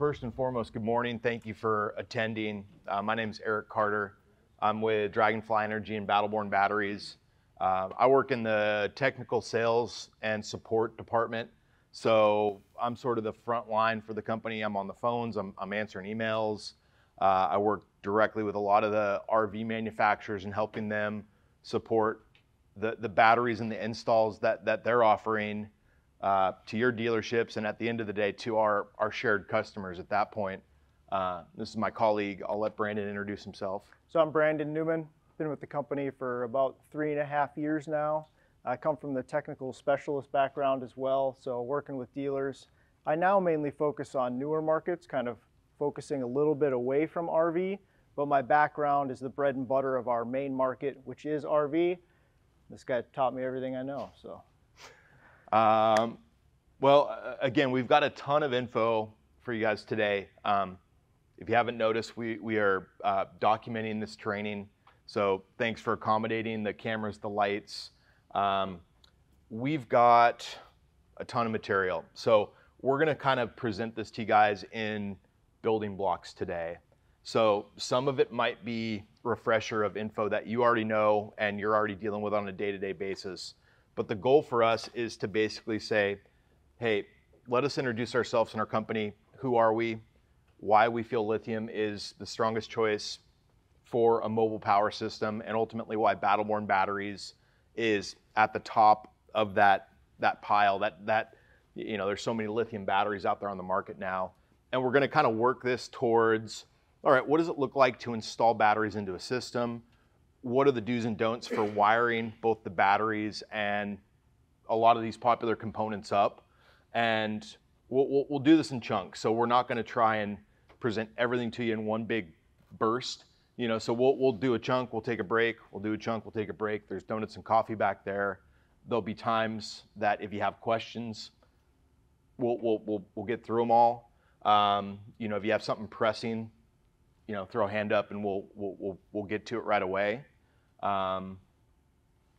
first and foremost, good morning. Thank you for attending. Uh, my name is Eric Carter. I'm with Dragonfly Energy and Battle Born Batteries. Uh, I work in the technical sales and support department. So I'm sort of the front line for the company. I'm on the phones, I'm, I'm answering emails. Uh, I work directly with a lot of the RV manufacturers and helping them support the, the batteries and the installs that, that they're offering uh, to your dealerships and at the end of the day to our, our shared customers at that point. Uh, this is my colleague. I'll let Brandon introduce himself. So I'm Brandon Newman. Been with the company for about three and a half years now. I come from the technical specialist background as well, so working with dealers. I now mainly focus on newer markets, kind of focusing a little bit away from RV, but my background is the bread and butter of our main market, which is RV. This guy taught me everything I know, so. Um, well, again, we've got a ton of info for you guys today. Um, if you haven't noticed, we, we are uh, documenting this training. So thanks for accommodating the cameras, the lights. Um, we've got a ton of material. So we're going to kind of present this to you guys in building blocks today. So some of it might be refresher of info that you already know and you're already dealing with on a day-to-day basis. But the goal for us is to basically say, hey, let us introduce ourselves and our company. Who are we? Why we feel lithium is the strongest choice for a mobile power system, and ultimately why Battle Born Batteries is at the top of that that pile. That that you know, there's so many lithium batteries out there on the market now, and we're going to kind of work this towards. All right, what does it look like to install batteries into a system? What are the do's and don'ts for wiring both the batteries and a lot of these popular components up. And we'll, we'll, we'll do this in chunks. So we're not going to try and present everything to you in one big burst. You know, so we'll, we'll do a chunk, we'll take a break, we'll do a chunk, we'll take a break. There's donuts and coffee back there. There'll be times that if you have questions, we'll, we'll, we'll, we'll get through them all. Um, you know, if you have something pressing, you know, throw a hand up and we'll, we'll, we'll, we'll get to it right away. Um,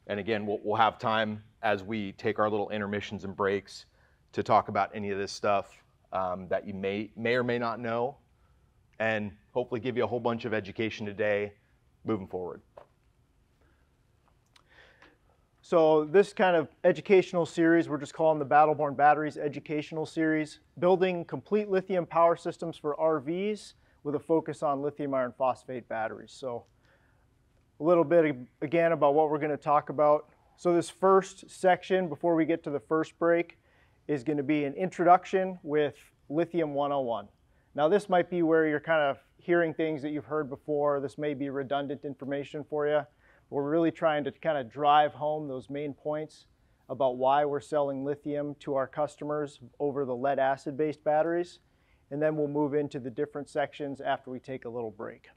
and again, we'll, we'll have time as we take our little intermissions and breaks to talk about any of this stuff um, that you may, may or may not know, and hopefully give you a whole bunch of education today moving forward. So this kind of educational series, we're just calling the Battle Born Batteries Educational Series, building complete lithium power systems for RVs with a focus on lithium iron phosphate batteries. So a little bit again about what we're going to talk about. So this first section, before we get to the first break, is going to be an introduction with Lithium 101. Now this might be where you're kind of hearing things that you've heard before. This may be redundant information for you. We're really trying to kind of drive home those main points about why we're selling lithium to our customers over the lead acid based batteries. And then we'll move into the different sections after we take a little break.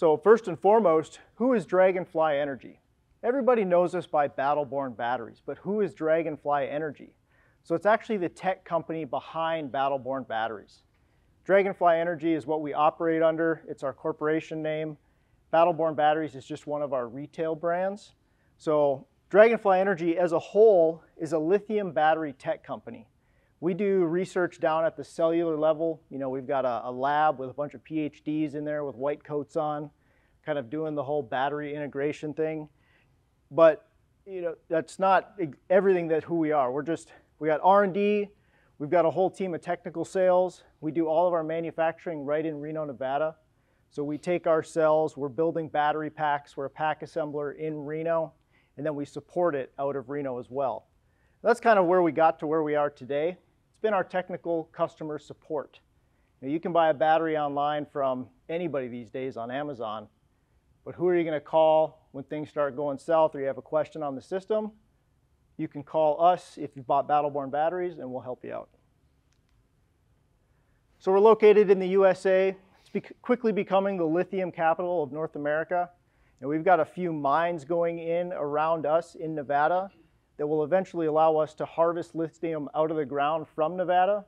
So first and foremost, who is Dragonfly Energy? Everybody knows us by Battle Born batteries, but who is Dragonfly Energy? So it's actually the tech company behind Battle Born batteries. Dragonfly Energy is what we operate under. It's our corporation name. Battle Born Batteries is just one of our retail brands. So Dragonfly Energy as a whole is a lithium battery tech company. We do research down at the cellular level. You know, we've got a, a, lab with a bunch of PhDs in there with white coats on, kind of doing the whole battery integration thing. But you know, that's not everything that who we are. We're just we got R&D, we've got a whole team of technical sales. We do all of our manufacturing right in Reno, Nevada. So we take our cells, we're building battery packs, we're a pack assembler in Reno, and then we support it out of Reno as well. That's kind of where we got to where we are today been our technical customer support. Now, you can buy a battery online from anybody these days on Amazon, but who are you going to call when things start going south or you have a question on the system? You can call us if you've bought Battle Born batteries and we'll help you out. So we're located in the USA. It's be quickly becoming the lithium capital of North America. And we've got a few mines going in around us in Nevada that will eventually allow us to harvest lithium out of the ground from Nevada,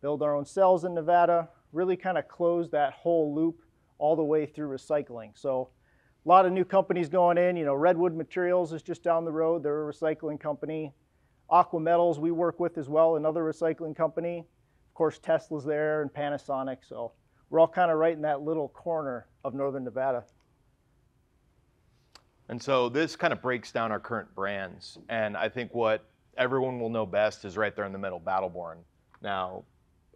build our own cells in Nevada, really kind of close that whole loop all the way through recycling. So a lot of new companies going in. You know, Redwood Materials is just down the road. They're a recycling company. Aqua Metals we work with as well, another recycling company. Of course, Tesla's there and Panasonic. So we're all kind of right in that little corner of northern Nevada. And so this kind of breaks down our current brands. And I think what everyone will know best is right there in the middle, Battle Born. Now,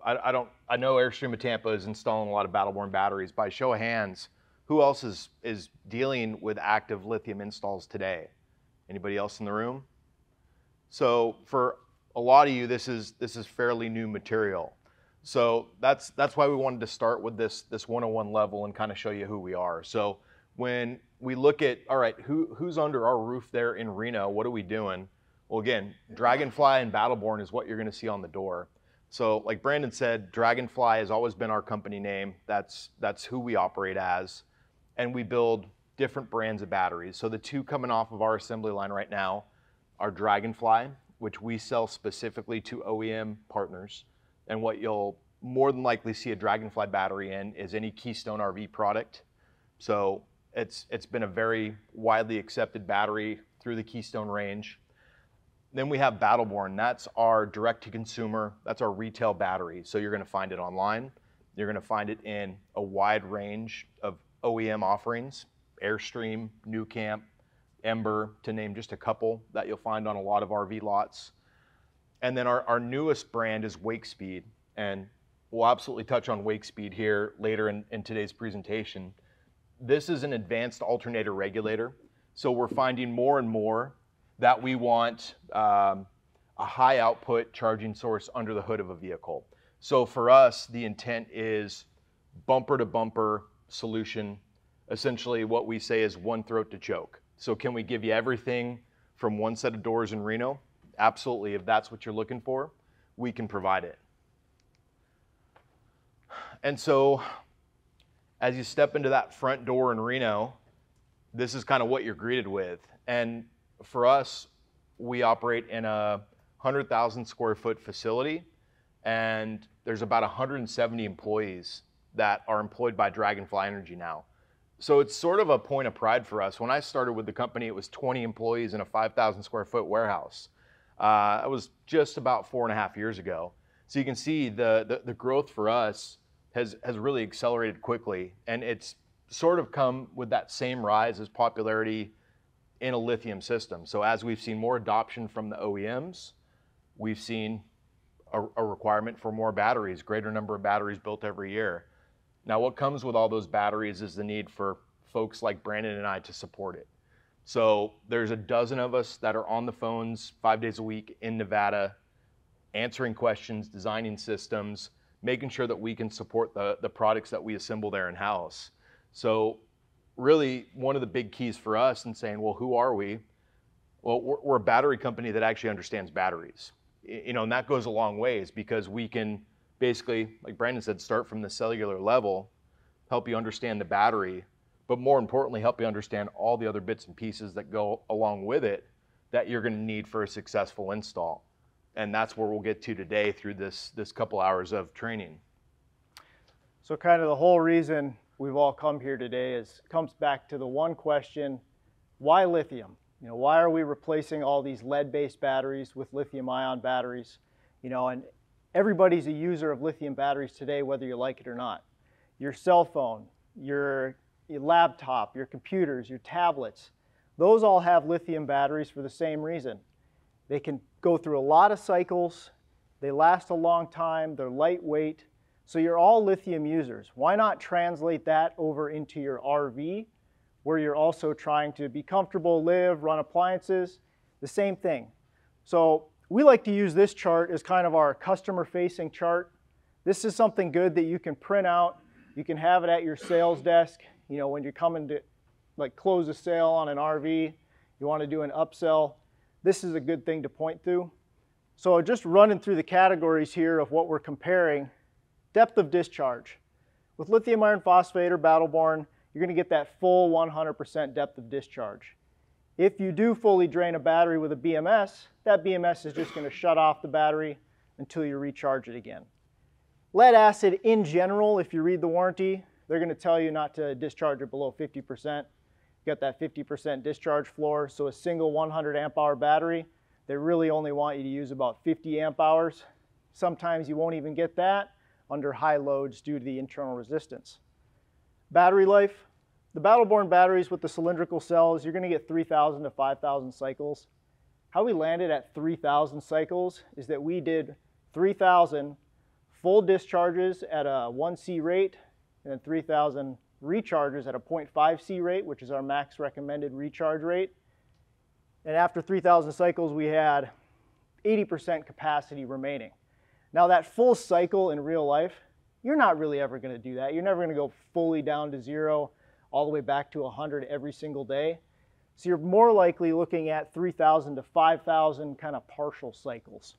I, I don't. I know Airstream of Tampa is installing a lot of Battle Born batteries. By show of hands, who else is is dealing with active lithium installs today? Anybody else in the room? So for a lot of you, this is this is fairly new material. So that's that's why we wanted to start with this this 101 level and kind of show you who we are. So when we look at all right, who who's under our roof there in Reno? What are we doing? Well, again, Dragonfly and Battle Born is what you're going to see on the door. So, like Brandon said, Dragonfly has always been our company name. That's that's who we operate as, and we build different brands of batteries. So the two coming off of our assembly line right now are Dragonfly, which we sell specifically to OEM partners, and what you'll more than likely see a Dragonfly battery in is any Keystone RV product. So it's it's been a very widely accepted battery through the Keystone range. Then we have Battle Born. That's our direct to consumer, that's our retail battery. So you're going to find it online. You're going to find it in a wide range of OEM offerings Airstream, nuCamp, Ember, to name just a couple that you'll find on a lot of RV lots. And then our, our newest brand is WakeSpeed. And we'll absolutely touch on WakeSpeed here later in, in today's presentation. This is an advanced alternator regulator. So we're finding more and more that we want um, a high output charging source under the hood of a vehicle. So for us, the intent is bumper to bumper solution. Essentially, what we say is one throat to choke. So, can we give you everything from one set of doors in Reno? Absolutely. If that's what you're looking for, we can provide it. And so, as you step into that front door in Reno, this is kind of what you're greeted with. And for us, we operate in a 100,000 square foot facility, and there's about 170 employees that are employed by Dragonfly Energy now. So it's sort of a point of pride for us. When I started with the company, it was 20 employees in a 5,000 square foot warehouse. Uh, that was just about four and a half years ago. So you can see the, the, the growth for us has, has really accelerated quickly, and it's sort of come with that same rise as popularity in a lithium system. So as we've seen more adoption from the OEMs, we've seen a, a, requirement for more batteries, greater number of batteries built every year. Now, what comes with all those batteries is the need for folks like Brandon and I to support it. So there's a dozen of us that are on the phones five days a week in Nevada, answering questions, designing systems, making sure that we can support the, the products that we assemble there in house. So really one of the big keys for us in saying, well, who are we? Well, we're, we're, a battery company that actually understands batteries. You know, and that goes a long ways because we can basically, like Brandon said, start from the cellular level, help you understand the battery, but more importantly, help you understand all the other bits and pieces that go along with it that you're going to need for a successful install. And that's where we'll get to today through this, this couple hours of training. So, kind of the whole reason we've all come here today is comes back to the one question, why lithium? You know, why are we replacing all these lead-based batteries with lithium-ion batteries? You know, and everybody's a user of lithium batteries today, whether you like it or not. Your cell phone, your, your laptop, your computers, your tablets, those all have lithium batteries for the same reason. They can go through a lot of cycles, they last a long time, they're lightweight, so you're all lithium users. Why not translate that over into your RV where you're also trying to be comfortable, live, run appliances? The same thing. So we like to use this chart as kind of our customer facing chart. This is something good that you can print out. You can have it at your sales desk. You know, when you're coming to like close a sale on an RV, you want to do an upsell. This is a good thing to point to. So just running through the categories here of what we're comparing, Depth of discharge. With lithium iron phosphate or Battle Born, you're going to get that full 100% depth of discharge. If you do fully drain a battery with a BMS, that BMS is just going to shut off the battery until you recharge it again. Lead acid in general, if you read the warranty, they're going to tell you not to discharge it below 50%. Got that 50% discharge floor, so a single 100 amp hour battery, they really only want you to use about 50 amp hours Sometimes you won't even get that under high loads due to the internal resistance. Battery life, the Battle Born batteries with the cylindrical cells, you're gonna get 3,000 to 5,000 cycles. How we landed at 3,000 cycles is that we did 3,000 full discharges at a 1C rate and then 3,000 recharges at a 0.5C rate, which is our max recommended recharge rate. And after 3,000 cycles, we had 80% capacity remaining. Now that full cycle in real life, you're not really ever gonna do that. You're never gonna go fully down to zero, all the way back to 100 every single day. So you're more likely looking at 3,000 to 5,000 kind of partial cycles.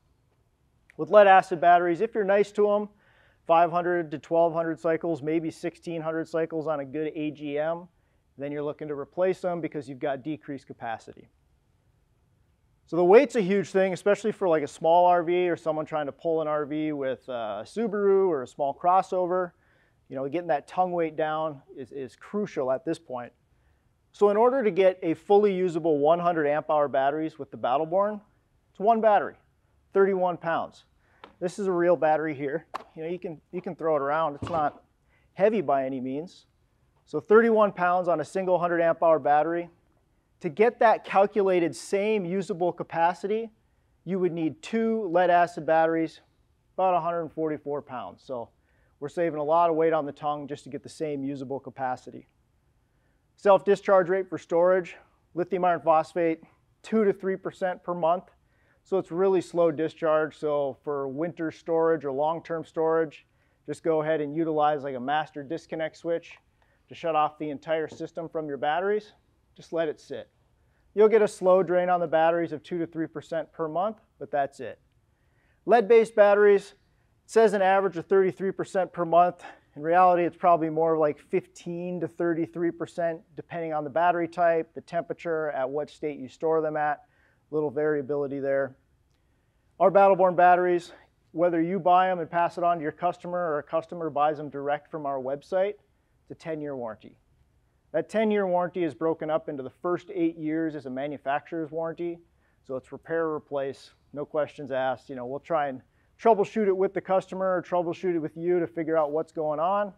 With lead acid batteries, if you're nice to them, 500 to 1200 cycles, maybe 1600 cycles on a good AGM, then you're looking to replace them because you've got decreased capacity. So the weight's a huge thing, especially for like a small RV or someone trying to pull an RV with a Subaru or a small crossover. You know, getting that tongue weight down is, is crucial at this point. So in order to get a fully usable 100 amp hour batteries with the Battle Born, it's one battery, 31 pounds. This is a real battery here. You know, you can, you can throw it around. It's not heavy by any means. So 31 pounds on a single 100 amp hour battery. To get that calculated same usable capacity, you would need two lead acid batteries, about 144 pounds. So we're saving a lot of weight on the tongue just to get the same usable capacity. Self-discharge rate for storage, lithium iron phosphate, 2 to 3% per month. So it's really slow discharge. So for winter storage or long-term storage, just go ahead and utilize like a master disconnect switch to shut off the entire system from your batteries. Just let it sit. You'll get a slow drain on the batteries of 2 to 3% per month, but that's it. Lead-based batteries, says an average of 33% per month. In reality, it's probably more like 15 to 33% depending on the battery type, the temperature, at what state you store them at. Little variability there. Our Battle Born batteries, whether you buy them and pass it on to your customer or a customer buys them direct from our website, it's a 10-year warranty. That 10-year warranty is broken up into the first eight years as a manufacturer's warranty. So it's repair, or replace, no questions asked. You know, we'll try and troubleshoot it with the customer or troubleshoot it with you to figure out what's going on.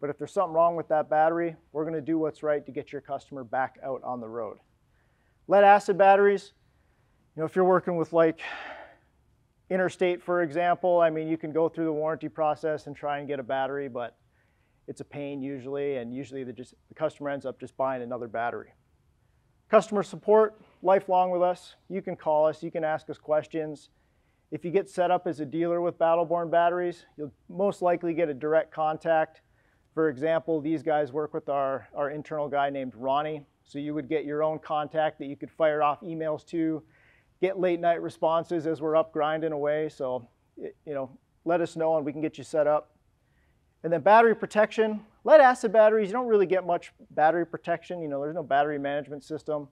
But if there's something wrong with that battery, we're going to do what's right to get your customer back out on the road. Lead acid batteries, you know, if you're working with like interstate, for example, I mean, you can go through the warranty process and try and get a battery, but it's a pain usually, and usually the, just, the customer ends up just buying another battery. Customer support, lifelong with us. You can call us, you can ask us questions. If you get set up as a dealer with Battle Born batteries, you'll most likely get a direct contact. For example, these guys work with our, our internal guy named Ronnie. So you would get your own contact that you could fire off emails to, get late night responses as we're up grinding away. So, you know, let us know and we can get you set up. And then battery protection. Lead acid batteries, you don't really get much battery protection. You know, there's no battery management system.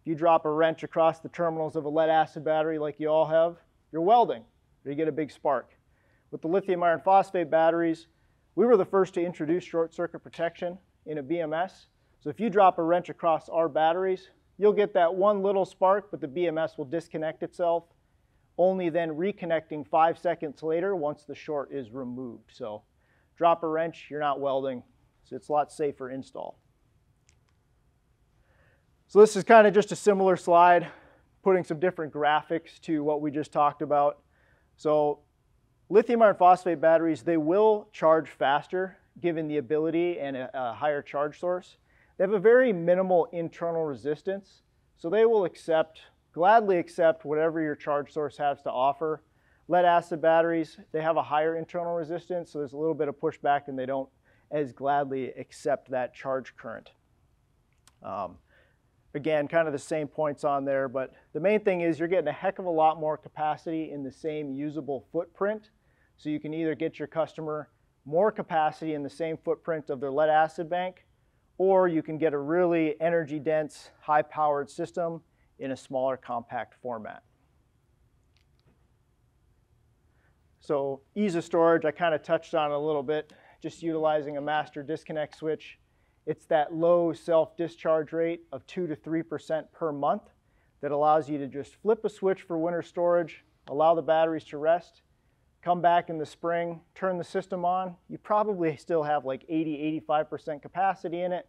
If you drop a wrench across the terminals of a lead acid battery like you all have, you're welding, or you get a big spark. With the lithium iron phosphate batteries, we were the first to introduce short circuit protection in a BMS. So if you drop a wrench across our batteries, you'll get that one little spark, but the BMS will disconnect itself, only then reconnecting five seconds later once the short is removed. So drop a wrench, you're not welding, so it's a lot safer install. So this is kind of just a similar slide putting some different graphics to what we just talked about. So lithium iron phosphate batteries, they will charge faster given the ability and a, a higher charge source. They have a very minimal internal resistance, so they will accept, gladly accept whatever your charge source has to offer. Lead acid batteries, they have a higher internal resistance, so there's a little bit of pushback and they don't as gladly accept that charge current. Um, Again, kind of the same points on there, but the main thing is you're getting a heck of a lot more capacity in the same usable footprint. So you can either get your customer more capacity in the same footprint of their lead acid bank, or you can get a really energy dense, high powered system in a smaller compact format. So ease of storage, I kind of touched on a little bit, just utilizing a master disconnect switch it's that low self-discharge rate of 2 to 3% per month that allows you to just flip a switch for winter storage, allow the batteries to rest, come back in the spring, turn the system on, you probably still have like 80, 85% capacity in it.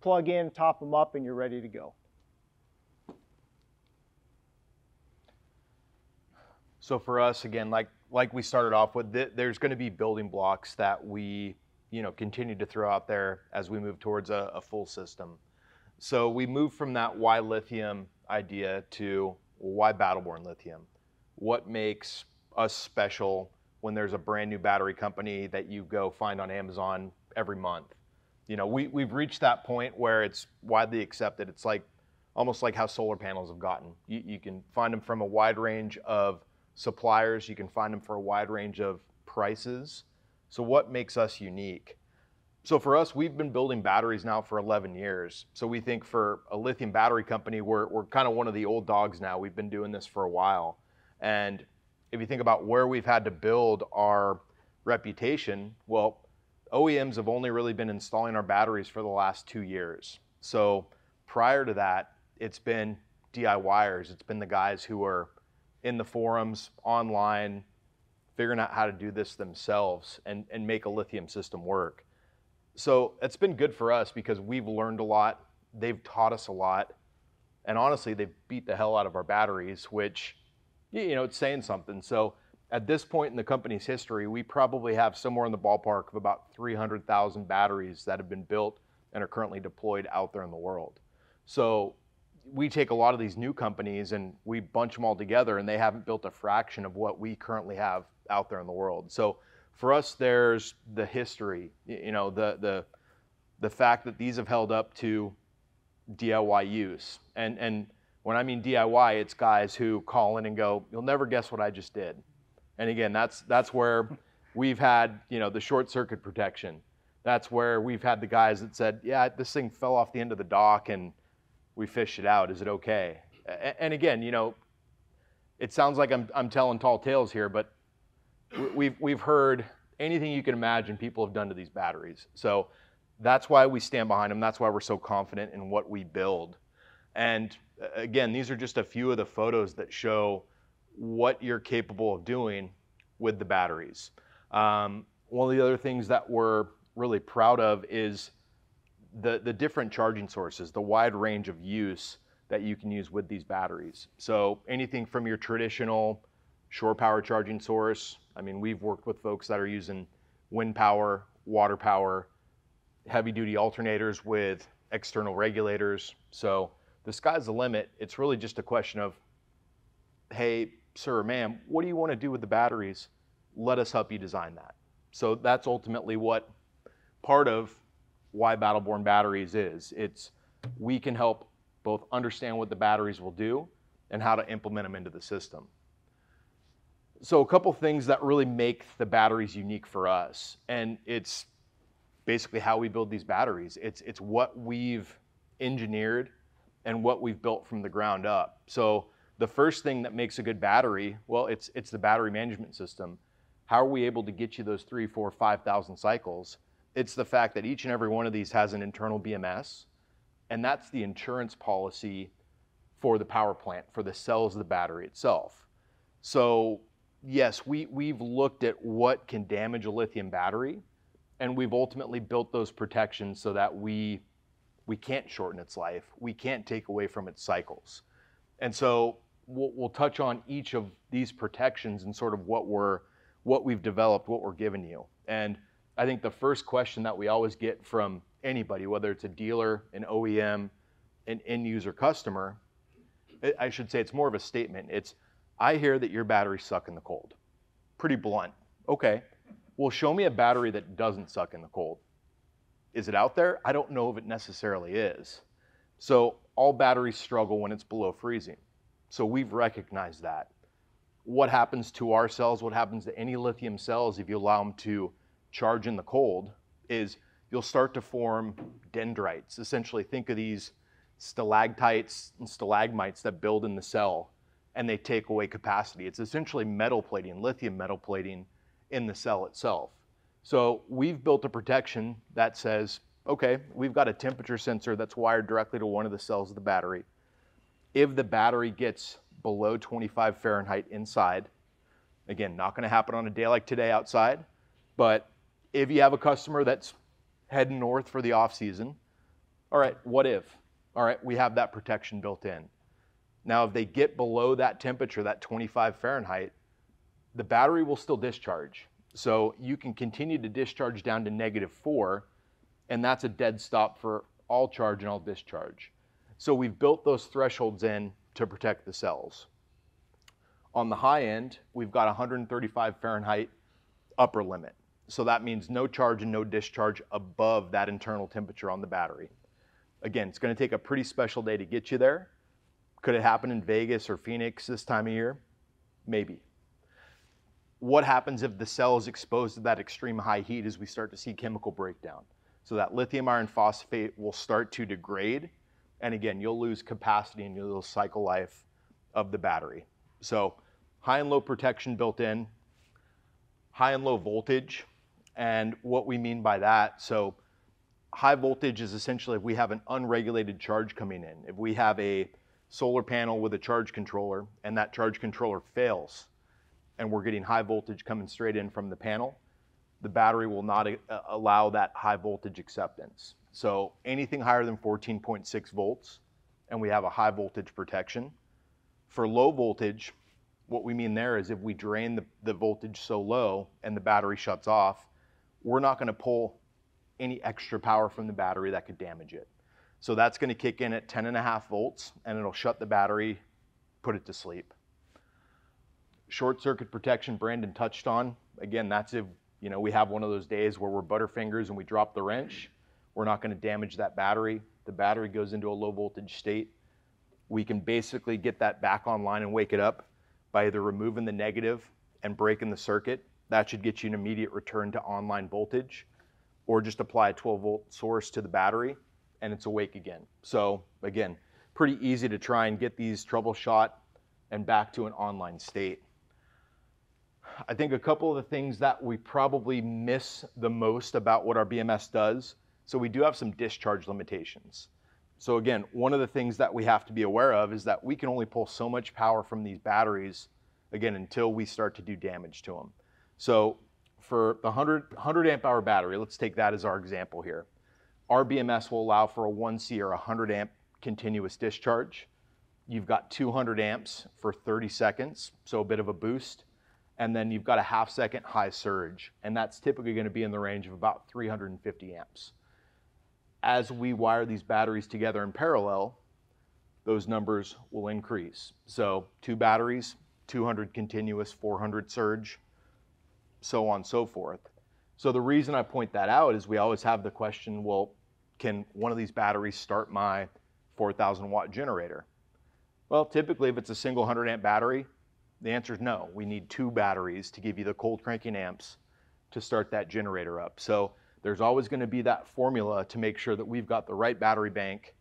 Plug in, top them up, and you're ready to go. So for us, again, like like we started off with, th- there's going to be building blocks that we, you know, continue to throw out there as we move towards a, a full system. So we moved from that why lithium idea to why Battle Born lithium. What makes us special when there's a brand new battery company that you go find on Amazon every month? You know, we, we've reached that point where it's widely accepted. It's like almost like how solar panels have gotten. You, you can find them from a wide range of suppliers. You can find them for a wide range of prices. So, what makes us unique? So, for us, we've been building batteries now for 11 years. So, we think for a lithium battery company, we're, we're kind of one of the old dogs now. We've been doing this for a while. And if you think about where we've had to build our reputation, well, OEMs have only really been installing our batteries for the last two years. So, prior to that, it's been DIYers, it's been the guys who are in the forums, online, figuring out how to do this themselves and, and make a lithium system work. So it's been good for us because we've learned a lot. They've taught us a lot. And honestly, they've beat the hell out of our batteries, which, you know, it's saying something. So at this point in the company's history, we probably have somewhere in the ballpark of about 300,000 batteries that have been built and are currently deployed out there in the world. So we take a lot of these new companies and we bunch them all together and they haven't built a fraction of what we currently have out there in the world. So for us there's the history, you know, the the fact that these have held up to DIY use. And and when I mean DIY, it's guys who call in and go, "You'll never guess what I just did." And again, that's that's where we've had, you know, the short circuit protection. That's where we've had the guys that said, "Yeah, this thing fell off the end of the dock and we fished it out. Is it okay? And again, you know, it sounds like I'm, I'm telling tall tales here, but we've, we've heard anything you can imagine people have done to these batteries. So that's why we stand behind them. That's why we're so confident in what we build. And again, these are just a few of the photos that show what you're capable of doing with the batteries. Um, one of the other things that we're really proud of is the, the different charging sources, the wide range of use that you can use with these batteries. So anything from your traditional shore power charging source. I mean, we've worked with folks that are using wind power, water power, heavy duty alternators with external regulators. So the sky's the limit. It's really just a question of, hey, sir or ma'am, what do you want to do with the batteries? Let us help you design that. So that's ultimately what part of why Battle Born Batteries is. It's we can help both understand what the batteries will do and how to implement them into the system. So a couple things that really make the batteries unique for us, and it's basically how we build these batteries. It's it's what we've engineered and what we've built from the ground up. So the first thing that makes a good battery, well, it's it's the battery management system. How are we able to get you those three, four, five thousand cycles it's the fact that each and every one of these has an internal BMS, and that's the insurance policy for the power plant, for the cells of the battery itself. So, yes, we, we've looked at what can damage a lithium battery, and we've ultimately built those protections so that we, we can't shorten its life, we can't take away from its cycles. And so, we'll, we'll touch on each of these protections and sort of what we're what we've developed, what we're giving you. And I think the first question that we always get from anybody, whether it's a dealer, an OEM, an end user customer, I should say it's more of a statement. It's, I hear that your batteries suck in the cold. Pretty blunt. Okay. Well, show me a battery that doesn't suck in the cold. Is it out there? I don't know if it necessarily is. So, all batteries struggle when it's below freezing. So, we've recognized that. What happens to our cells, what happens to any lithium cells if you allow them to charge in the cold is you'll start to form dendrites. Essentially, think of these stalactites and stalagmites that build in the cell and they take away capacity. It's essentially metal plating, lithium metal plating in the cell itself. So we've built a protection that says, okay, we've got a temperature sensor that's wired directly to one of the cells of the battery. If the battery gets below 25 Fahrenheit inside, Again, not going to happen on a day like today outside, but if you have a customer that's heading north for the off season, all right, what if? All right, we have that protection built in. Now, if they get below that temperature, that 25 Fahrenheit, the battery will still discharge. So you can continue to discharge down to negative four, and that's a dead stop for all charge and all discharge. So we've built those thresholds in to protect the cells. On the high end, we've got 135 Fahrenheit upper limit. So that means no charge and no discharge above that internal temperature on the battery. Again, it's going to take a pretty special day to get you there. Could it happen in Vegas or Phoenix this time of year? Maybe. What happens if the cell is exposed to that extreme high heat as we start to see chemical breakdown? So that lithium iron phosphate will start to degrade. And again, you'll lose capacity and you'll lose cycle life of the battery. So high and low protection built in, high and low voltage. And what we mean by that, so high voltage is essentially if we have an unregulated charge coming in. If we have a solar panel with a charge controller and that charge controller fails and we're getting high voltage coming straight in from the panel, the battery will not uh, allow that high voltage acceptance. So anything higher than 14.6 volts and we have a high voltage protection. For low voltage, what we mean there is if we drain the, the voltage so low and the battery shuts off, we're not going to pull any extra power from the battery that could damage it. So that's going to kick in at 10 and a half volts and it'll shut the battery, put it to sleep. Short circuit protection Brandon touched on. Again, that's if you know we have one of those days where we're butterfingers and we drop the wrench. We're not going to damage that battery. The battery goes into a low voltage state. We can basically get that back online and wake it up by either removing the negative and breaking the circuit. That should get you an immediate return to online voltage or just apply a 12 volt source to the battery and it's awake again. So again, pretty easy to try and get these troubleshot and back to an online state. I think a couple of the things that we probably miss the most about what our BMS does, so we do have some discharge limitations. So again, one of the things that we have to be aware of is that we can only pull so much power from these batteries, again, until we start to do damage to them. So for the 100, 100 amp hour battery, let's take that as our example here. Our BMS will allow for a 1C or 100 amp continuous discharge. You've got 200 amps for 30 seconds, so a bit of a boost. And then you've got a half second high surge, and that's typically going to be in the range of about 350 amps. As we wire these batteries together in parallel, those numbers will increase. So, two batteries, 200 continuous, 400 surge, so on and so forth. So the reason I point that out is we always have the question, well, can one of these batteries start my 4,000 watt generator? Well, typically if it's a single 100 amp battery, the answer is no. We need two batteries to give you the cold cranking amps to start that generator up. So there's always going to be that formula to make sure that we've got the right battery bank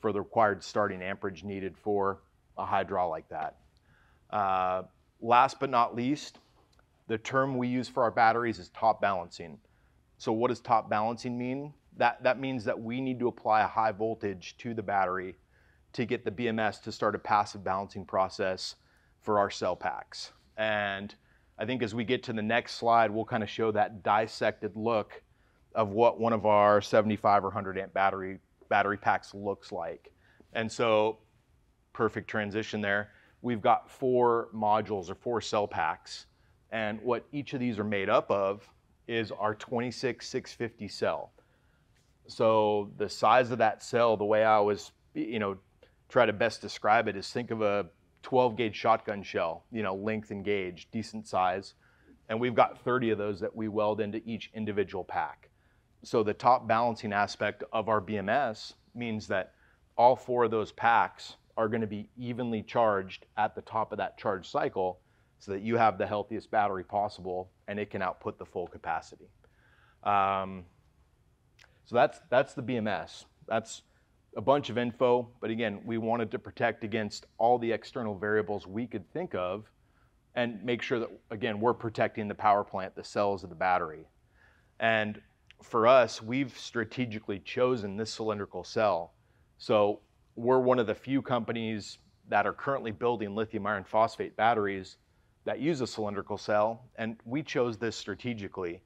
for the required starting amperage needed for a high draw like that. Uh, last but not least, the term we use for our batteries is top balancing. So what does top balancing mean? That, that means that we need to apply a high voltage to the battery to get the BMS to start a passive balancing process for our cell packs. And I think as we get to the next slide, we'll kind of show that dissected look of what one of our 75 or 100 amp battery, battery packs looks like. And so, perfect transition there. We've got four modules or four cell packs and what each of these are made up of is our 26650 cell. So the size of that cell, the way I was, you know, try to best describe it is think of a 12 gauge shotgun shell, you know, length and gauge, decent size. And we've got 30 of those that we weld into each individual pack. So the top balancing aspect of our BMS means that all four of those packs are going to be evenly charged at the top of that charge cycle so that you have the healthiest battery possible and it can output the full capacity. Um, so that's, that's the BMS. That's a bunch of info, but again, we wanted to protect against all the external variables we could think of and make sure that, again, we're protecting the power plant, the cells of the battery. And for us, we've strategically chosen this cylindrical cell. So we're one of the few companies that are currently building lithium iron phosphate batteries that use a cylindrical cell, and we chose this strategically.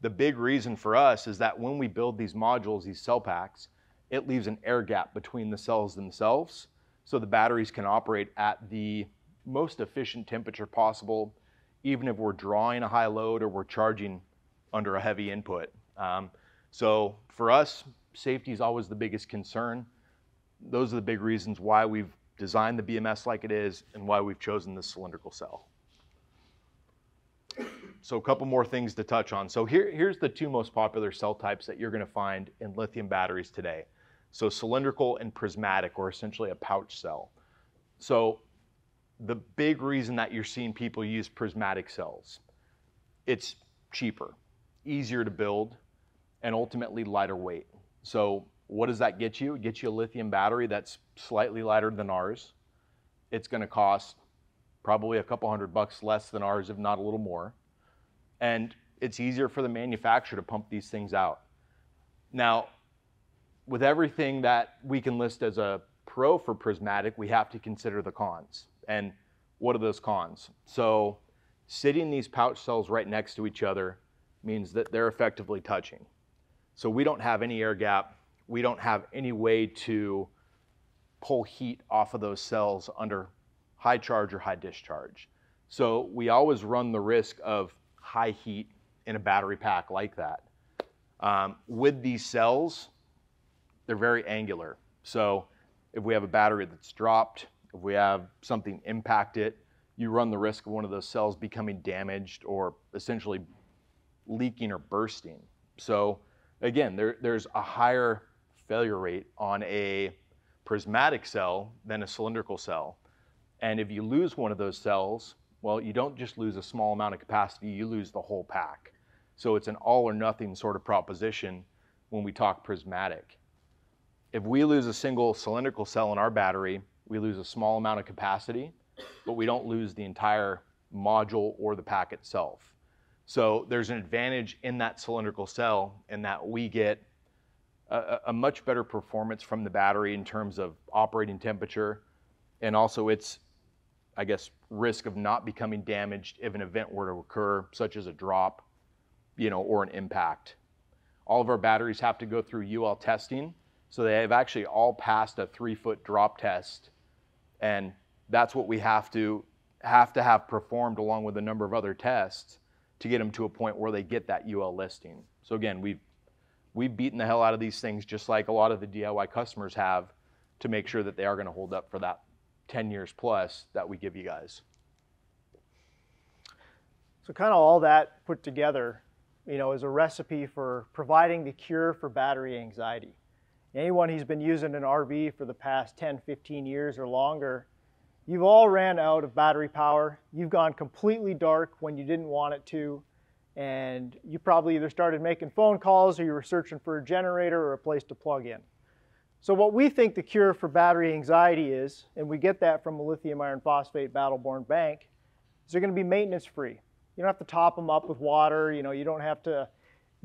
The big reason for us is that when we build these modules, these cell packs, it leaves an air gap between the cells themselves, so the batteries can operate at the most efficient temperature possible, even if we're drawing a high load or we're charging under a heavy input. Um, so for us, safety is always the biggest concern. Those are the big reasons why we've designed the BMS like it is and why we've chosen this cylindrical cell. So a couple more things to touch on. So here, here's the two most popular cell types that you're gonna find in lithium batteries today. So cylindrical and prismatic, or essentially a pouch cell. So the big reason that you're seeing people use prismatic cells, it's cheaper, easier to build, and ultimately lighter weight. So what does that get you? It gets you a lithium battery that's slightly lighter than ours. It's gonna cost probably a couple hundred bucks less than ours, if not a little more. And it's easier for the manufacturer to pump these things out. Now, with everything that we can list as a pro for prismatic, we have to consider the cons. And what are those cons? So sitting these pouch cells right next to each other means that they're effectively touching. So we don't have any air gap. We don't have any way to pull heat off of those cells under high charge or high discharge. So we always run the risk of high heat in a battery pack like that. Um, with these cells, they're very angular. So if we have a battery that's dropped, if we have something impact it, you run the risk of one of those cells becoming damaged or essentially leaking or bursting. So again, there, there's a higher failure rate on a prismatic cell than a cylindrical cell. And if you lose one of those cells, well, you don't just lose a small amount of capacity, you lose the whole pack. So it's an all or nothing sort of proposition when we talk prismatic. If we lose a single cylindrical cell in our battery, we lose a small amount of capacity, but we don't lose the entire module or the pack itself. So there's an advantage in that cylindrical cell in that we get a, a, much better performance from the battery in terms of operating temperature. And also its I guess, risk of not becoming damaged if an event were to occur, such as a drop, you know, or an impact. All of our batteries have to go through UL testing, so they have actually all passed a three-foot drop test, and that's what we have to have to have performed along with a number of other tests to get them to a point where they get that UL listing. So again, we've we've beaten the hell out of these things just like a lot of the DIY customers have to make sure that they are going to hold up for that 10 years plus that we give you guys. So kind of all that put together, you know, is a recipe for providing the cure for battery anxiety. Anyone who's been using an RV for the past 10, 15 years or longer, you've all ran out of battery power. You've gone completely dark when you didn't want it to. And you probably either started making phone calls or you were searching for a generator or a place to plug in. So what we think the cure for battery anxiety is, and we get that from a lithium iron phosphate Battle Born bank, is they're going to be maintenance free. You don't have to top them up with water. You know, you don't have to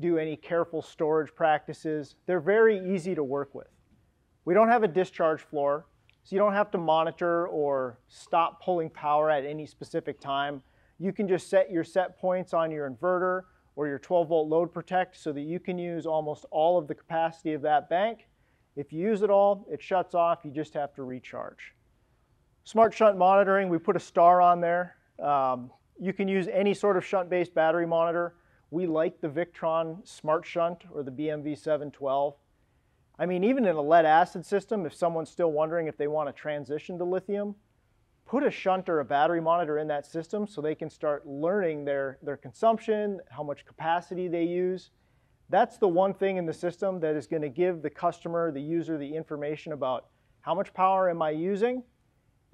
do any careful storage practices. They're very easy to work with. We don't have a discharge floor, so you don't have to monitor or stop pulling power at any specific time. You can just set your set points on your inverter or your 12 volt load protect so that you can use almost all of the capacity of that bank if you use it all, it shuts off. You just have to recharge. Smart shunt monitoring, we put a star on there. Um, you can use any sort of shunt-based battery monitor. We like the Victron Smart Shunt or the BMV712. I mean, even in a lead acid system, if someone's still wondering if they want to transition to lithium, put a shunt or a battery monitor in that system so they can start learning their, their consumption, how much capacity they use, that's the one thing in the system that is going to give the customer, the user, the information about how much power am I using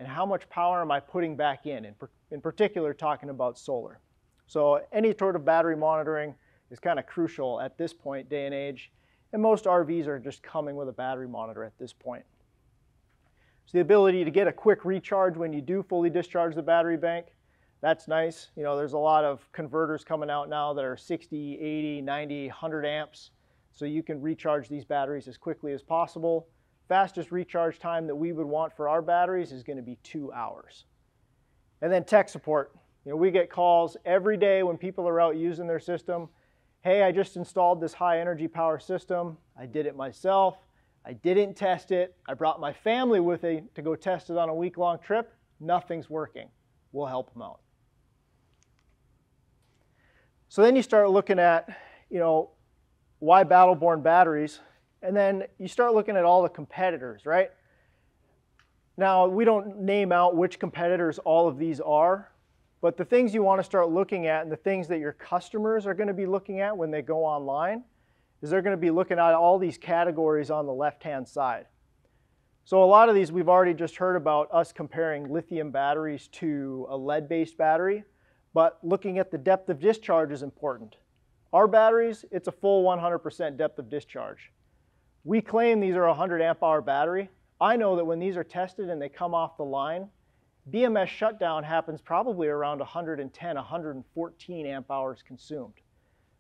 and how much power am I putting back in, in, in particular talking about solar. So any sort of battery monitoring is kind of crucial at this point, day and age, and most RVs are just coming with a battery monitor at this point. So the ability to get a quick recharge when you do fully discharge the battery bank, that's nice. You know, there's a lot of converters coming out now that are 60, 80, 90, 100 amps. So you can recharge these batteries as quickly as possible. Fastest recharge time that we would want for our batteries is going to be two hours. And then tech support. You know, we get calls every day when people are out using their system. Hey, I just installed this high energy power system. I did it myself. I didn't test it. I brought my family with me to go test it on a week long trip. Nothing's working. We'll help them out. So then you start looking at, you know, why Battle-Born batteries? And then you start looking at all the competitors, right? Now, we don't name out which competitors all of these are, but the things you want to start looking at and the things that your customers are going to be looking at when they go online is they're going to be looking at all these categories on the left-hand side. So a lot of these we've already just heard about us comparing lithium batteries to a lead-based battery, but looking at the depth of discharge is important. Our batteries, it's a full 100% depth of discharge. We claim these are a 100 amp hour battery. I know that when these are tested and they come off the line, BMS shutdown happens probably around 110, 114 amp hours consumed.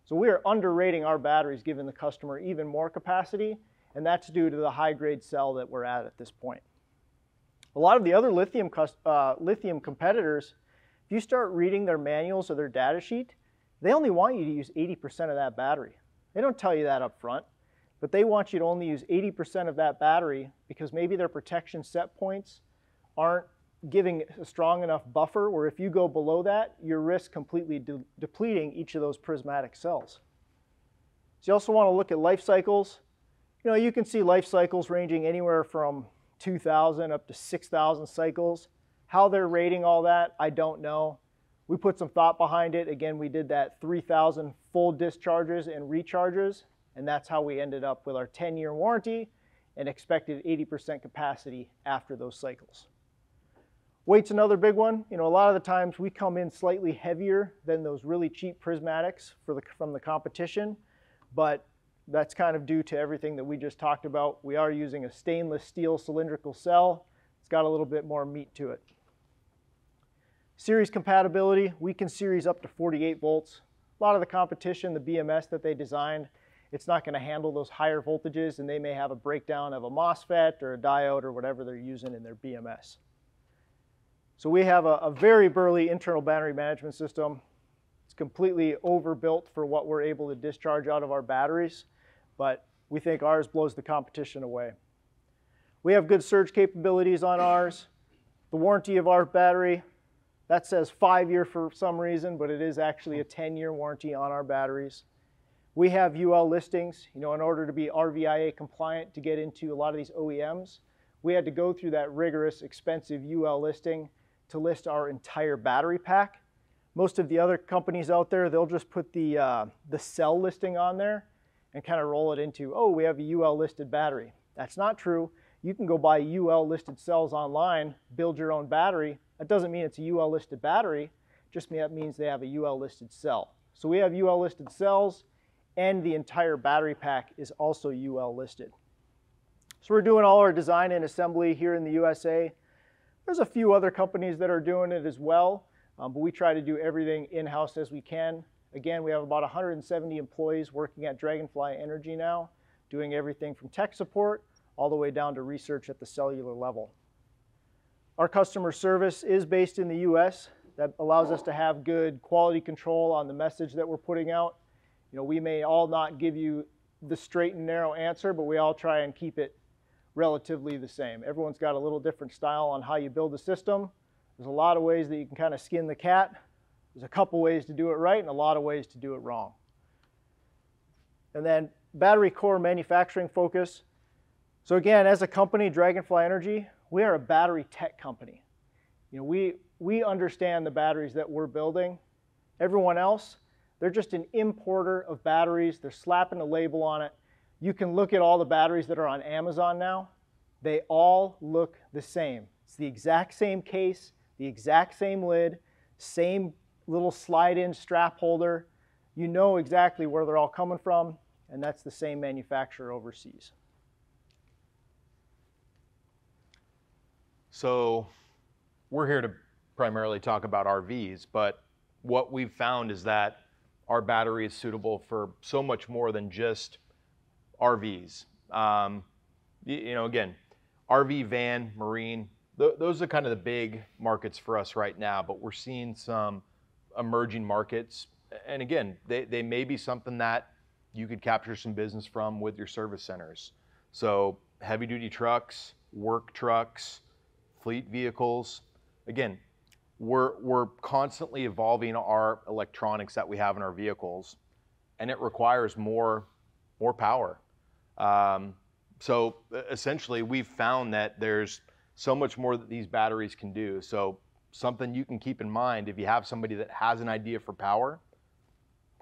So we are underrating our batteries, giving the customer even more capacity, and that's due to the high grade cell that we're at at this point. A lot of the other lithium, uh, lithium competitors, if you start reading their manuals or their data sheet, they only want you to use 80% of that battery. They don't tell you that up front, but they want you to only use 80% of that battery because maybe their protection set points aren't giving a strong enough buffer where if you go below that, you risk completely de depleting each of those prismatic cells. So you also want to look at life cycles. You know, you can see life cycles ranging anywhere from 2,000 up to 6,000 cycles. How they're rating all that, I don't know. We put some thought behind it. Again, we did that 3,000 full discharges and recharges, and that's how we ended up with our 10-year warranty and expected 80% capacity after those cycles. Weight's another big one. You know, a lot of the times we come in slightly heavier than those really cheap prismatics the, from the competition, but that's kind of due to everything that we just talked about. We are using a stainless steel cylindrical cell. It's got a little bit more meat to it. Series compatibility, we can series up to 48 volts. A lot of the competition, the BMS that they designed, it's not going to handle those higher voltages and they may have a breakdown of a MOSFET or a diode or whatever they're using in their BMS. So we have a, a very burly internal battery management system. It's completely overbuilt for what we're able to discharge out of our batteries, but we think ours blows the competition away. We have good surge capabilities on ours. The warranty of our battery, that says five year for some reason, but it is actually a 10 year warranty on our batteries. We have UL listings. You know, in order to be RVIA compliant to get into a lot of these OEMs, we had to go through that rigorous, expensive UL listing to list our entire battery pack. Most of the other companies out there, they'll just put the, uh, the cell listing on there and kind of roll it into, oh, we have a UL listed battery. That's not true. You can go buy UL listed cells online, build your own battery. That doesn't mean it's a UL listed battery, just that means they have a UL listed cell. So we have UL listed cells and the entire battery pack is also UL listed. So we're doing all our design and assembly here in the USA. There's a few other companies that are doing it as well, um, but we try to do everything in-house as we can. Again, we have about 170 employees working at Dragonfly Energy now, doing everything from tech support all the way down to research at the cellular level. Our customer service is based in the US. That allows us to have good quality control on the message that we're putting out. You know, we may all not give you the straight and narrow answer, but we all try and keep it relatively the same. Everyone's got a little different style on how you build a system. There's a lot of ways that you can kind of skin the cat. There's a couple ways to do it right and a lot of ways to do it wrong. And then battery core manufacturing focus. So again, as a company, Dragonfly Energy, we are a battery tech company. You know, we, we understand the batteries that we're building. Everyone else, they're just an importer of batteries. They're slapping a label on it you can look at all the batteries that are on Amazon now. They all look the same. It's the exact same case, the exact same lid, same little slide-in strap holder. You know exactly where they're all coming from, and that's the same manufacturer overseas. So we're here to primarily talk about RVs, but what we've found is that our battery is suitable for so much more than just RVs. Um, you, know, again, RV, van, marine, th- those are kind of the big markets for us right now, but we're seeing some emerging markets. And again, they, they may be something that you could capture some business from with your service centers. So heavy duty trucks, work trucks, fleet vehicles. Again, we're, we're constantly evolving our electronics that we have in our vehicles, and it requires more, more power. Um, so essentially, we've found that there's so much more that these batteries can do. So something you can keep in mind if you have somebody that has an idea for power,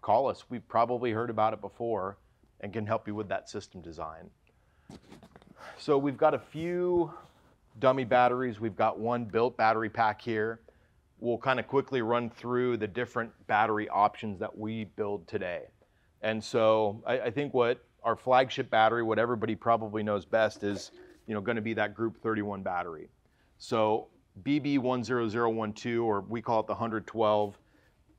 call us. We've probably heard about it before and can help you with that system design. So we've got a few dummy batteries. We've got one built battery pack here. We'll kind of quickly run through the different battery options that we build today. And so I, I think what our flagship battery, what everybody probably knows best, is you know going to be that Group 31 battery. So BB10012, or we call it the 112,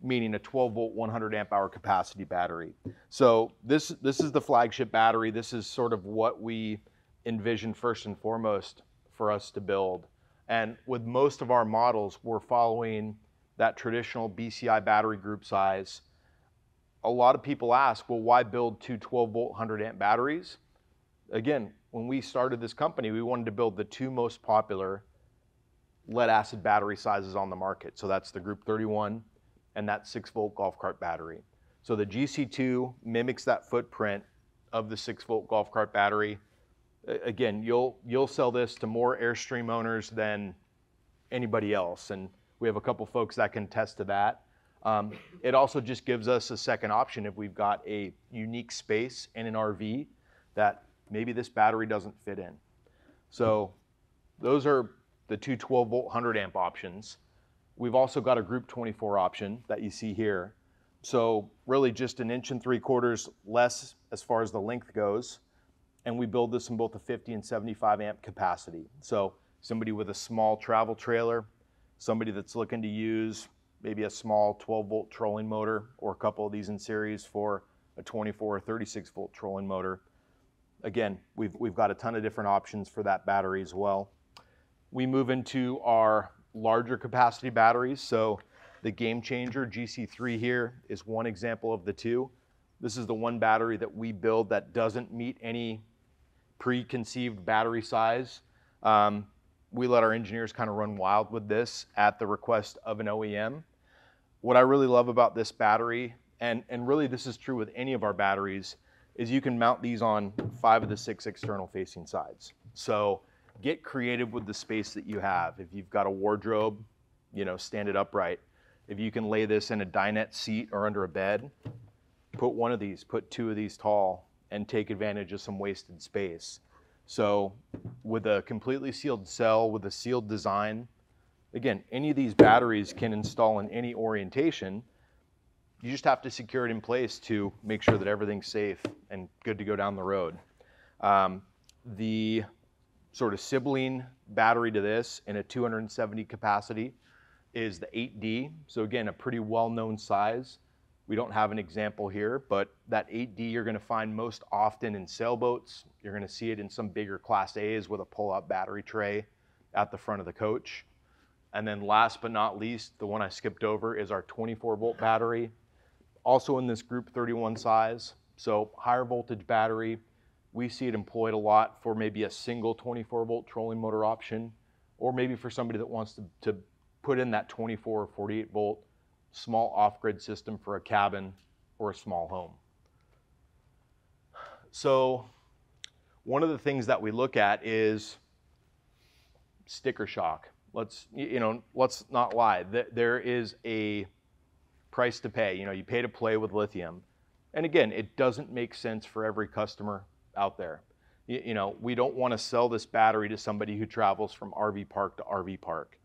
meaning a 12 volt 100 amp hour capacity battery. So this this is the flagship battery. This is sort of what we envision first and foremost for us to build. And with most of our models, we're following that traditional BCI battery group size. A lot of people ask, well, why build two 12 volt 100 amp batteries? Again, when we started this company, we wanted to build the two most popular lead acid battery sizes on the market. So that's the Group 31 and that 6 volt golf cart battery. So the GC2 mimics that footprint of the 6 volt golf cart battery again, you'll you'll sell this to more Airstream owners than anybody else, and we have a couple folks that can test to that. Um, it also just gives us a second option if we've got a unique space in an RV that maybe this battery doesn't fit in. So those are the two 12 volt 100 amp options. We've also got a group 24 option that you see here. So really just an inch and three quarters less as far as the length goes and we build this in both a 50 and 75 amp capacity. So somebody with a small travel trailer, somebody that's looking to use maybe a small 12 volt trolling motor or a couple of these in series for a 24 or 36 volt trolling motor. Again, we've, we've got a ton of different options for that battery as well. We move into our larger capacity batteries. So the Game Changer GC3 here is one example of the two. This is the one battery that we build that doesn't meet any preconceived battery size. Um, we let our engineers kind of run wild with this at the request of an OEM. What I really love about this battery, and, and really this is true with any of our batteries, is you can mount these on five of the six external facing sides. So get creative with the space that you have. If you've got a wardrobe, you know, stand it upright. If you can lay this in a dinette seat or under a bed, put one of these, put two of these tall, and take advantage of some wasted space. So with a completely sealed cell, with a sealed design, again, any of these batteries can install in any orientation. You just have to secure it in place to make sure that everything's safe and good to go down the road. Um, the sort of sibling battery to this in a 270 capacity is the 8D. So again, a pretty well-known size. We don't have an example here, but that 8D you're going to find most often in sailboats. You're going to see it in some bigger Class A's with a pull-out battery tray at the front of the coach. And then last but not least, the one I skipped over is our 24 volt battery, also in this group 31 size. So higher voltage battery. We see it employed a lot for maybe a single 24 volt trolling motor option, or maybe for somebody that wants to, to put in that 24 or 48 volt small off-grid system for a cabin or a small home. So one of the things that we look at is sticker shock. Let's you know, let's not lie. There is a price to pay. You know, you pay to play with lithium. And again, it doesn't make sense for every customer out there. You, know, we don't want to sell this battery to somebody who travels from RV park to RV park.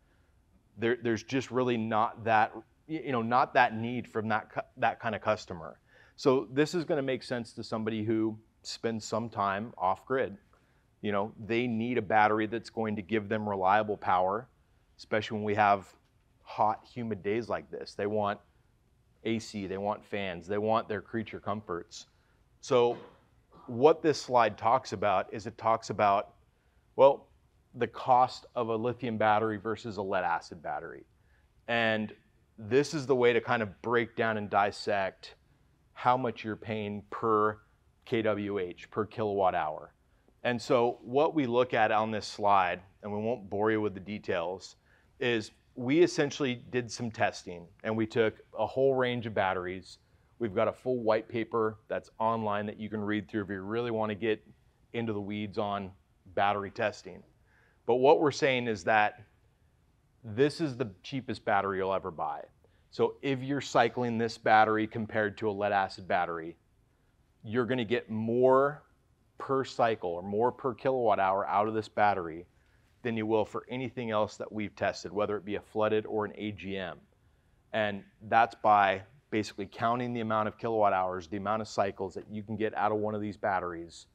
There, there's just really not that you know, not that need from that, that kind of customer. So this is going to make sense to somebody who spends some time off grid. You know, they need a battery that's going to give them reliable power, especially when we have hot, humid days like this. They want AC, they want fans, they want their creature comforts. So what this slide talks about is it talks about, well, the cost of a lithium battery versus a lead acid battery. And this is the way to kind of break down and dissect how much you're paying per kWh, per kilowatt hour. And so what we look at on this slide, and we won't bore you with the details, is we essentially did some testing and we took a whole range of batteries. We've got a full white paper that's online that you can read through if you really want to get into the weeds on battery testing. But what we're saying is that this is the cheapest battery you'll ever buy. So if you're cycling this battery compared to a lead acid battery, you're going to get more per cycle or more per kilowatt hour out of this battery than you will for anything else that we've tested, whether it be a flooded or an AGM. And that's by basically counting the amount of kilowatt hours, the amount of cycles that you can get out of one of these batteries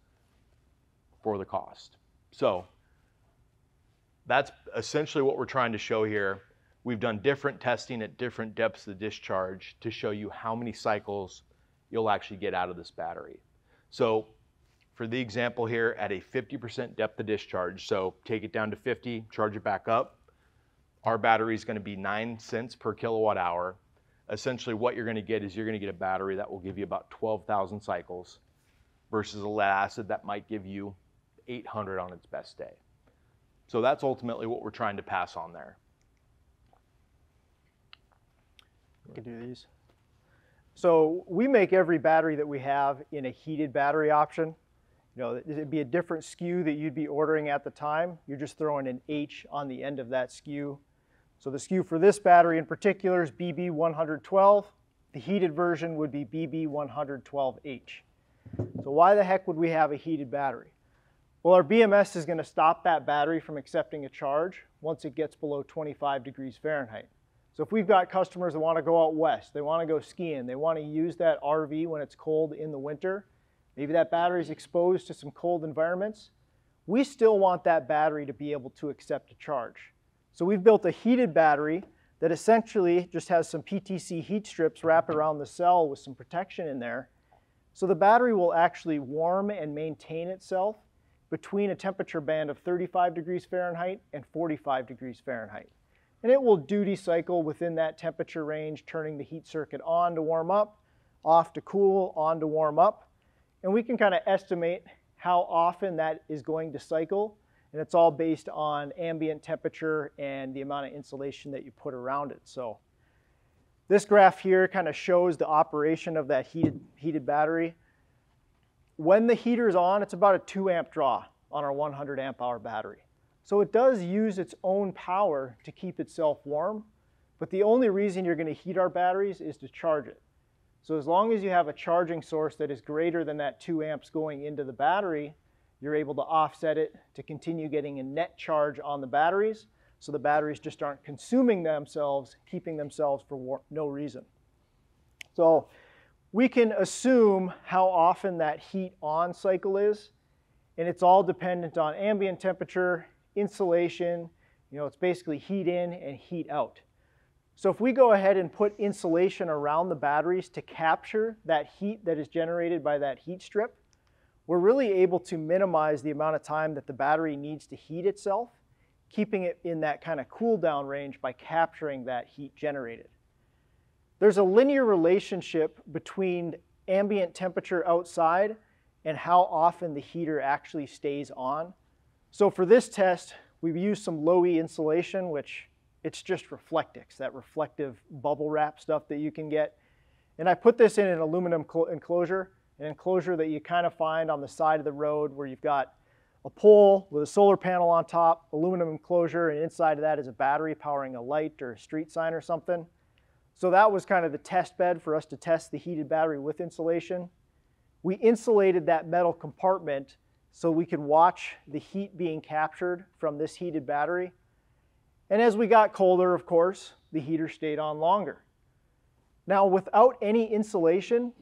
for the cost. So that's essentially what we're trying to show here. We've done different testing at different depths of discharge to show you how many cycles you'll actually get out of this battery. So for the example here at a 50% depth of discharge, so take it down to 50, charge it back up, our battery is going to be 9 cents per kilowatt hour. Essentially what you're going to get is you're going to get a battery that will give you about 12,000 cycles versus a lead acid that might give you 800 on its best day. So that's ultimately what we're trying to pass on there. We can do these. So we make every battery that we have in a heated battery option. You know, it'd be a different SKU that you'd be ordering at the time. You're just throwing an H on the end of that SKU. So the SKU for this battery in particular is BB112. The heated version would be BB112H. So why the heck would we have a heated battery? Well, our BMS is going to stop that battery from accepting a charge once it gets below 25 degrees Fahrenheit. So if we've got customers that want to go out west, they want to go skiing, they want to use that RV when it's cold in the winter, maybe that battery is exposed to some cold environments, we still want that battery to be able to accept a charge. So we've built a heated battery that essentially just has some PTC heat strips wrapped around the cell with some protection in there. So the battery will actually warm and maintain itself between a temperature band of 35 degrees Fahrenheit and 45 degrees Fahrenheit. And it will duty cycle within that temperature range, turning the heat circuit on to warm up, off to cool, on to warm up. And we can kind of estimate how often that is going to cycle. And it's all based on ambient temperature and the amount of insulation that you put around it. So this graph here kind of shows the operation of that heated, heated battery. When the heater is on, it's about a 2 amp draw on our 100 amp hour battery. So it does use its own power to keep itself warm, but the only reason you're going to heat our batteries is to charge it. So as long as you have a charging source that is greater than that 2 amps going into the battery, you're able to offset it to continue getting a net charge on the batteries so the batteries just aren't consuming themselves, keeping themselves for no reason. So we can assume how often that heat on cycle is, and it's all dependent on ambient temperature, insulation, you know, it's basically heat in and heat out. So if we go ahead and put insulation around the batteries to capture that heat that is generated by that heat strip, we're really able to minimize the amount of time that the battery needs to heat itself, keeping it in that kind of cool down range by capturing that heat generated. There's a linear relationship between ambient temperature outside and how often the heater actually stays on. So for this test, we've used some low E insulation, which it's just Reflectix, that reflective bubble wrap stuff that you can get. And I put this in an aluminum enclosure, an enclosure that you kind of find on the side of the road where you've got a pole with a solar panel on top, aluminum enclosure, and inside of that is a battery powering a light or a street sign or something. So that was kind of the test bed for us to test the heated battery with insulation. We insulated that metal compartment so we could watch the heat being captured from this heated battery. And as we got colder, of course, the heater stayed on longer. Now, without any insulation,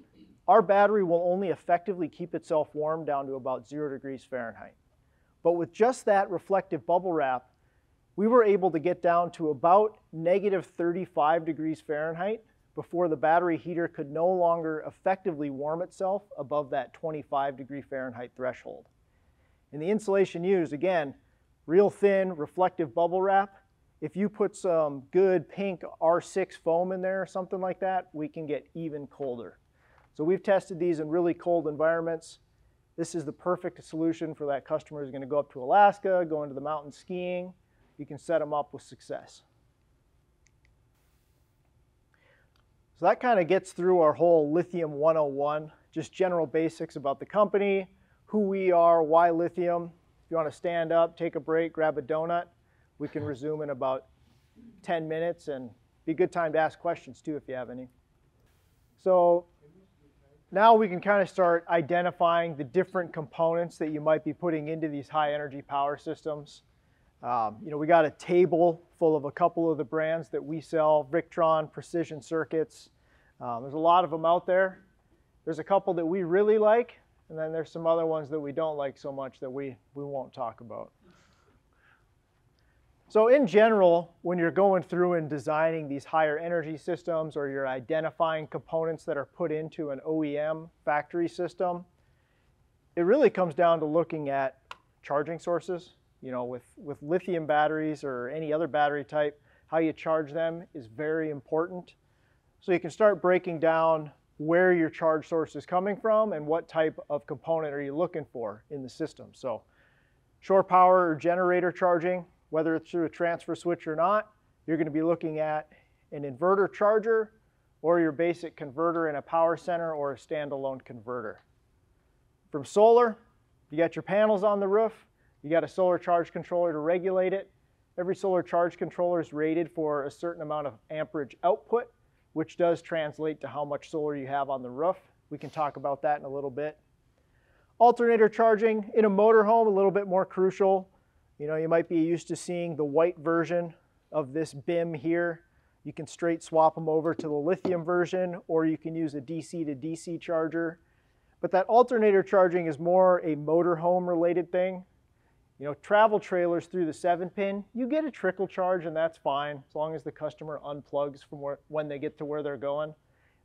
our battery will only effectively keep itself warm down to about zero degrees Fahrenheit. But with just that reflective bubble wrap, we were able to get down to about negative 35 degrees Fahrenheit before the battery heater could no longer effectively warm itself above that 25 degree Fahrenheit threshold. And the insulation used, again, real thin reflective bubble wrap, If you put some good pink R6 foam in there or something like that, we can get even colder. So we've tested these in really cold environments. This is the perfect solution for that customer who's going to go up to Alaska, go into the mountain skiing. You can set them up with success. So that kind of gets through our whole Lithium 101, just general basics about the company, who we are, why lithium. If you want to stand up, take a break, grab a donut, we can resume in about 10 minutes and be a good time to ask questions too if you have any. So now we can kind of start identifying the different components that you might be putting into these high energy power systems. Um, you know, we got a table full of a couple of the brands that we sell, Victron, Precision Circuits. Um, there's a lot of them out there. There's a couple that we really like, and then there's some other ones that we don't like so much that we, we won't talk about. So in general, when you're going through and designing these higher energy systems or you're identifying components that are put into an OEM factory system, it really comes down to looking at charging sources. You know, with, with lithium batteries or any other battery type, how you charge them is very important. So you can start breaking down where your charge source is coming from and what type of component are you looking for in the system. So shore power or generator charging, whether it's through a transfer switch or not, you're going to be looking at an inverter charger or your basic converter in a power center or a standalone converter. From solar, you got your panels on the roof, you got a solar charge controller to regulate it. Every solar charge controller is rated for a certain amount of amperage output, which does translate to how much solar you have on the roof. We can talk about that in a little bit. Alternator charging in a motorhome, a little bit more crucial. You know, you might be used to seeing the white version of this BIM here. You can straight swap them over to the lithium version, or you can use a DC to DC charger. But that alternator charging is more a motorhome related thing. You know, travel trailers through the 7-pin, you get a trickle charge and that's fine. As long as the customer unplugs from where, when they get to where they're going,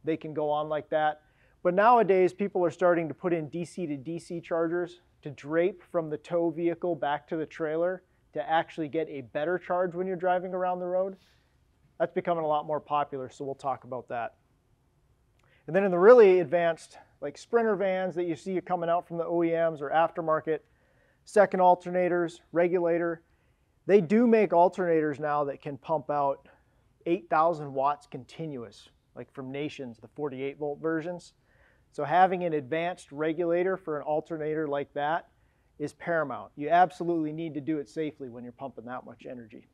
they can go on like that. But nowadays, people are starting to put in DC to DC chargers to drape from the tow vehicle back to the trailer to actually get a better charge when you're driving around the road. That's becoming a lot more popular, so we'll talk about that. And then in the really advanced, like Sprinter vans that you see coming out from the OEMs or aftermarket, second alternators, regulator. They do make alternators now that can pump out 8,000 watts continuous, like from Nations, the 48 volt versions. So having an advanced regulator for an alternator like that is paramount. You absolutely need to do it safely when you're pumping that much energy.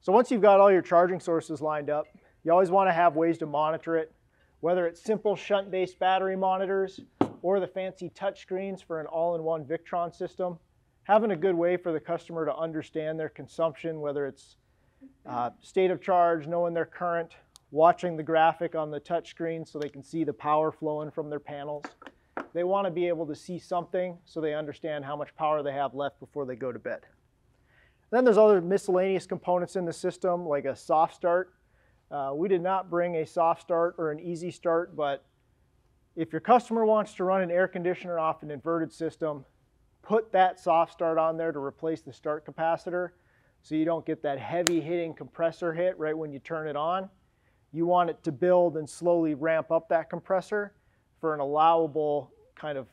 So once you've got all your charging sources lined up, you always want to have ways to monitor it, whether it's simple shunt-based battery monitors or the fancy touchscreens for an all-in-one Victron system. Having a good way for the customer to understand their consumption, whether it's uh, state of charge, knowing their current, watching the graphic on the touchscreen so they can see the power flowing from their panels. They want to be able to see something so they understand how much power they have left before they go to bed. Then there's other miscellaneous components in the system like a soft start. Uh, we did not bring a soft start or an easy start, but if your customer wants to run an air conditioner off an inverted system, put that soft start on there to replace the start capacitor so you don't get that heavy hitting compressor hit right when you turn it on. You want it to build and slowly ramp up that compressor for an allowable kind of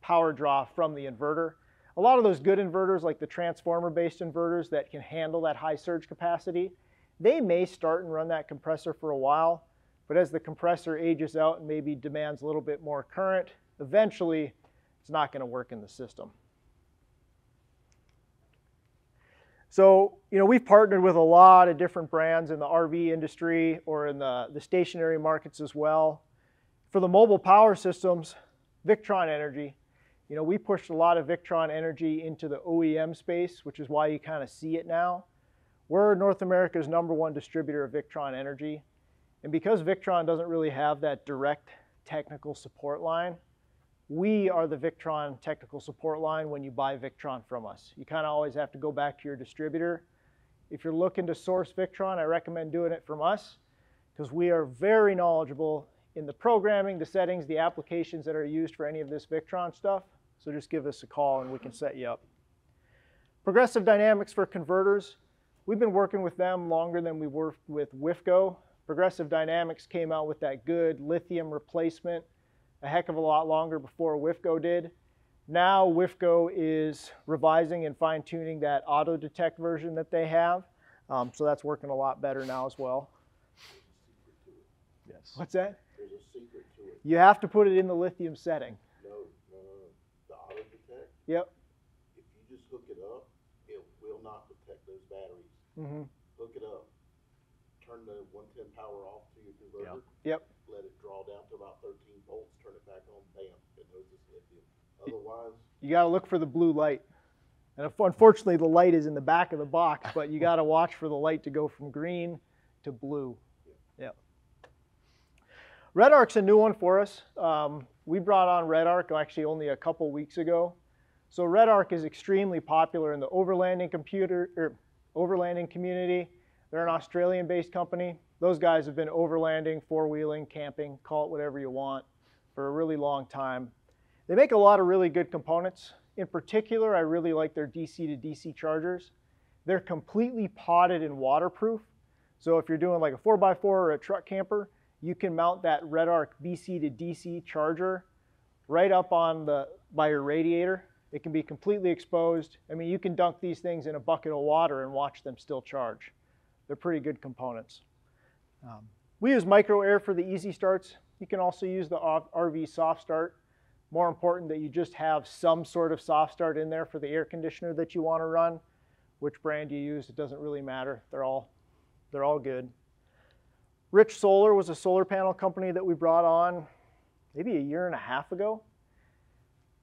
power draw from the inverter. A lot of those good inverters, like the transformer-based inverters that can handle that high surge capacity, they may start and run that compressor for a while, but as the compressor ages out and maybe demands a little bit more current, eventually it's not going to work in the system. So, you know, we've partnered with a lot of different brands in the RV industry or in the, the stationary markets as well. For the mobile power systems, Victron Energy, you know, we pushed a lot of Victron Energy into the OEM space, which is why you kind of see it now. We're North America's number one distributor of Victron Energy. And because Victron doesn't really have that direct technical support line, we are the Victron technical support line when you buy Victron from us. You kind of always have to go back to your distributor. If you're looking to source Victron, I recommend doing it from us because we are very knowledgeable in the programming, the settings, the applications that are used for any of this Victron stuff. So just give us a call and we can set you up. Progressive Dynamics for converters. we've been working with them longer than we worked with WFCO. Progressive Dynamics came out with that good lithium replacement a heck of a lot longer before WFCO did. Now WFCO is revising and fine tuning that auto detect version that they have. Um, so that's working a lot better now as well. Yes. What's that? There's a secret to it. You have to put it in the lithium setting. No, no, no, no. The auto detect, Yep. if you just hook it up, it will not detect those batteries. Mm -hmm. Hook it up. Turn the one ten power off to your converter. Yep. Let it draw down to about thirteen volts, turn it back on, bam, it knows it's. Otherwise, You got to look for the blue light. And unfortunately, the light is in the back of the box, but you got to watch for the light to go from green to blue. Yep. Red Arc's a new one for us. Um, we brought on Red Arc actually only a couple weeks ago. So Red Arc is extremely popular in the overlanding computer or overlanding community. They're an Australian-based company. Those guys have been overlanding, four-wheeling, camping, call it whatever you want, for a really long time. They make a lot of really good components. In particular, I really like their DC to DC chargers. They're completely potted and waterproof. So if you're doing like a 4x4 or a truck camper, you can mount that Red Arc BC to DC charger right up on the by your radiator. It can be completely exposed. I mean, you can dunk these things in a bucket of water and watch them still charge. They're pretty good components. Um, we use micro air for the easy starts. You can also use the RV soft start. More important that you just have some sort of soft start in there for the air conditioner that you want to run. Which brand you use, it doesn't really matter. They're all, they're all good. Rich Solar was a solar panel company that we brought on maybe a year and a half ago.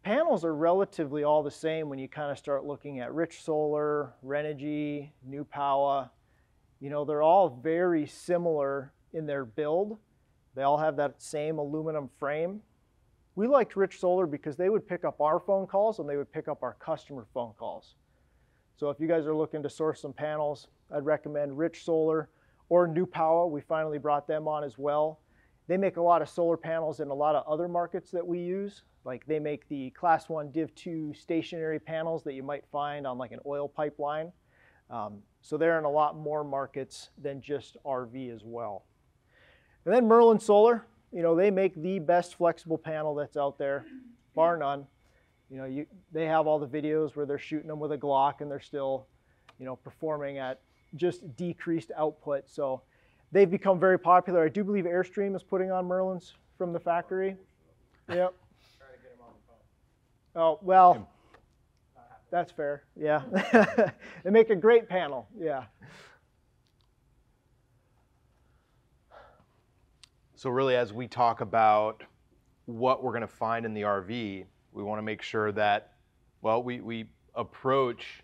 Panels are relatively all the same when you kind of start looking at Rich Solar, Renogy, Newpowa. You know, they're all very similar in their build. They all have that same aluminum frame. We liked Rich Solar because they would pick up our phone calls and they would pick up our customer phone calls. So if you guys are looking to source some panels, I'd recommend Rich Solar or Newpowa. We finally brought them on as well. They make a lot of solar panels in a lot of other markets that we use. Like they make the class one Div 2 stationary panels that you might find on like an oil pipeline. Um, so they're in a lot more markets than just RV as well. And then Merlin Solar, you know, they make the best flexible panel that's out there, bar none. You know, you, they have all the videos where they're shooting them with a Glock and they're still, you know, performing at just decreased output. So they've become very popular. I do believe Airstream is putting on Merlins from the factory. Yep. Oh, well, that's fair. Yeah. they make a great panel. Yeah. So really, as we talk about what we're going to find in the RV, we want to make sure that, well, we, we approach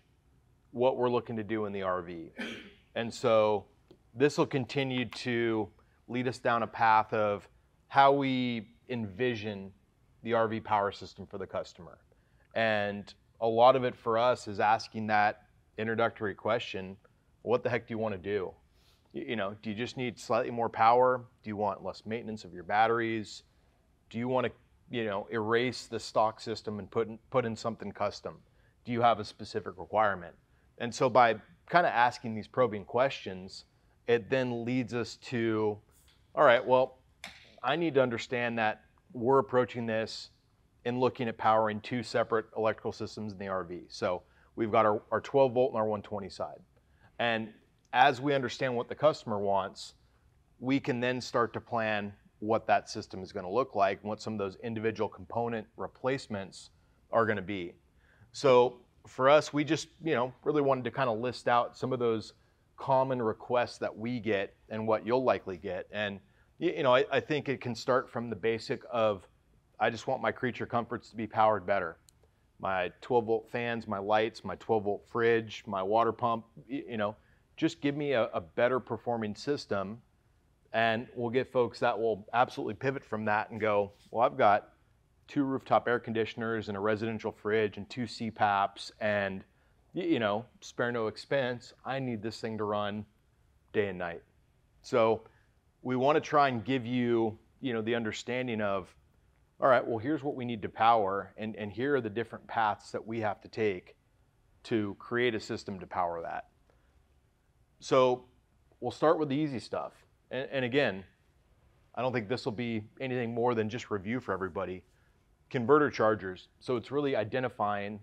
what we're looking to do in the RV. And so this will continue to lead us down a path of how we envision the RV power system for the customer. And a lot of it for us is asking that introductory question what the heck do you want to do? You know, do you just need slightly more power? Do you want less maintenance of your batteries? Do you want to, you know, erase the stock system and put in, put in something custom? Do you have a specific requirement? And so by kind of asking these probing questions, it then leads us to, all right, well, I need to understand that we're approaching this and looking at powering two separate electrical systems in the RV. So we've got our, our 12 volt and our 120 side. And as we understand what the customer wants, we can then start to plan what that system is going to look like and what some of those individual component replacements are going to be. So for us, we just, you know, really wanted to kind of list out some of those common requests that we get and what you'll likely get. And, you know, I, I think it can start from the basic of, I just want my creature comforts to be powered better. My 12 volt fans, my lights, my 12 volt fridge, my water pump, you know, just give me a, a, better performing system. And we'll get folks that will absolutely pivot from that and go, well, I've got two rooftop air conditioners and a residential fridge and two CPAPs and, you know, spare no expense. I need this thing to run day and night. So we want to try and give you, you know, the understanding of, all right, well, here's what we need to power, and, and here are the different paths that we have to take to create a system to power that. So we'll start with the easy stuff. And, and again, I don't think this will be anything more than just review for everybody. Converter chargers. So it's really identifying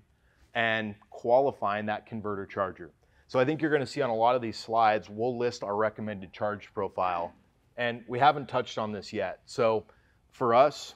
and qualifying that converter charger. So I think you're going to see on a lot of these slides, we'll list our recommended charge profile. And we haven't touched on this yet. So for us,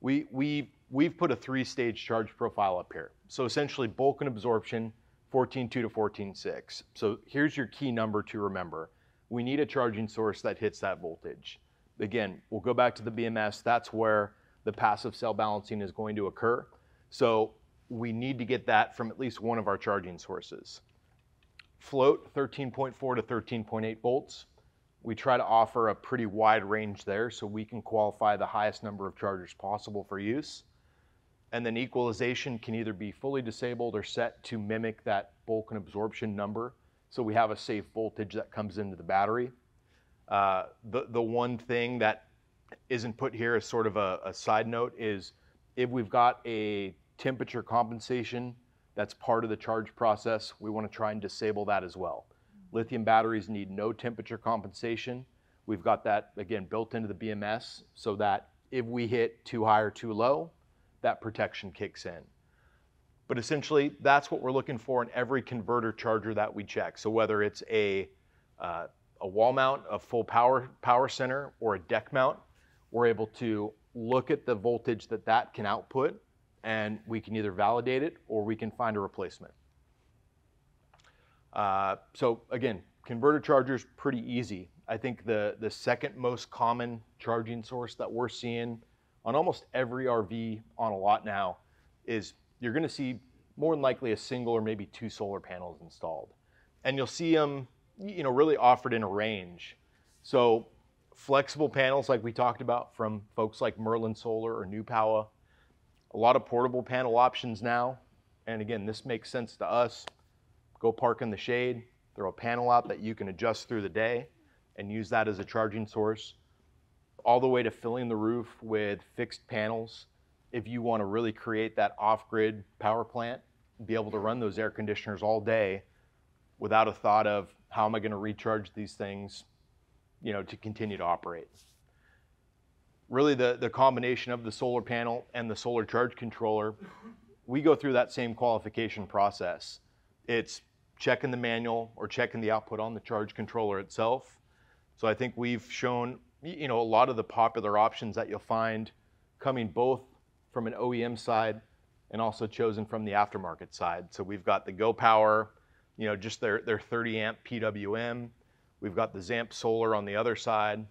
we, we, we've put a three-stage charge profile up here. So essentially bulk and absorption, 14.2 to 14.6. So here's your key number to remember. We need a charging source that hits that voltage. Again, we'll go back to the BMS. That's where the passive cell balancing is going to occur. So we need to get that from at least one of our charging sources. Float 13.4 to 13.8 volts. We try to offer a pretty wide range there so we can qualify the highest number of chargers possible for use. And then equalization can either be fully disabled or set to mimic that bulk and absorption number. So we have a safe voltage that comes into the battery. Uh, the, the one thing that isn't put here as sort of a, a side note is if we've got a temperature compensation that's part of the charge process, we want to try and disable that as well. Lithium batteries need no temperature compensation. We've got that, again, built into the BMS so that if we hit too high or too low, that protection kicks in. But essentially, that's what we're looking for in every converter charger that we check. So whether it's a, uh, a wall mount, a full power, power center, or a deck mount, we're able to look at the voltage that that can output and we can either validate it or we can find a replacement. Uh, so again, converter chargers, pretty easy. I think the, the second most common charging source that we're seeing on almost every RV on a lot now is you're gonna see more than likely a single or maybe two solar panels installed. And you'll see them, you know, really offered in a range. So flexible panels like we talked about from folks like Merlin Solar or Newpowa, a lot of portable panel options now. And again, this makes sense to us. Go park in the shade, throw a panel out that you can adjust through the day and use that as a charging source. All the way to filling the roof with fixed panels. If you want to really create that off grid power plant, be able to run those air conditioners all day without a thought of how am I going to recharge these things, you know, to continue to operate really the, the combination of the solar panel and the solar charge controller, we go through that same qualification process. It's checking the manual or checking the output on the charge controller itself. So I think we've shown you know a lot of the popular options that you'll find coming both from an OEM side and also chosen from the aftermarket side. So we've got the Go Power, you know, just their, their 30 amp PWM. We've got the Zamp Solar on the other side.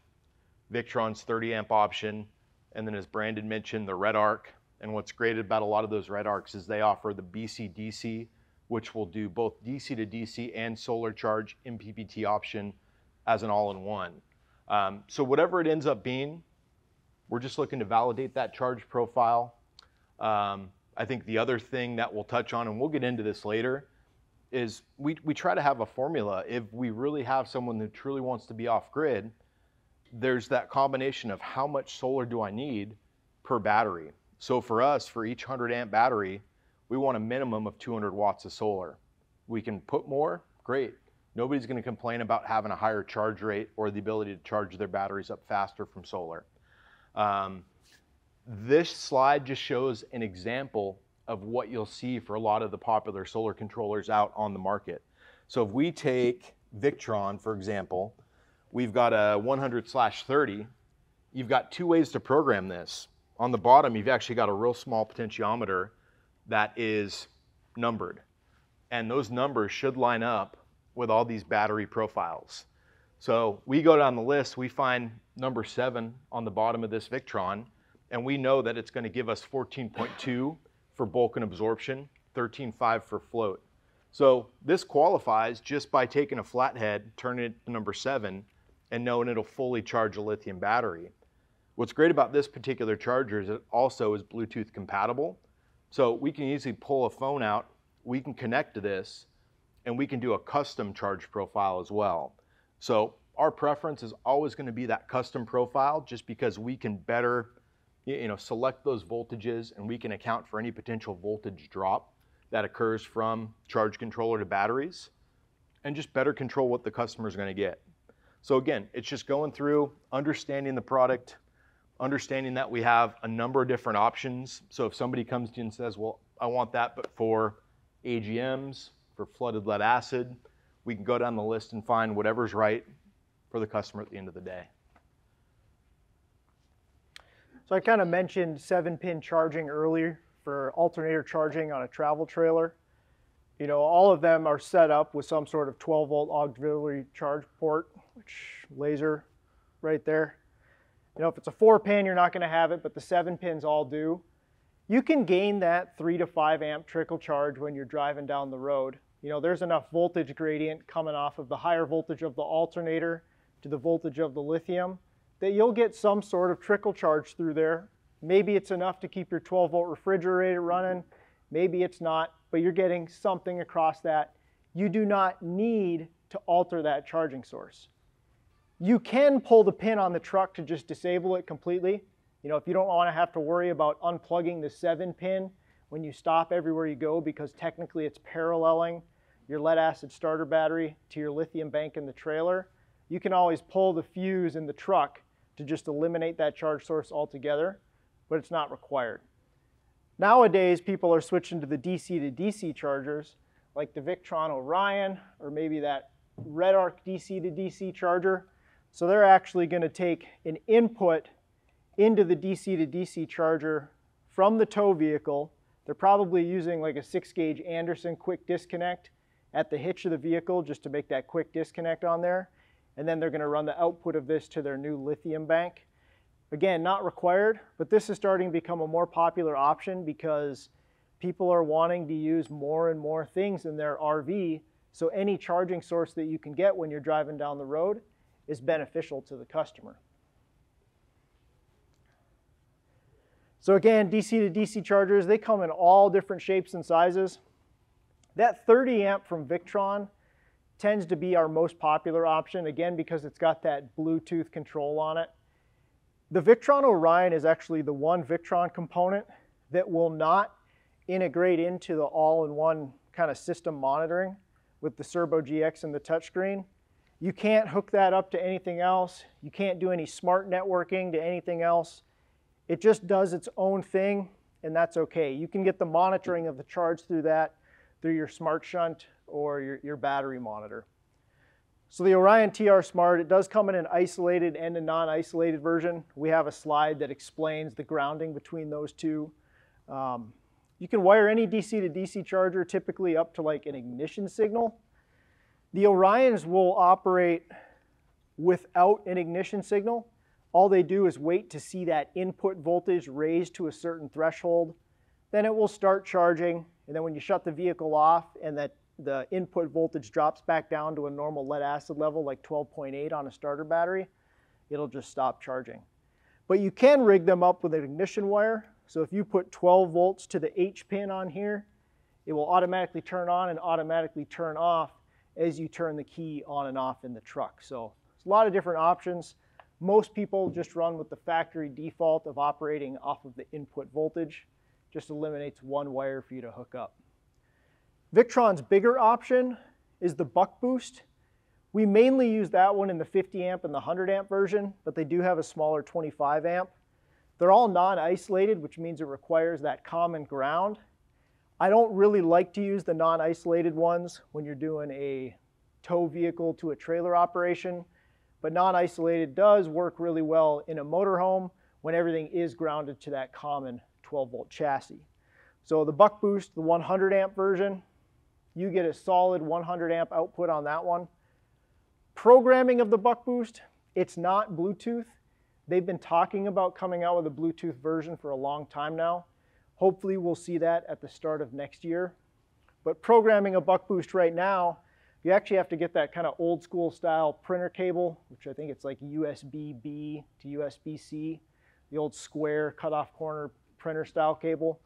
Victron's 30 amp option, and then as Brandon mentioned, the Red Arc. And what's great about a lot of those Red Arcs is they offer the BC-DC, which will do both DC to DC and solar charge MPPT option as an all-in-one. Um, so whatever it ends up being, we're just looking to validate that charge profile. Um, I think the other thing that we'll touch on, and we'll get into this later, is we, we try to have a formula. If we really have someone who truly wants to be off grid, there's that combination of how much solar do I need per battery. So for us, for each 100 amp battery, we want a minimum of 200 watts of solar. We can put more, great. Nobody's going to complain about having a higher charge rate or the ability to charge their batteries up faster from solar. Um, this slide just shows an example of what you'll see for a lot of the popular solar controllers out on the market. So if we take Victron, for example, we've got a 100 slash 30. You've got two ways to program this. On the bottom, you've actually got a real small potentiometer that is numbered. And those numbers should line up with all these battery profiles. So we go down the list, we find number seven on the bottom of this Victron, and we know that it's going to give us 14.2 for bulk and absorption, 13.5 for float. So this qualifies just by taking a flathead, turning it to number seven, and knowing it'll fully charge a lithium battery. What's great about this particular charger is it also is Bluetooth compatible. So we can easily pull a phone out, we can connect to this, and we can do a custom charge profile as well. So our preference is always going to be that custom profile just because we can better you know, select those voltages and we can account for any potential voltage drop that occurs from charge controller to batteries. and just better control what the customer is going to get. So again, it's just going through, understanding the product, understanding that we have a number of different options. So if somebody comes to you and says, well, I want that, but for AGMs, for flooded lead acid, we can go down the list and find whatever's right for the customer at the end of the day. So I kind of mentioned seven pin charging earlier for alternator charging on a travel trailer. You know, all of them are set up with some sort of 12 volt auxiliary charge port, which laser right there. You know, if it's a four pin, you're not going to have it, but the seven pins all do. You can gain that three to five amp trickle charge when you're driving down the road. You know, there's enough voltage gradient coming off of the higher voltage of the alternator to the voltage of the lithium that you'll get some sort of trickle charge through there. Maybe it's enough to keep your 12 volt refrigerator running. Maybe it's not, but you're getting something across that. You do not need to alter that charging source. You can pull the pin on the truck to just disable it completely. You know, if you don't want to have to worry about unplugging the seven pin when you stop everywhere you go because technically it's paralleling your lead acid starter battery to your lithium bank in the trailer, you can always pull the fuse in the truck to just eliminate that charge source altogether, but it's not required. Nowadays, people are switching to the DC to DC chargers like the Victron Orion or maybe that RedArc DC to DC charger. So they're actually going to take an input into the DC to DC charger from the tow vehicle. They're probably using like a six gauge Anderson quick disconnect at the hitch of the vehicle just to make that quick disconnect on there. And then they're going to run the output of this to their new lithium bank. Again, not required, but this is starting to become a more popular option because people are wanting to use more and more things in their RV. So any charging source that you can get when you're driving down the road is beneficial to the customer. So again, DC to DC chargers, they come in all different shapes and sizes. That 30 amp from Victron tends to be our most popular option, again, because it's got that Bluetooth control on it. The Victron Orion is actually the one Victron component that will not integrate into the all-in-one kind of system monitoring with the Cerbo GX and the touchscreen. You can't hook that up to anything else. You can't do any smart networking to anything else. It just does its own thing, and that's okay. You can get the monitoring of the charge through that, through your smart shunt or your, your battery monitor. So the Orion TR Smart, it does come in an isolated and a non-isolated version. We have a slide that explains the grounding between those two. Um, you can wire any DC to DC charger typically up to like an ignition signal. The Orions will operate without an ignition signal. All they do is wait to see that input voltage raised to a certain threshold. Then it will start charging. And then when you shut the vehicle off and that the input voltage drops back down to a normal lead acid level like 12.8 on a starter battery, it'll just stop charging. But you can rig them up with an ignition wire. So if you put 12 volts to the H pin on here, it will automatically turn on and automatically turn off as you turn the key on and off in the truck. So it's a lot of different options. Most people just run with the factory default of operating off of the input voltage. Just eliminates one wire for you to hook up. Victron's bigger option is the buck boost. We mainly use that one in the 50 amp and the 100 amp version, but they do have a smaller 25 amp. They're all non-isolated, which means it requires that common ground. I don't really like to use the non-isolated ones when you're doing a tow vehicle to a trailer operation, but non-isolated does work really well in a motorhome when everything is grounded to that common 12 volt chassis. So the buck boost, the 100 amp version, you get a solid 100 amp output on that one. Programming of the buck boost, it's not Bluetooth. They've been talking about coming out with a Bluetooth version for a long time now. Hopefully we'll see that at the start of next year. But programming a buck boost right now, you actually have to get that kind of old school style printer cable, which I think it's like USB-B to USB-C, the old square cut off corner printer style cable.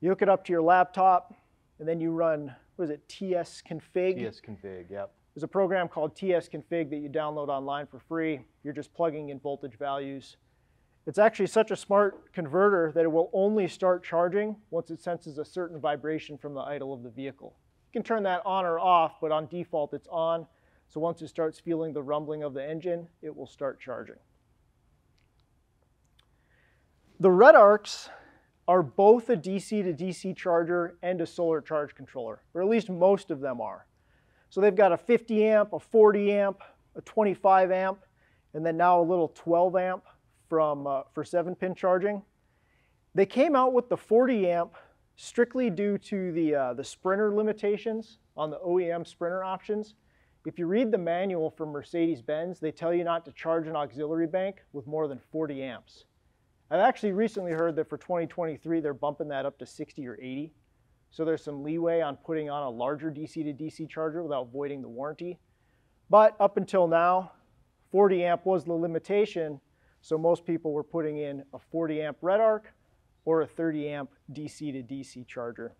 You hook it up to your laptop, and then you run what is it TS config? TS config, yep. There's a program called TS config that you download online for free. You're just plugging in voltage values. It's actually such a smart converter that it will only start charging once it senses a certain vibration from the idle of the vehicle. You can turn that on or off, but on default it's on. So once it starts feeling the rumbling of the engine, it will start charging. The RedArcs are both a DC to DC charger and a solar charge controller, or at least most of them are. So they've got a 50 amp, a 40 amp, a 25 amp, and then now a little 12 amp from, uh, for 7 pin charging. They came out with the 40 amp strictly due to the, uh, the sprinter limitations on the OEM sprinter options. If you read the manual from Mercedes-Benz, they tell you not to charge an auxiliary bank with more than 40 amps. I've actually recently heard that for 2023, they're bumping that up to 60 or 80. So there's some leeway on putting on a larger DC to DC charger without voiding the warranty. But up until now, 40 amp was the limitation. So most people were putting in a 40 amp RedArc or a 30 amp DC to DC charger.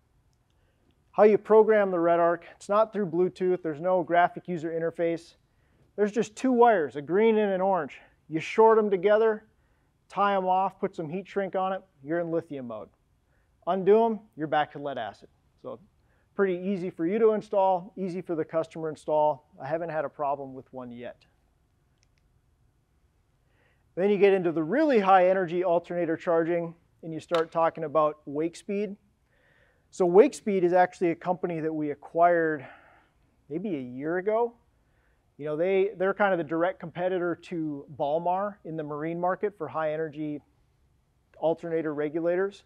How you program the RedArc, it's not through Bluetooth. There's no graphic user interface. There's just two wires, a green and an orange. You short them together, tie them off, put some heat shrink on it, you're in lithium mode. Undo them, you're back to lead acid. So pretty easy for you to install, easy for the customer to install. I haven't had a problem with one yet. Then you get into the really high energy alternator charging and you start talking about Wakespeed. So Wakespeed is actually a company that we acquired maybe a year ago. You know, they, they're kind of the direct competitor to Balmar in the marine market for high energy alternator regulators.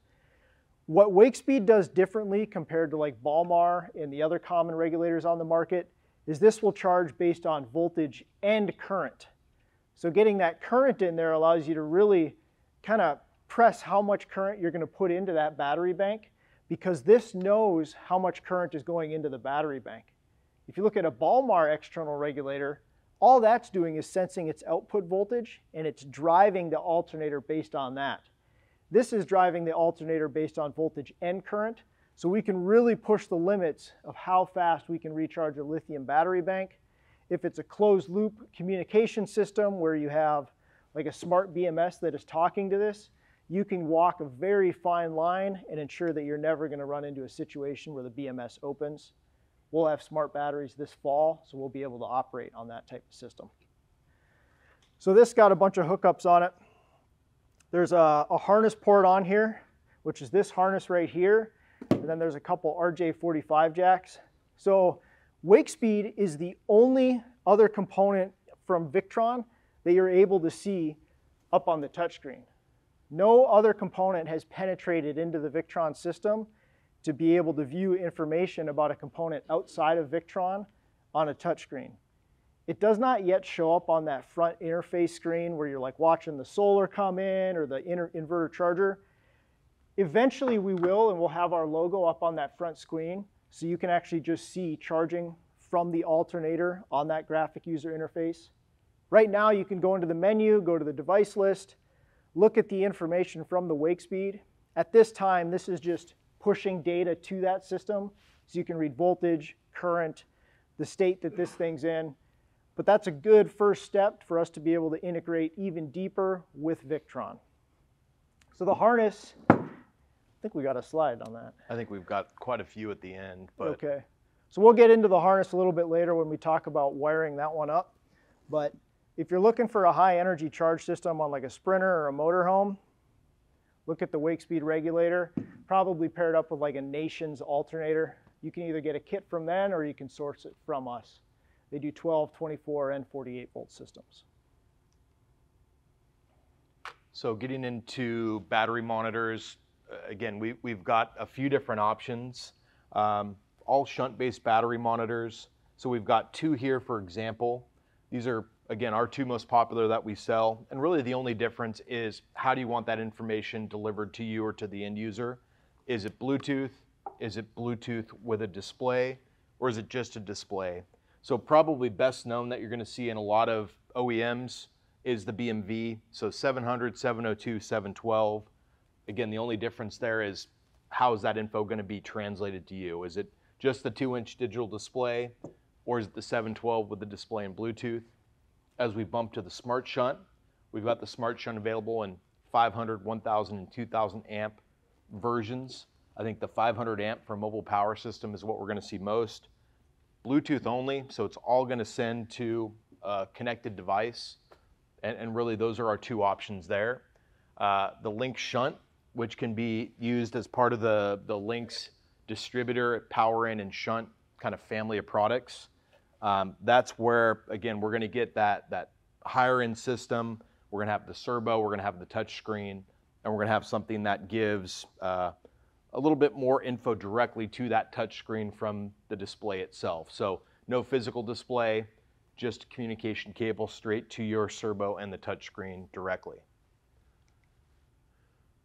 What Wakespeed does differently compared to like Balmar and the other common regulators on the market is this will charge based on voltage and current. So getting that current in there allows you to really kind of press how much current you're going to put into that battery bank because this knows how much current is going into the battery bank. If you look at a Balmar external regulator, all that's doing is sensing its output voltage and it's driving the alternator based on that. This is driving the alternator based on voltage and current, so we can really push the limits of how fast we can recharge a lithium battery bank. If it's a closed loop communication system where you have like a smart BMS that is talking to this, you can walk a very fine line and ensure that you're never going to run into a situation where the BMS opens. We'll have smart batteries this fall, so we'll be able to operate on that type of system. So this got a bunch of hookups on it. There's a, a harness port on here, which is this harness right here. And then there's a couple RJ45 jacks. So Wakespeed is the only other component from Victron that you're able to see up on the touchscreen. No other component has penetrated into the Victron system to be able to view information about a component outside of Victron on a touchscreen. It does not yet show up on that front interface screen where you're like watching the solar come in or the inverter charger. Eventually we will and we'll have our logo up on that front screen so you can actually just see charging from the alternator on that graphic user interface. Right now you can go into the menu, go to the device list, look at the information from the Wakespeed. At this time, this is just pushing data to that system so you can read voltage, current, the state that this thing's in. But that's a good first step for us to be able to integrate even deeper with Victron. So the harness, I think we got a slide on that. I think we've got quite a few at the end, but Okay. So we'll get into the harness a little bit later when we talk about wiring that one up. But if you're looking for a high energy charge system on like a Sprinter or a motorhome, look at the Wakespeed regulator, probably paired up with like a Nations alternator. You can either get a kit from them or you can source it from us. They do 12, 24, and 48 volt systems. So getting into battery monitors, uh, again, we, we've got a few different options, um, all shunt-based battery monitors. So we've got two here, for example. These are, again, our two most popular that we sell. And really the only difference is how do you want that information delivered to you or to the end user? Is it Bluetooth? Is it Bluetooth with a display? Or is it just a display? So probably best known that you're gonna see in a lot of OEMs is the BMV. So 700, 702, 712. Again, the only difference there is how is that info gonna be translated to you? Is it just the two inch digital display or is it the 712 with the display and Bluetooth? As we bump to the Smart Shunt, we've got the Smart Shunt available in 500, 1000, and 2000 amp versions. I think the 500 amp for mobile power system is what we're going to see most. Bluetooth only, so it's all going to send to a connected device. And, and really, those are our two options there. Uh, the Lynx Shunt, which can be used as part of the, the Lynx distributor, power in and shunt kind of family of products. Um, that's where, again, we're going to get that, that higher end system. We're going to have the Cerbo, we're going to have the touch screen, and we're going to have something that gives uh, a little bit more info directly to that touch screen from the display itself. So no physical display, just communication cable straight to your Cerbo and the touch screen directly.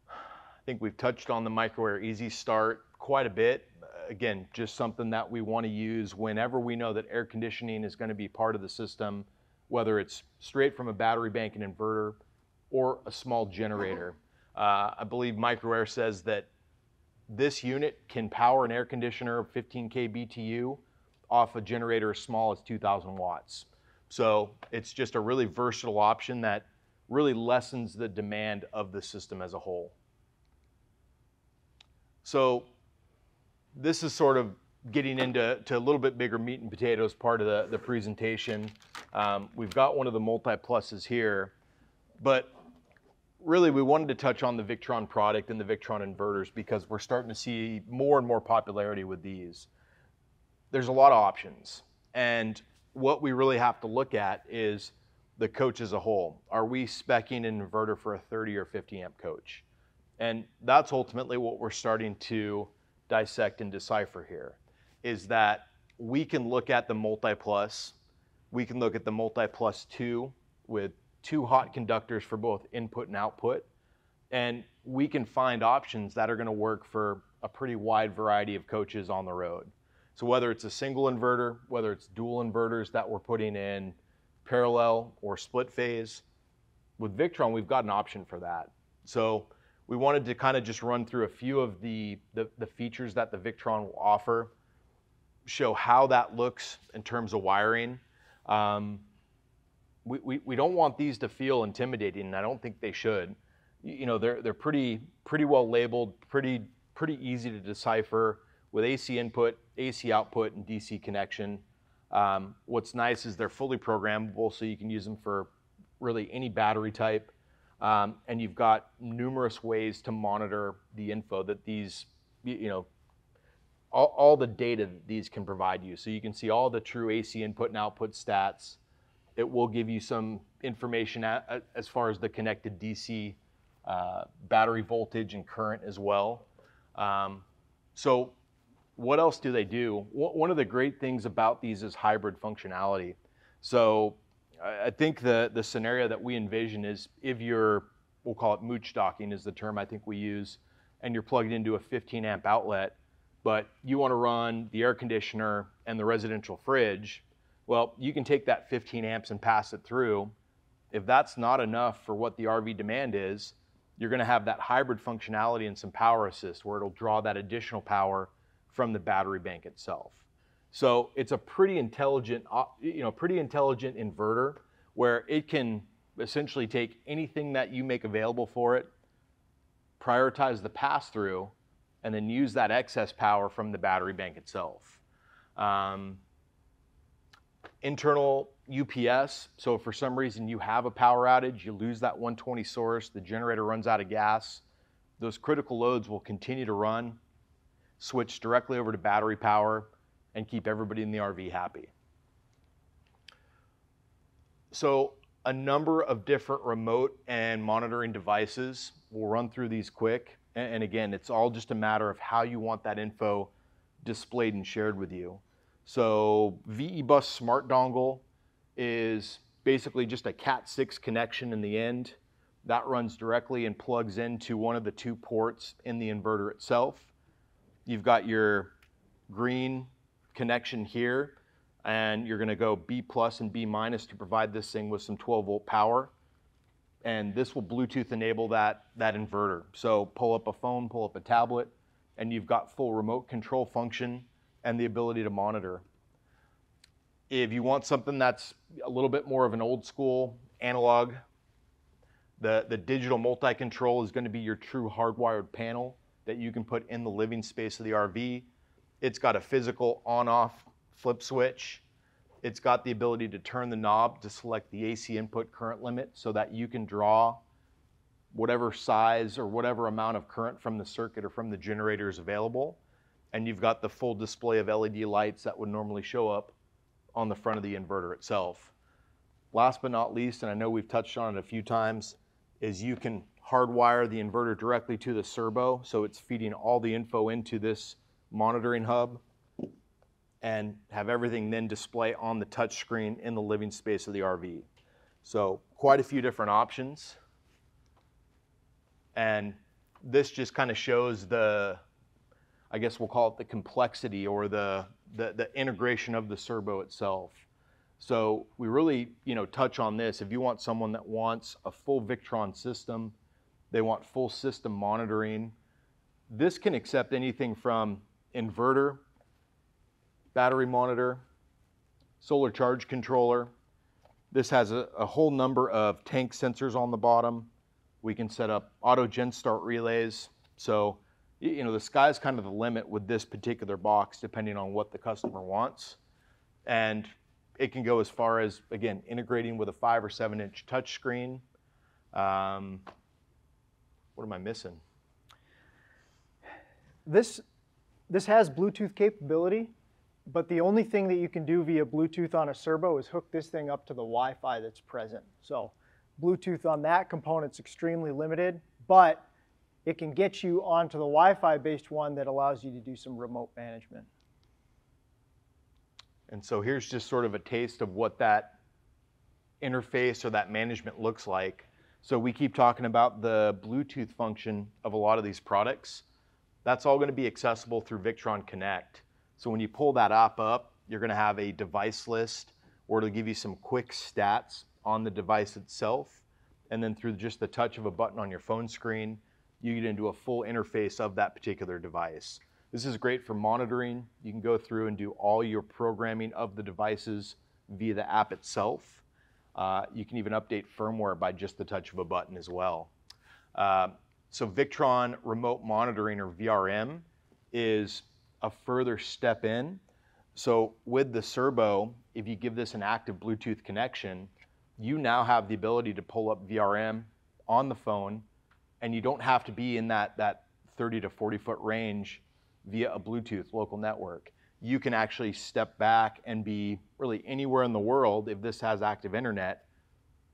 I think we've touched on the MicroAir Easy Start quite a bit. Again, just something that we want to use whenever we know that air conditioning is going to be part of the system, whether it's straight from a battery bank and inverter or a small generator. Uh, I believe MicroAir says that this unit can power an air conditioner of 15K BTU off a generator as small as 2,000 watts. So it's just a really versatile option that really lessens the demand of the system as a whole. So this is sort of getting into to a little bit bigger meat and potatoes part of the, the presentation. Um, we've got one of the multi-pluses here, but really we wanted to touch on the Victron product and the Victron inverters because we're starting to see more and more popularity with these. There's a lot of options. And what we really have to look at is the coach as a whole. Are we specing an inverter for a 30 or 50 amp coach? And that's ultimately what we're starting to dissect and decipher here is that we can look at the multi plus, we can look at the multi plus two with two hot conductors for both input and output. And we can find options that are going to work for a pretty wide variety of coaches on the road. So whether it's a single inverter, whether it's dual inverters that we're putting in parallel or split phase, with Victron, we've got an option for that. So we wanted to kind of just run through a few of the, the, the features that the Victron will offer, show how that looks in terms of wiring. Um, we, we, we don't want these to feel intimidating, and I don't think they should. You know, they're, they're pretty, pretty well labeled, pretty, pretty easy to decipher with AC input, AC output, and DC connection. Um, what's nice is they're fully programmable, so you can use them for really any battery type. Um, and you've got numerous ways to monitor the info that these, you know, all, all the data that these can provide you. So you can see all the true AC input and output stats. It will give you some information at, at, as far as the connected DC uh, battery voltage and current as well. Um, so what else do they do? One of the great things about these is hybrid functionality. So I think the, the scenario that we envision is if you're, we'll call it mooch docking is the term I think we use, and you're plugged into a 15 amp outlet, but you want to run the air conditioner and the residential fridge, well, you can take that 15 amps and pass it through. If that's not enough for what the RV demand is, you're going to have that hybrid functionality and some power assist where it'll draw that additional power from the battery bank itself. So it's a pretty intelligent, uh, you know, pretty intelligent inverter where it can essentially take anything that you make available for it, prioritize the pass through, and then use that excess power from the battery bank itself. Um, internal UPS. So if for some reason you have a power outage, you lose that 120 source, the generator runs out of gas, those critical loads will continue to run, switch directly over to battery power, and keep everybody in the RV happy. So a number of different remote and monitoring devices. We'll run through these quick. And again, it's all just a matter of how you want that info displayed and shared with you. So VE Bus Smart Dongle is basically just a Cat6 connection in the end. That runs directly and plugs into one of the two ports in the inverter itself. You've got your green connection here, and you're going to go B plus and B minus to provide this thing with some 12 volt power. And this will Bluetooth enable that, that inverter. So pull up a phone, pull up a tablet, and you've got full remote control function and the ability to monitor. If you want something that's a little bit more of an old school analog, the, the digital multi-control is going to be your true hardwired panel that you can put in the living space of the RV. It's got a physical on-off flip switch. It's got the ability to turn the knob to select the AC input current limit so that you can draw whatever size or whatever amount of current from the circuit or from the generator is available. And you've got the full display of LED lights that would normally show up on the front of the inverter itself. Last but not least, and I know we've touched on it a few times, is you can hardwire the inverter directly to the Cerbo, so it's feeding all the info into this monitoring hub and have everything then display on the touch screen in the living space of the RV. So quite a few different options. And this just kind of shows the, I guess we'll call it the complexity or the, the, the integration of the Cerbo itself. So we really, you know, touch on this. If you want someone that wants a full Victron system, they want full system monitoring. This can accept anything from inverter, battery monitor, solar charge controller. This has a, a whole number of tank sensors on the bottom. We can set up auto gen start relays. So, you know, the sky's kind of the limit with this particular box, depending on what the customer wants. And it can go as far as, again, integrating with a five or seven inch touchscreen. Um, what am I missing? This, this has Bluetooth capability, but the only thing that you can do via Bluetooth on a Cerbo is hook this thing up to the Wi-Fi that's present. So Bluetooth on that component's extremely limited, but it can get you onto the Wi-Fi based one that allows you to do some remote management. And so here's just sort of a taste of what that interface or that management looks like. So we keep talking about the Bluetooth function of a lot of these products. That's all going to be accessible through Victron Connect. So when you pull that app up, you're going to have a device list or it'll give you some quick stats on the device itself. And then through just the touch of a button on your phone screen, you get into a full interface of that particular device. This is great for monitoring. You can go through and do all your programming of the devices via the app itself. Uh, you can even update firmware by just the touch of a button as well. Uh, so Victron Remote Monitoring or VRM is a further step in. So with the Cerbo, if you give this an active Bluetooth connection, you now have the ability to pull up VRM on the phone and you don't have to be in that, that 30 to 40 foot range via a Bluetooth local network. You can actually step back and be really anywhere in the world if this has active internet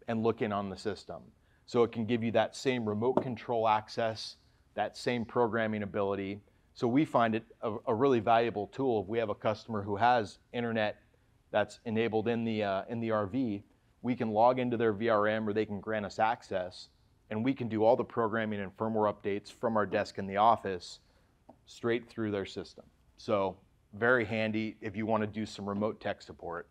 and look in on the system. So it can give you that same remote control access, that same programming ability. So we find it a, a really valuable tool if we have a customer who has internet that's enabled in the, uh, in the RV, we can log into their VRM or they can grant us access and we can do all the programming and firmware updates from our desk in the office straight through their system. So very handy if you want to do some remote tech support.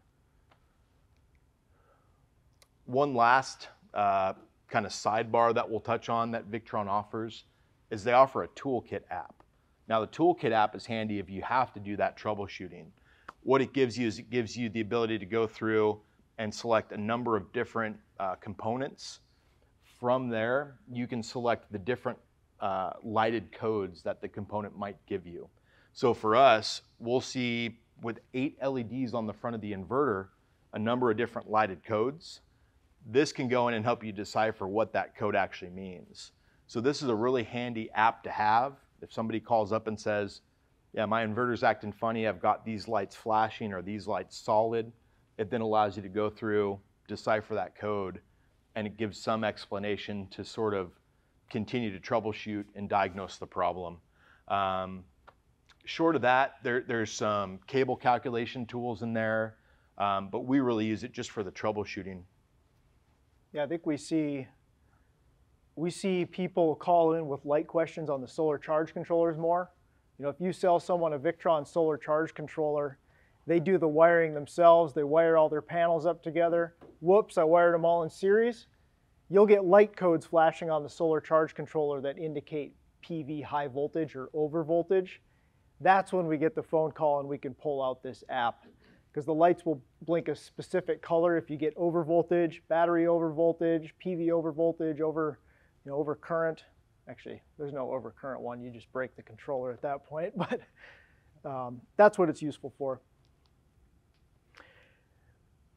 One last uh, kind of sidebar that we'll touch on that Victron offers is they offer a toolkit app. Now the toolkit app is handy if you have to do that troubleshooting. What it gives you is it gives you the ability to go through and select a number of different uh, components. From there, you can select the different uh, lighted codes that the component might give you. So for us, we'll see with eight LEDs on the front of the inverter, a number of different lighted codes. This can go in and help you decipher what that code actually means. So this is a really handy app to have. If somebody calls up and says, yeah, my inverter's acting funny, I've got these lights flashing or these lights solid, it then allows you to go through, decipher that code, and it gives some explanation to sort of continue to troubleshoot and diagnose the problem. Um, short of that, there, there's some cable calculation tools in there, um, but we really use it just for the troubleshooting. Yeah, I think we see we see people call in with light questions on the solar charge controllers more. You know, if you sell someone a Victron solar charge controller, they do the wiring themselves. They wire all their panels up together. Whoops, I wired them all in series you'll get light codes flashing on the solar charge controller that indicate PV high voltage or over voltage. That's when we get the phone call and we can pull out this app because the lights will blink a specific color if you get over voltage, battery over voltage, PV over voltage, over, you know, over current. Actually, there's no overcurrent one. You just break the controller at that point, but um, that's what it's useful for.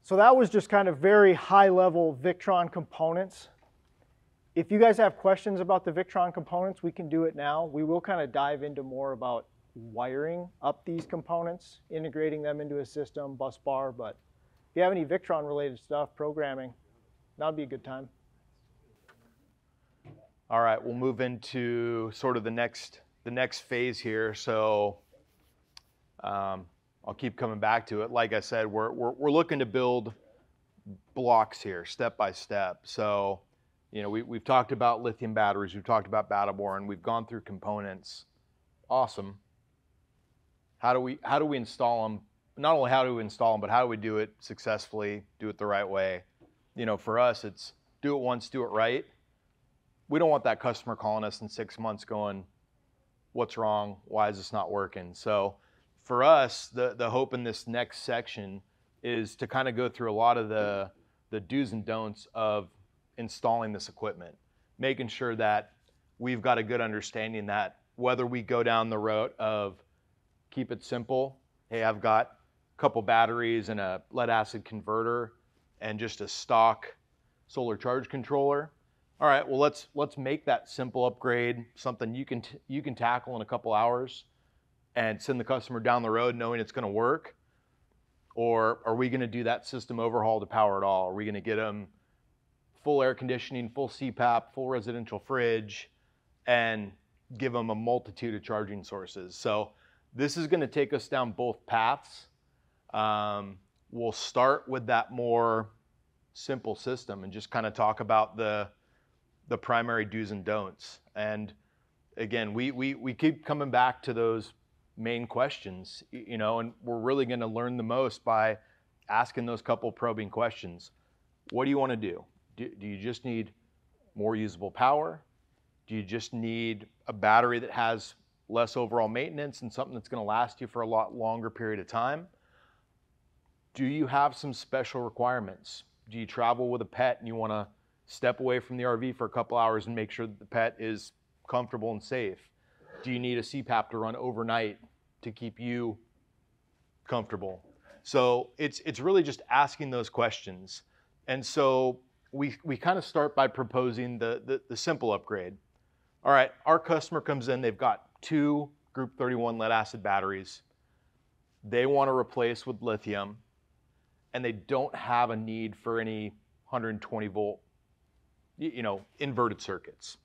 So that was just kind of very high level Victron components. If you guys have questions about the Victron components, we can do it now. We will kind of dive into more about wiring up these components, integrating them into a system, bus bar, but if you have any Victron related stuff, programming, that'd be a good time. All right, we'll move into sort of the next the next phase here. So um, I'll keep coming back to it. Like I said, we're, we're, we're looking to build blocks here, step by step. So, you know, we, we've talked about lithium batteries, we've talked about Battle Born, we've gone through components. Awesome. How do we how do we install them? Not only how do we install them, but how do we do it successfully, do it the right way? You know, for us, it's do it once, do it right we don't want that customer calling us in six months going, what's wrong? Why is this not working? So for us, the, the hope in this next section is to kind of go through a lot of the, the do's and don'ts of installing this equipment, making sure that we've got a good understanding that whether we go down the road of keep it simple, hey, I've got a couple batteries and a lead acid converter and just a stock solar charge controller, all right, well let's let's make that simple upgrade something you can you can tackle in a couple hours, and send the customer down the road knowing it's going to work. Or are we going to do that system overhaul to power it all? Are we going to get them full air conditioning, full CPAP, full residential fridge, and give them a multitude of charging sources? So this is going to take us down both paths. Um, we'll start with that more simple system and just kind of talk about the the primary do's and don'ts. And again, we, we, we keep coming back to those main questions, you know, and we're really going to learn the most by asking those couple probing questions. What do you want to do? do? Do you just need more usable power? Do you just need a battery that has less overall maintenance and something that's going to last you for a lot longer period of time? Do you have some special requirements? Do you travel with a pet and you want to step away from the RV for a couple hours and make sure that the pet is comfortable and safe? Do you need a CPAP to run overnight to keep you comfortable? So it's it's really just asking those questions. And so we we kind of start by proposing the, the, the simple upgrade. All right, our customer comes in, they've got two group 31 lead acid batteries. They want to replace with lithium and they don't have a need for any 120 volt you know, inverted circuits.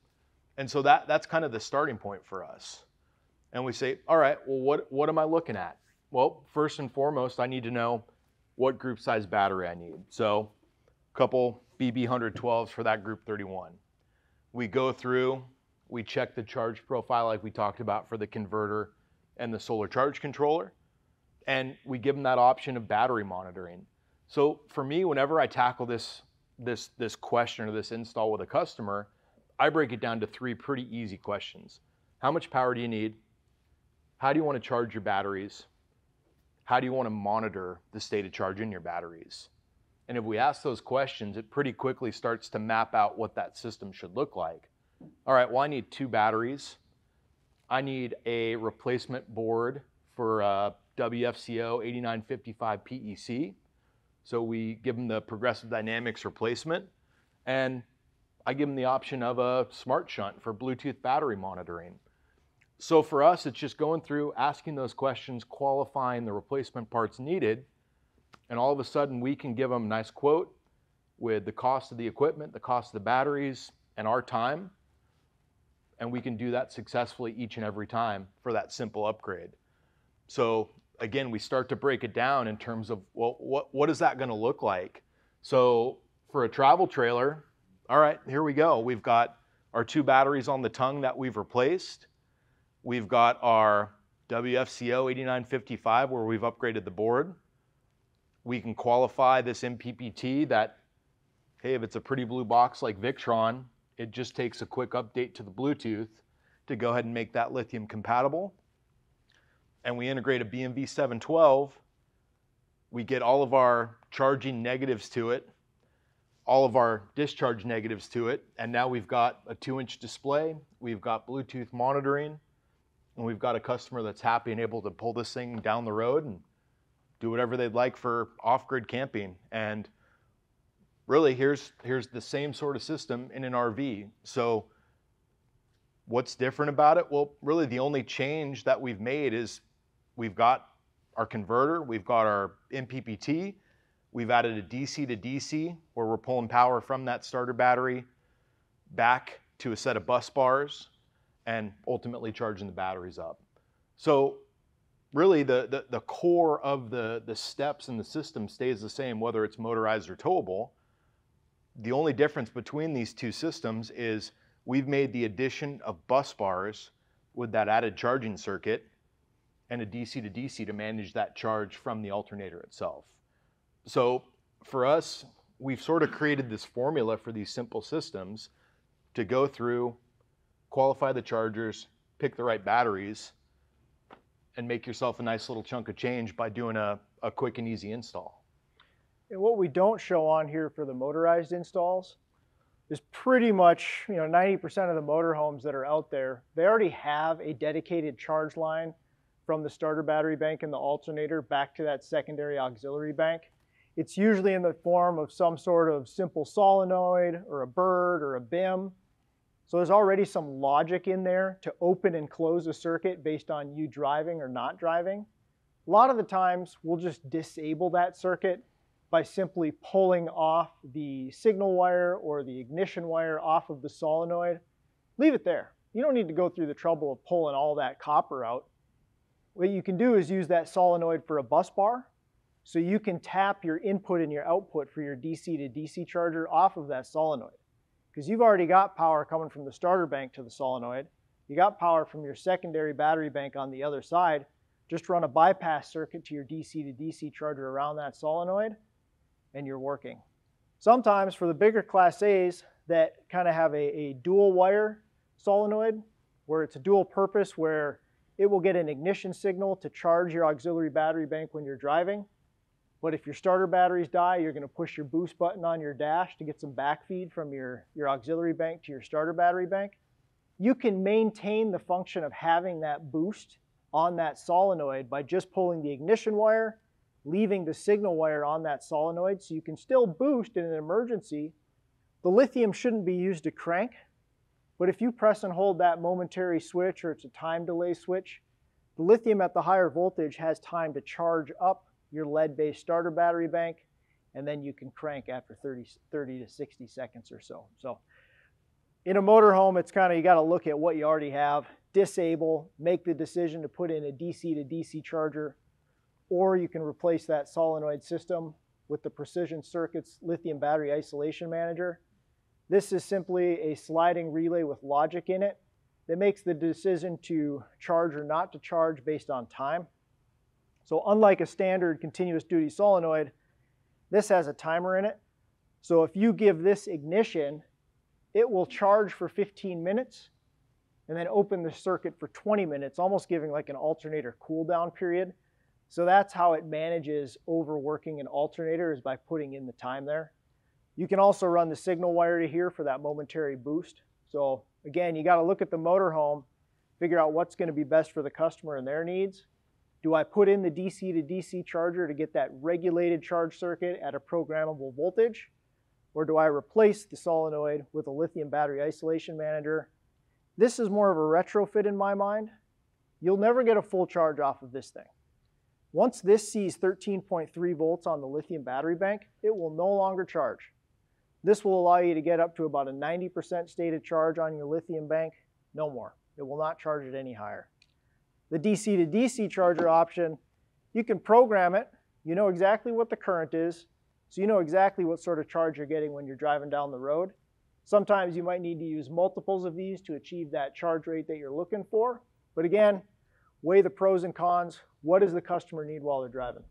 And so that, that's kind of the starting point for us. And we say, all right, well, what, what am I looking at? Well, first and foremost, I need to know what group size battery I need. So a couple BB112s for that group 31. We go through, we check the charge profile like we talked about for the converter and the solar charge controller, and we give them that option of battery monitoring. So for me, whenever I tackle this this this question or this install with a customer, I break it down to three pretty easy questions. How much power do you need? How do you want to charge your batteries? How do you want to monitor the state of charge in your batteries? And if we ask those questions, it pretty quickly starts to map out what that system should look like. All right, well, I need two batteries. I need a replacement board for uh, a WFCO 8955 PEC. So we give them the progressive dynamics replacement, and I give them the option of a smart shunt for Bluetooth battery monitoring. So for us, it's just going through, asking those questions, qualifying the replacement parts needed, and all of a sudden we can give them a nice quote with the cost of the equipment, the cost of the batteries, and our time. And we can do that successfully each and every time for that simple upgrade. So again, we start to break it down in terms of, well, what, what is that going to look like? So for a travel trailer, all right, here we go. We've got our two batteries on the tongue that we've replaced. We've got our WFCO 8955 where we've upgraded the board. We can qualify this MPPT that, hey, if it's a pretty blue box like Victron, it just takes a quick update to the Bluetooth to go ahead and make that lithium compatible and we integrate a BMV 712, we get all of our charging negatives to it. all of our discharge negatives to it. And now we've got a two inch display, we've got Bluetooth monitoring, and we've got a customer that's happy and able to pull this thing down the road and do whatever they'd like for off grid camping. And really, here's, here's the same sort of system in an RV. So, what's different about it? Well, really, the only change that we've made is we've got our converter, we've got our MPPT, we've added a DC to DC where we're pulling power from that starter battery back to a set of bus bars and ultimately charging the batteries up. So really the, the, the, core of the, the steps in the system stays the same, whether it's motorized or towable. The only difference between these two systems is we've made the addition of bus bars with that added charging circuit and a DC to DC to manage that charge from the alternator itself. So for us, we've sort of created this formula for these simple systems to go through, qualify the chargers, pick the right batteries, and make yourself a nice little chunk of change by doing a, a quick and easy install. And what we don't show on here for the motorized installs is pretty much, you know, 90% of the motorhomes that are out there, they already have a dedicated charge line from the starter battery bank and the alternator back to that secondary auxiliary bank. It's usually in the form of some sort of simple solenoid or a bird or a BIM. So there's already some logic in there to open and close a circuit based on you driving or not driving. A lot of the times we'll just disable that circuit by simply pulling off the signal wire or the ignition wire off of the solenoid. Leave it there. You don't need to go through the trouble of pulling all that copper out. What you can do is use that solenoid for a bus bar. So you can tap your input and your output for your DC to DC charger off of that solenoid. Because you've already got power coming from the starter bank to the solenoid. You got power from your secondary battery bank on the other side. Just run a bypass circuit to your DC to DC charger around that solenoid and you're working. Sometimes for the bigger class A's that kind of have a, a dual wire solenoid where it's a dual purpose where it will get an ignition signal to charge your auxiliary battery bank when you're driving. But if your starter batteries die, you're going to push your boost button on your dash to get some backfeed from your, your auxiliary bank to your starter battery bank. You can maintain the function of having that boost on that solenoid by just pulling the ignition wire leaving the signal wire on that solenoid so you can still boost in an emergency. The lithium shouldn't be used to crank, but if you press and hold that momentary switch or it's a time delay switch, the lithium at the higher voltage has time to charge up your lead-based starter battery bank, and then you can crank after 30, 30 to 60 seconds or so. So in a motorhome, it's kind of, you got to look at what you already have, disable, make the decision to put in a DC to DC charger, or you can replace that solenoid system with the Precision Circuits Lithium Battery Isolation Manager. This is simply a sliding relay with logic in it that makes the decision to charge or not to charge based on time. So unlike a standard continuous duty solenoid, this has a timer in it. So if you give this ignition, it will charge for 15 minutes and then open the circuit for 20 minutes, almost giving like an alternator cool down period. So that's how it manages overworking an alternator is by putting in the time there. You can also run the signal wire to here for that momentary boost. So again, you got to look at the motorhome, figure out what's going to be best for the customer and their needs. Do I put in the DC to DC charger to get that regulated charge circuit at a programmable voltage? Or do I replace the solenoid with a lithium battery isolation manager? This is more of a retrofit in my mind. You'll never get a full charge off of this thing. Once this sees 13.3 volts on the lithium battery bank, it will no longer charge. This will allow you to get up to about a 90% stated charge on your lithium bank, no more. It will not charge it any higher. The DC to DC charger option, you can program it. You know exactly what the current is, so you know exactly what sort of charge you're getting when you're driving down the road. Sometimes you might need to use multiples of these to achieve that charge rate that you're looking for. But again, weigh the pros and cons. What does the customer need while they're driving?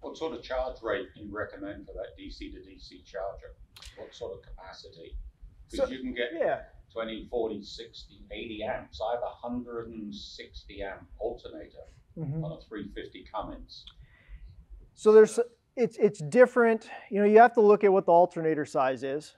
What sort of charge rate do you recommend for that DC to DC charger? What sort of capacity? Because So- you can get Yeah, 20, 40, 60, 80 amps. I have a 160 amp alternator Mhm. on a 350 Cummins. So there's it's it's different. You know, you have to look at what the alternator size is.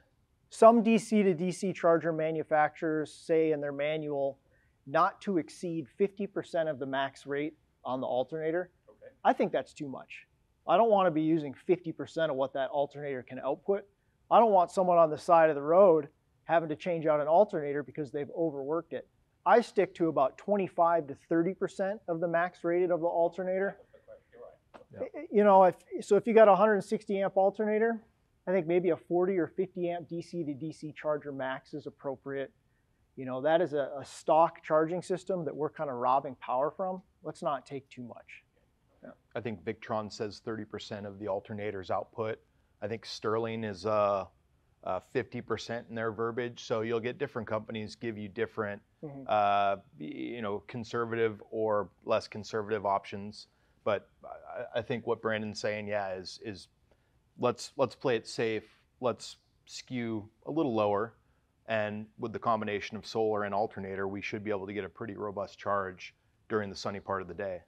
Some DC to DC charger manufacturers say in their manual not to exceed 50% of the max rate on the alternator. Okay. I think that's too much. I don't want to be using 50% of what that alternator can output. I don't want someone on the side of the road having to change out an alternator because they've overworked it. I stick to about 25 to 30% of the max rated of the alternator. You're right. I- You know, if so, if you got a 160 amp alternator, I think maybe a 40 or 50 amp DC to DC charger max is appropriate. You know, that is a, a stock charging system that we're kind of robbing power from. Let's not take too much. I think Victron says 30% of the alternator's output. I think Sterling is uh, uh, 50% in their verbiage. So you'll get different companies give you different, Mhm. uh, you know, conservative or less conservative options. But I, I think what Brandon's saying, yeah, is is let's let's play it safe. Let's skew a little lower, and with the combination of solar and alternator, we should be able to get a pretty robust charge during the sunny part of the day.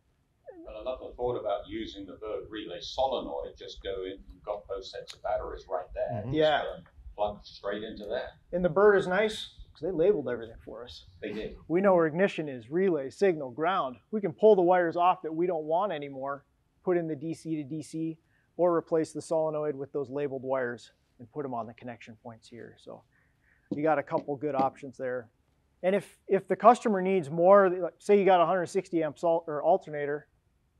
But I love the thought about using the Bird relay solenoid, just go in, you've got both sets of batteries right there. Mhm. Yeah. go and Plug straight into that. And the bird is nice because they labeled everything for us. They did. We know where ignition is, relay, signal, ground. We can pull the wires off that we don't want anymore, put in the DC to DC, or replace the solenoid with those labeled wires and put them on the connection points here. So you got a couple good options there. And if if the customer needs more, say you got a 160 amp sol- or alternator,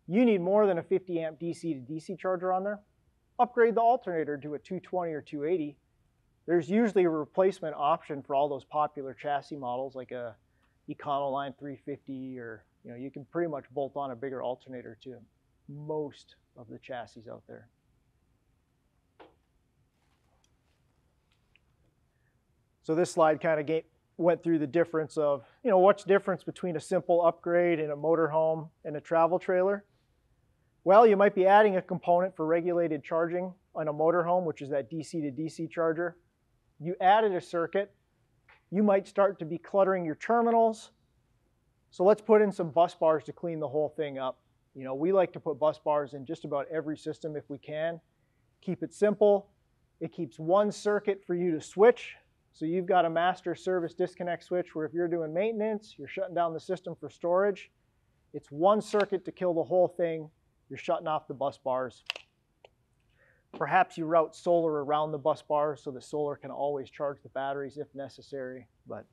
you need more than a 50 amp DC to DC charger on there. Upgrade the alternator to a 220 or 280 there's usually a replacement option for all those popular chassis models like a Econoline 350 or you know you can pretty much bolt on a bigger alternator to most of the chassis out there. So this slide kind of went through the difference of you know what's the difference between a simple upgrade in a motorhome and a travel trailer. Well, you might be adding a component for regulated charging on a motorhome, which is that DC to DC charger you added a circuit, you might start to be cluttering your terminals. So let's put in some bus bars to clean the whole thing up. You know, we like to put bus bars in just about every system if we can. Keep it simple. It keeps one circuit for you to switch. So you've got a master service disconnect switch where if you're doing maintenance, you're shutting down the system for storage. It's one circuit to kill the whole thing. You're shutting off the bus bars. Perhaps you route solar around the bus bars so the solar can always charge the batteries if necessary, but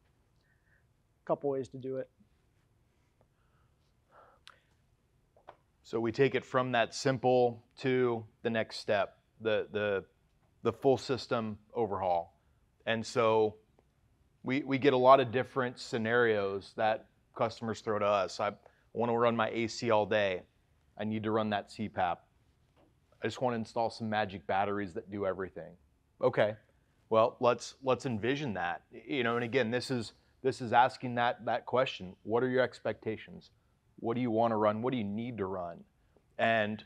a couple ways to do it. So we take it from that simple to the next step, the the the full system overhaul. And so we we get a lot of different scenarios that customers throw to us. I want to run my AC all day. I need to run that CPAP. I just want to install some magic batteries that do everything. Okay. Well, let's let's envision that. You know, and again, this is this is asking that that question. What are your expectations? What do you want to run? What do you need to run? And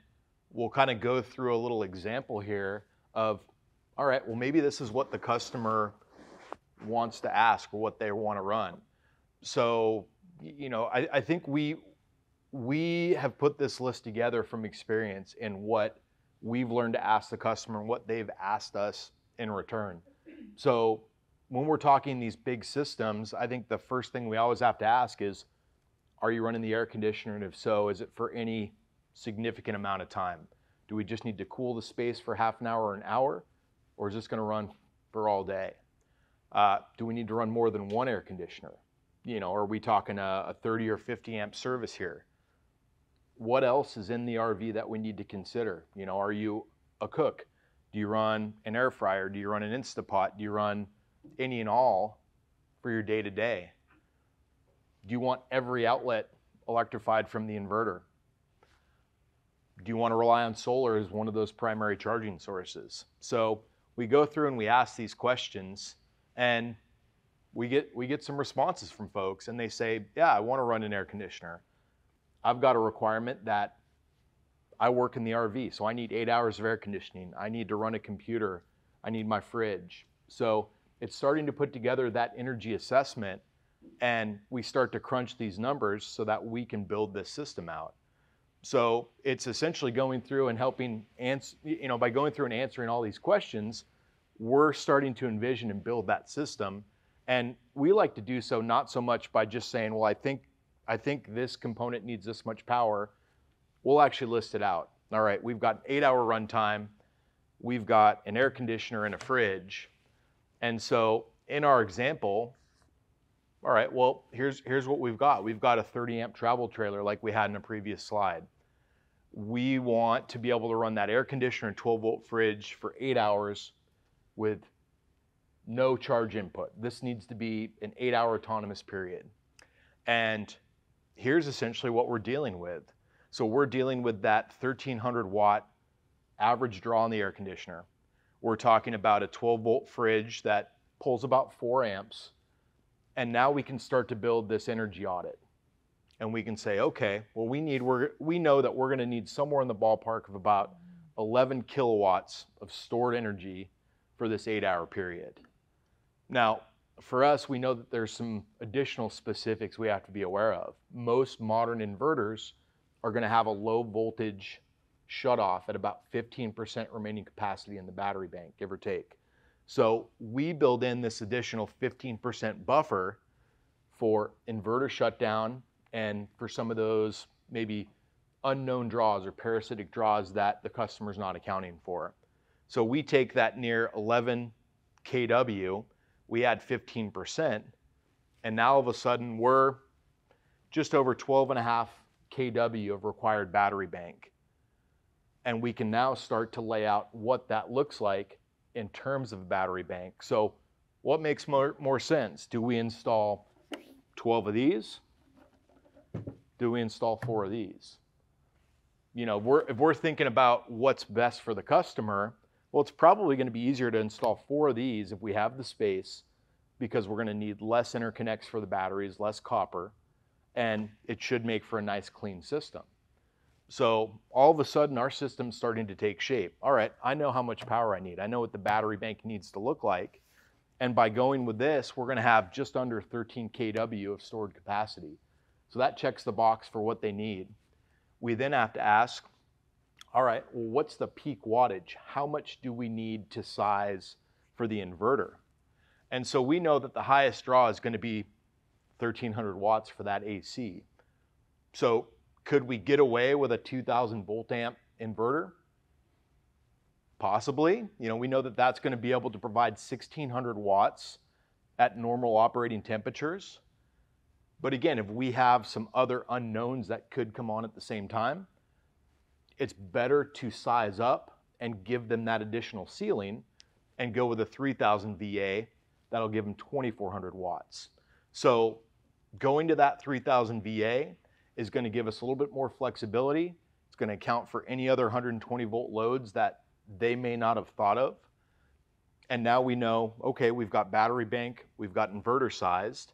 we'll kind of go through a little example here of all right, well maybe this is what the customer wants to ask or what they want to run. So, you know, I, I think we we have put this list together from experience in what we've learned to ask the customer and what they've asked us in return. So when we're talking these big systems, I think the first thing we always have to ask is, are you running the air conditioner? And if so, is it for any significant amount of time? Do we just need to cool the space for half an hour or an hour? Or is this going to run for all day? Uh, do we need to run more than one air conditioner? You know, are we talking a, a 30 or 50 amp service here? what else is in the RV that we need to consider? You know, are you a cook? Do you run an air fryer? Do you run an Instapot? Do you run any and all for your day to day? Do you want every outlet electrified from the inverter? Do you want to rely on solar as one of those primary charging sources? So we go through and we ask these questions and we get we get some responses from folks and they say, "Yeah, I want to run an air conditioner." I've got a requirement that I work in the RV, so I need eight hours of air conditioning. I need to run a computer. I need my fridge. So it's starting to put together that energy assessment, and we start to crunch these numbers so that we can build this system out. So it's essentially going through and helping answer, you know, by going through and answering all these questions, we're starting to envision and build that system. And we like to do so not so much by just saying, well, I think I think this component needs this much power. We'll actually list it out. All right, we've got an eight hour runtime, we've got an air conditioner and a fridge. And so in our example, all right, well, here's, here's what we've got. We've got a 30 amp travel trailer like we had in a previous slide. We want to be able to run that air conditioner and 12 volt fridge for eight hours with no charge input. This needs to be an eight hour autonomous period. And here's essentially what we're dealing with. So we're dealing with that 1300 watt average draw on the air conditioner. We're talking about a 12 volt fridge that pulls about four amps and now we can start to build this energy audit. And we can say, okay, well, we need, we're, we know that we're going to need somewhere in the ballpark of about 11 kilowatts of stored energy for this eight hour period. Now, for us, we know that there's some additional specifics we have to be aware of. Most modern inverters are going to have a low voltage shutoff at about 15% remaining capacity in the battery bank, give or take. So we build in this additional 15% buffer for inverter shutdown and for some of those maybe unknown draws or parasitic draws that the customer's not accounting for. So we take that near 11 kW, we add 15%, and now all of a sudden we're just over 12 and a half kW of required battery bank. And we can now start to lay out what that looks like in terms of a battery bank. So what makes more, more sense? Do we install 12 of these? Do we install four of these? You know, we're, if we're thinking about what's best for the customer, well, it's probably going to be easier to install four of these if we have the space because we're going to need less interconnects for the batteries, less copper, and it should make for a nice clean system. So all of a sudden, our system's starting to take shape. All right, I know how much power I need. I know what the battery bank needs to look like. And by going with this, we're going to have just under 13 kW of stored capacity. So that checks the box for what they need. We then have to ask, all right, well, what's the peak wattage? How much do we need to size for the inverter? And so we know that the highest draw is going to be 1300 watts for that AC. So could we get away with a 2000 volt amp inverter? Possibly. You know, we know that that's going to be able to provide 1600 watts at normal operating temperatures. But again, if we have some other unknowns that could come on at the same time, it's better to size up and give them that additional ceiling and go with a 3000 VA that'll give them 2400 watts. So going to that 3000 VA is going to give us a little bit more flexibility. It's going to account for any other 120 volt loads that they may not have thought of. And now we know, okay, we've got battery bank, we've got inverter sized.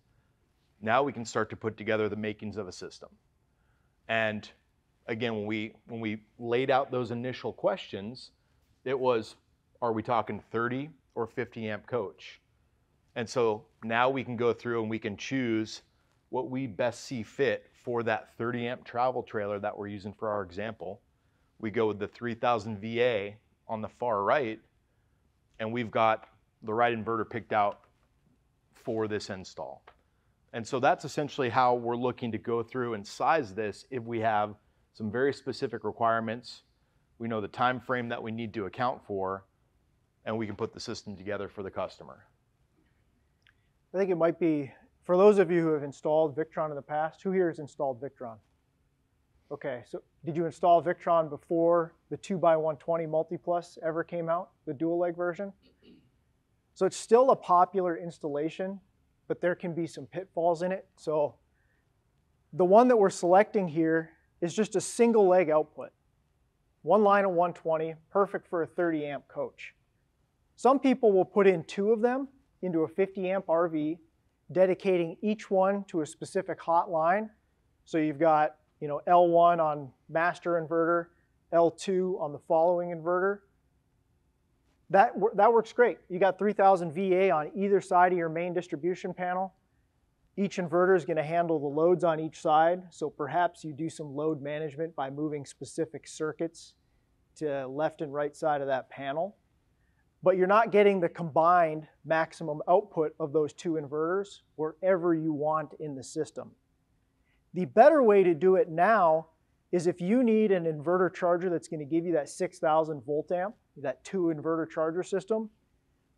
Now we can start to put together the makings of a system. And again, when we when we laid out those initial questions, it was, are we talking 30 or 50 amp coach? And so now we can go through and we can choose what we best see fit for that 30 amp travel trailer that we're using for our example. We go with the 3000 VA on the far right, and we've got the right inverter picked out for this install. And so that's essentially how we're looking to go through and size this if we have some very specific requirements. We know the time frame that we need to account for, and we can put the system together for the customer. I think it might be for those of you who have installed Victron in the past, who here has installed Victron? Okay, so did you install Victron before the 2x120 Multiplus ever came out, the dual leg version? So it's still a popular installation, but there can be some pitfalls in it. So the one that we're selecting here is just a single leg output. One line of 120, perfect for a 30 amp coach. Some people will put in two of them into a 50 amp RV dedicating each one to a specific hot line. So you've got you know, L1 on master inverter, L2 on the following inverter. That, that works great. You got 3000 VA on either side of your main distribution panel. Each inverter is going to handle the loads on each side, so perhaps you do some load management by moving specific circuits to left and right side of that panel. But you're not getting the combined maximum output of those two inverters wherever you want in the system. The better way to do it now is if you need an inverter charger that's going to give you that 6,000 volt amp, that two inverter charger system,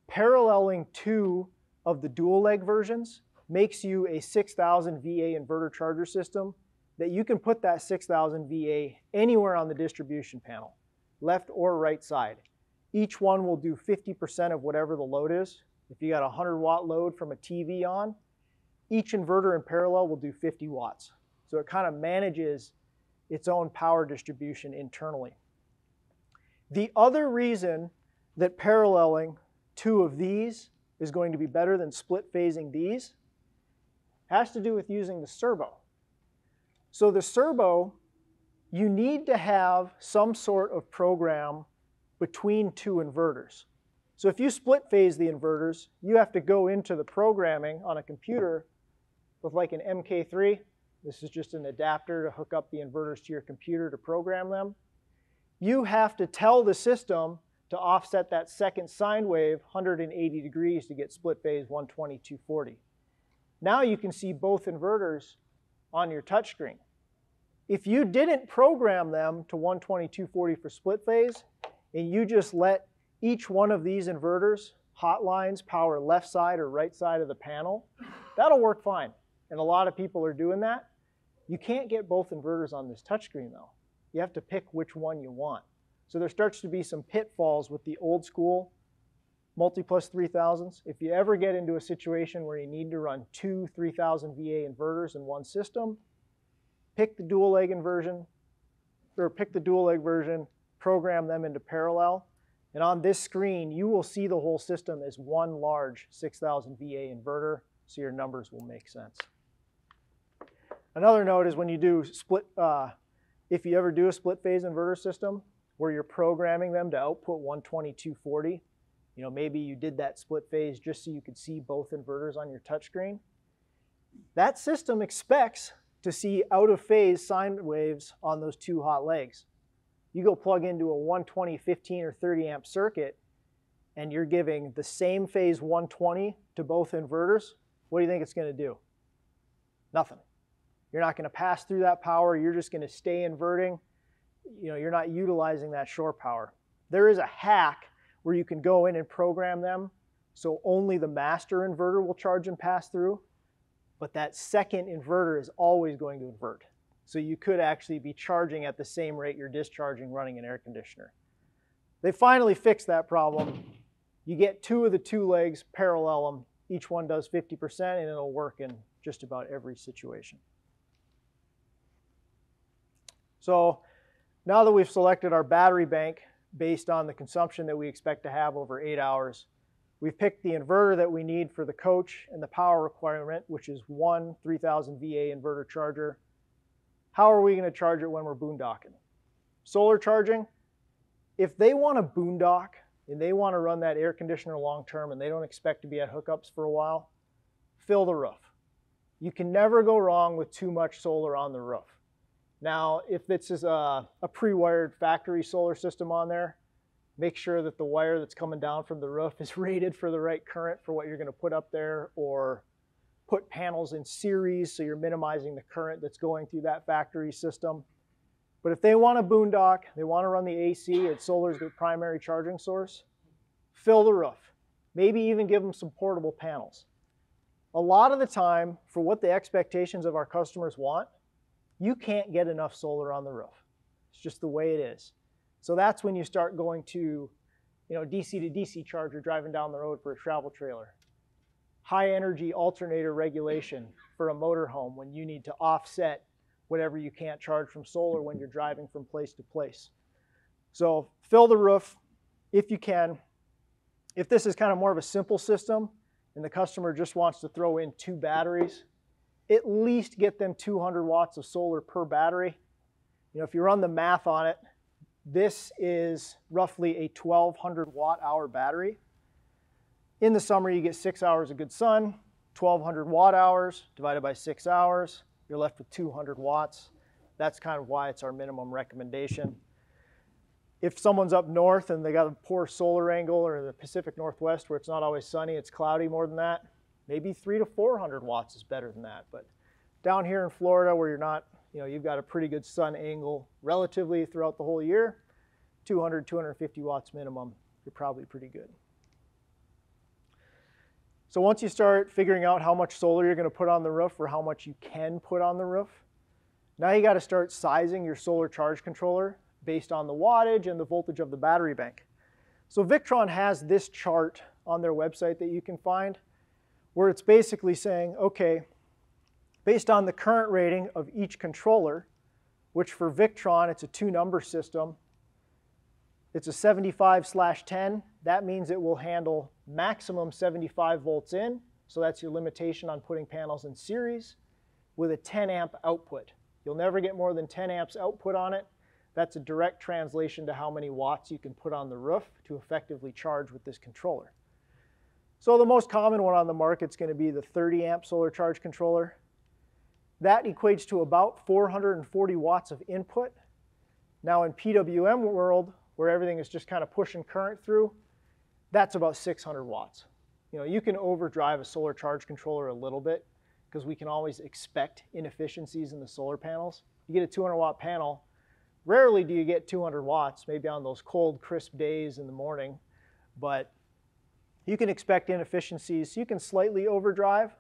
paralleling two of the dual leg versions makes you a 6,000 VA inverter charger system that you can put that 6,000 VA anywhere on the distribution panel, left or right side. Each one will do 50% of whatever the load is. If you got a 100 watt load from a TV on, each inverter in parallel will do 50 watts. So it kind of manages its own power distribution internally. The other reason that paralleling two of these is going to be better than split phasing these has to do with using the Cerbo. So the Cerbo, you need to have some sort of program between two inverters. So if you split phase the inverters, you have to go into the programming on a computer with like an MK3. This is just an adapter to hook up the inverters to your computer to program them. You have to tell the system to offset that second sine wave 180 degrees to get split phase 120, 240. Now you can see both inverters on your touchscreen. If you didn't program them to 120, 240 for split phase, and you just let each one of these inverters, hot lines, power left side or right side of the panel, that'll work fine. And a lot of people are doing that. You can't get both inverters on this touchscreen though. You have to pick which one you want. So there starts to be some pitfalls with the old school multi-plus 3000s. If you ever get into a situation where you need to run two 3000 VA inverters in one system, pick the dual leg inversion, or pick the dual leg version, program them into parallel. And on this screen, you will see the whole system as one large 6000 VA inverter, so your numbers will make sense. Another note is when you do split, uh, if you ever do a split phase inverter system where you're programming them to output 120, 240, you know, maybe you did that split phase just so you could see both inverters on your touchscreen. That system expects to see out of phase sine waves on those two hot legs. You go plug into a 120, 15, or 30 amp circuit, and you're giving the same phase 120 to both inverters, what do you think it's going to do? Nothing. You're not going to pass through that power. You're just going to stay inverting. You know, you're not utilizing that shore power. There is a hack where you can go in and program them so only the master inverter will charge and pass through, but that second inverter is always going to invert. So you could actually be charging at the same rate you're discharging running an air conditioner. They finally fixed that problem. You get two of the two legs, parallel them. Each one does 50% and it'll work in just about every situation. So now that we've selected our battery bank based on the consumption that we expect to have over eight hours, we've picked the inverter that we need for the coach and the power requirement, which is one 3000 VA inverter charger how are we going to charge it when we're boondocking? Solar charging, if they want to boondock and they want to run that air conditioner long term and they don't expect to be at hookups for a while, fill the roof. You can never go wrong with too much solar on the roof. Now, if this is a, a pre-wired factory solar system on there, make sure that the wire that's coming down from the roof is rated for the right current for what you're going to put up there or put panels in series so you're minimizing the current that's going through that factory system. But if they want a boondock, they want to run the AC, and solar's their primary charging source, fill the roof. Maybe even give them some portable panels. A lot of the time, for what the expectations of our customers want, you can't get enough solar on the roof. It's just the way it is. So that's when you start going to, you know, DC to DC charger driving down the road for a travel trailer high energy alternator regulation for a motorhome when you need to offset whatever you can't charge from solar when you're driving from place to place. So fill the roof if you can. If this is kind of more of a simple system and the customer just wants to throw in two batteries, at least get them 200 watts of solar per battery. You know, if you run the math on it, this is roughly a 1200 watt hour battery. In the summer, you get six hours of good sun, 1200 watt hours divided by six hours, you're left with 200 watts. That's kind of why it's our minimum recommendation. If someone's up north and they got a poor solar angle or the Pacific Northwest where it's not always sunny, it's cloudy more than that, maybe three to 400 watts is better than that. But down here in Florida where you're not, you know, you've got a pretty good sun angle relatively throughout the whole year, 200, 250 watts minimum, you're probably pretty good. So once you start figuring out how much solar you're going to put on the roof or how much you can put on the roof, now you got to start sizing your solar charge controller based on the wattage and the voltage of the battery bank. So Victron has this chart on their website that you can find where it's basically saying, okay, based on the current rating of each controller, which for Victron, it's a two number system, it's a 75 slash 10. That means it will handle maximum 75 volts in. So that's your limitation on putting panels in series with a 10 amp output. You'll never get more than 10 amps output on it. That's a direct translation to how many watts you can put on the roof to effectively charge with this controller. So the most common one on the market is going to be the 30 amp solar charge controller. That equates to about 440 watts of input. Now in PWM world, where everything is just kind of pushing current through, that's about 600 watts. You know, you can overdrive a solar charge controller a little bit because we can always expect inefficiencies in the solar panels. You get a 200 watt panel, rarely do you get 200 watts, maybe on those cold, crisp days in the morning, but you can expect inefficiencies. You can slightly overdrive,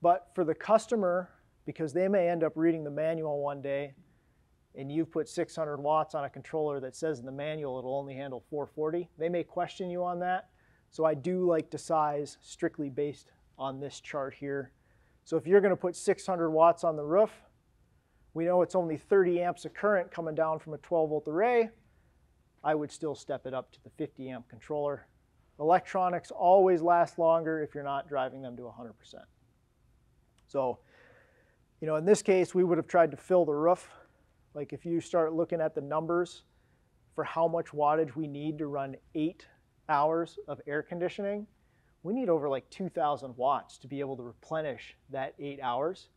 but for the customer, because they may end up reading the manual one day and you've put 600 watts on a controller that says in the manual it'll only handle 440, they may question you on that. So I do like to size strictly based on this chart here. So if you're going to put 600 watts on the roof, we know it's only 30 amps of current coming down from a 12 volt array. I would still step it up to the 50 amp controller. Electronics always last longer if you're not driving them to 100%. So, you know, in this case, we would have tried to fill the roof like if you start looking at the numbers for how much wattage we need to run eight hours of air conditioning, we need over like 2,000 watts to be able to replenish that eight hours.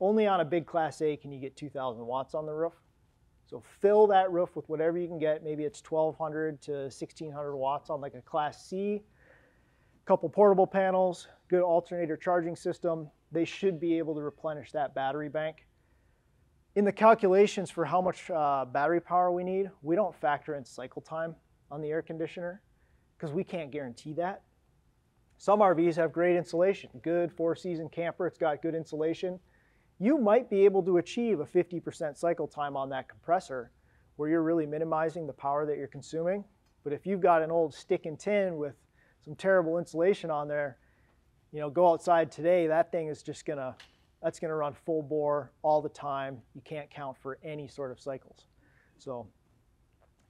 Only on a big class A can you get 2,000 watts on the roof. So fill that roof with whatever you can get. Maybe it's 1,200 to 1,600 watts on like a class C. Couple portable panels, good alternator charging system. They should be able to replenish that battery bank in the calculations for how much uh, battery power we need, we don't factor in cycle time on the air conditioner because we can't guarantee that. Some RVs have great insulation, good four season camper, it's got good insulation. You might be able to achieve a 50% cycle time on that compressor where you're really minimizing the power that you're consuming. But if you've got an old stick and tin with some terrible insulation on there, you know, go outside today, that thing is just gonna that's going to run full bore all the time. You can't count for any sort of cycles. So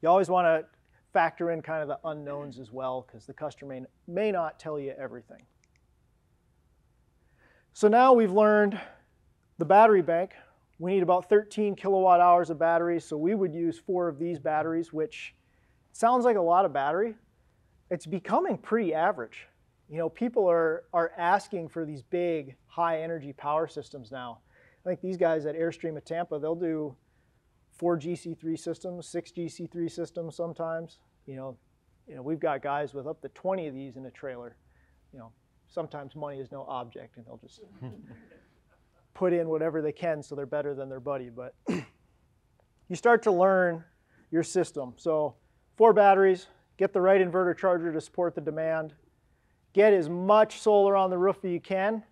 you always want to factor in kind of the unknowns as well because the customer may, may not tell you everything. So now we've learned the battery bank. We need about 13 kilowatt hours of batteries, so we would use four of these batteries, which sounds like a lot of battery. It's becoming pretty average. You know, people are, are asking for these big, high energy power systems now. I think these guys at Airstream of Tampa, they'll do four GC3 systems, six GC3 systems sometimes. You know, you know, we've got guys with up to 20 of these in a trailer. You know, sometimes money is no object and they'll just put in whatever they can so they're better than their buddy. But you start to learn your system. So four batteries, get the right inverter charger to support the demand, get as much solar on the roof as you can.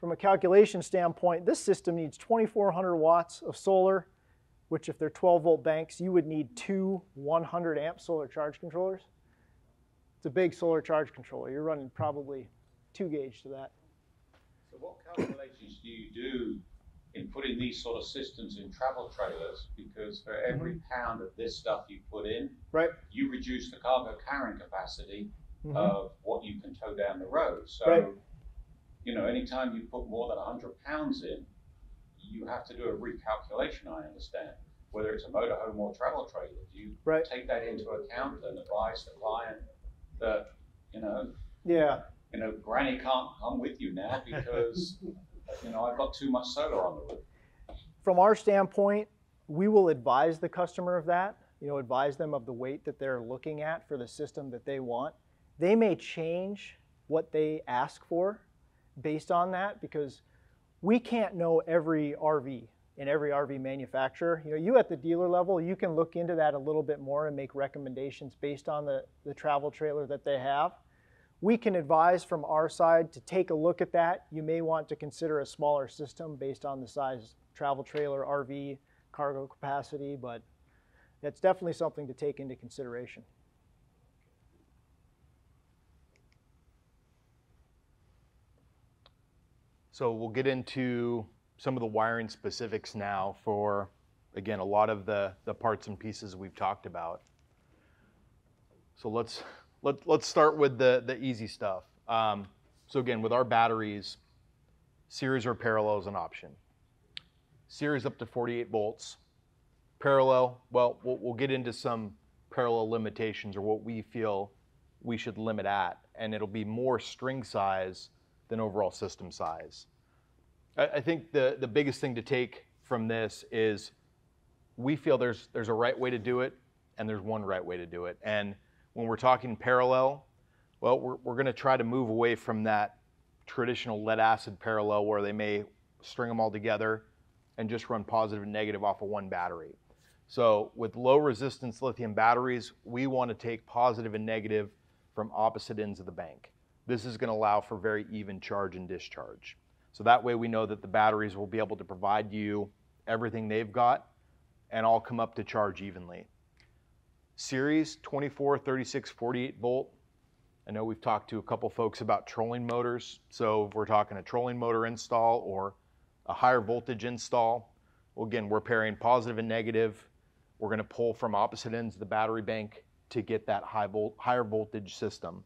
From a calculation standpoint, this system needs 2,400 watts of solar, which if they're 12 volt banks, you would need two 100 amp solar charge controllers. It's a big solar charge controller. You're running probably two gauge to that. So what calculations do you do in putting these sort of systems in travel trailers? Because for every pound of this stuff you put in, Right. you reduce the cargo carrying capacity Mhm. of what you can tow down the road. So, Right. You know, anytime you put more than 100 pounds in, you have to do a recalculation, I understand. Whether it's a motorhome or travel trailer, do you Right. take that into account and advise the client that, you know, Yeah. you know, Granny can't come with you now because, you know, I've got too much solar on the roof. From our standpoint, we will advise the customer of that, you know, advise them of the weight that they're looking at for the system that they want. They may change what they ask for based on that because we can't know every RV in every RV manufacturer. You know, you at the dealer level, you can look into that a little bit more and make recommendations based on the, the travel trailer that they have. We can advise from our side to take a look at that. You may want to consider a smaller system based on the size travel trailer, RV, cargo capacity, but that's definitely something to take into consideration. So we'll get into some of the wiring specifics now for, again, a lot of the, the parts and pieces we've talked about. So let's, let, let's start with the, the easy stuff. Um, so again, with our batteries, series or parallel is an option. Series up to 48 volts. Parallel, well, well, we'll get into some parallel limitations or what we feel we should limit at, and it'll be more string size than overall system size. I, I think the, the biggest thing to take from this is we feel there's, there's a right way to do it and there's one right way to do it. And when we're talking parallel, well, we're, we're going to try to move away from that traditional lead acid parallel where they may string them all together and just run positive and negative off of one battery. So with low resistance lithium batteries, we want to take positive and negative from opposite ends of the bank. This is going to allow for very even charge and discharge. So that way we know that the batteries will be able to provide you everything they've got and all come up to charge evenly. Series 24, 36, 48 volt. I know we've talked to a couple folks about trolling motors. So if we're talking a trolling motor install or a higher voltage install, well, again, we're pairing positive and negative. We're going to pull from opposite ends of the battery bank to get that high volt, higher voltage system.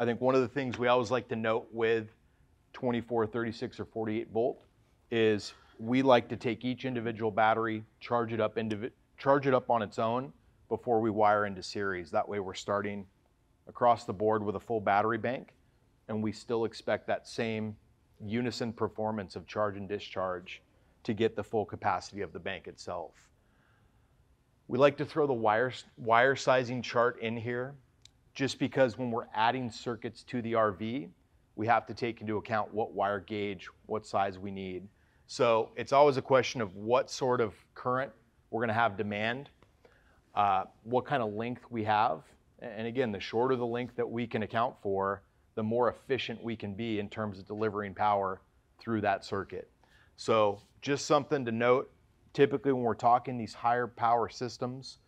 I think one of the things we always like to note with 24, 36, or 48 volt is we like to take each individual battery, charge it up, charge it up on its own before we wire into series. That way we're starting across the board with a full battery bank and we still expect that same unison performance of charge and discharge to get the full capacity of the bank itself. We like to throw the wire, wire sizing chart in here just because when we're adding circuits to the RV, we have to take into account what wire gauge, what size we need. So it's always a question of what sort of current we're going to have demand, uh, what kind of length we have. And again, the shorter the length that we can account for, the more efficient we can be in terms of delivering power through that circuit. So just something to note, typically when we're talking these higher power systems,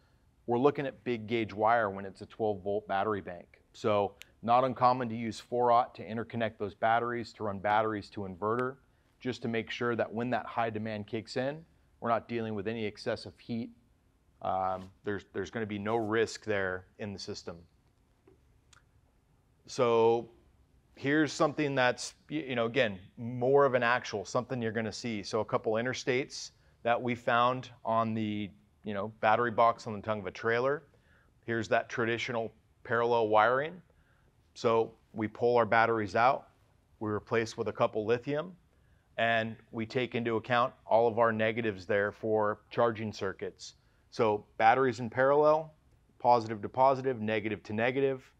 we're looking at big gauge wire when it's a 12 volt battery bank. So not uncommon to use 4-aught to interconnect those batteries, to run batteries to inverter, just to make sure that when that high demand kicks in, we're not dealing with any excessive heat. Um, there's there's going to be no risk there in the system. So here's something that's, you know, again, more of an actual, something you're going to see. So a couple interstates that we found on the, you know, battery box on the tongue of a trailer. Here's that traditional parallel wiring. So we pull our batteries out, we replace with a couple lithium, and we take into account all of our negatives there for charging circuits. So batteries in parallel, positive to positive, negative to negative,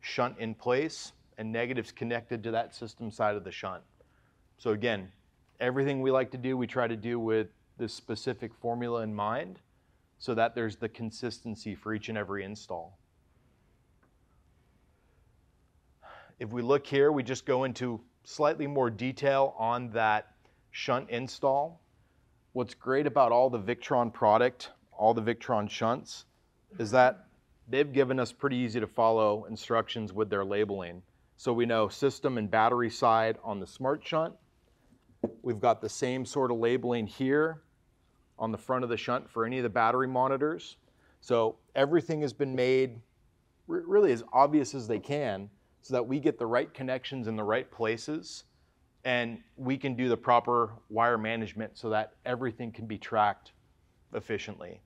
shunt in place, and negatives connected to that system side of the shunt. So again, everything we like to do, we try to do with this specific formula in mind so that there's the consistency for each and every install. If we look here, we just go into slightly more detail on that shunt install. What's great about all the Victron product, all the Victron shunts, is that they've given us pretty easy to follow instructions with their labeling. So we know system and battery side on the smart shunt. We've got the same sort of labeling here on the front of the shunt for any of the battery monitors. So everything has been made really as obvious as they can so that we get the right connections in the right places and we can do the proper wire management so that everything can be tracked efficiently.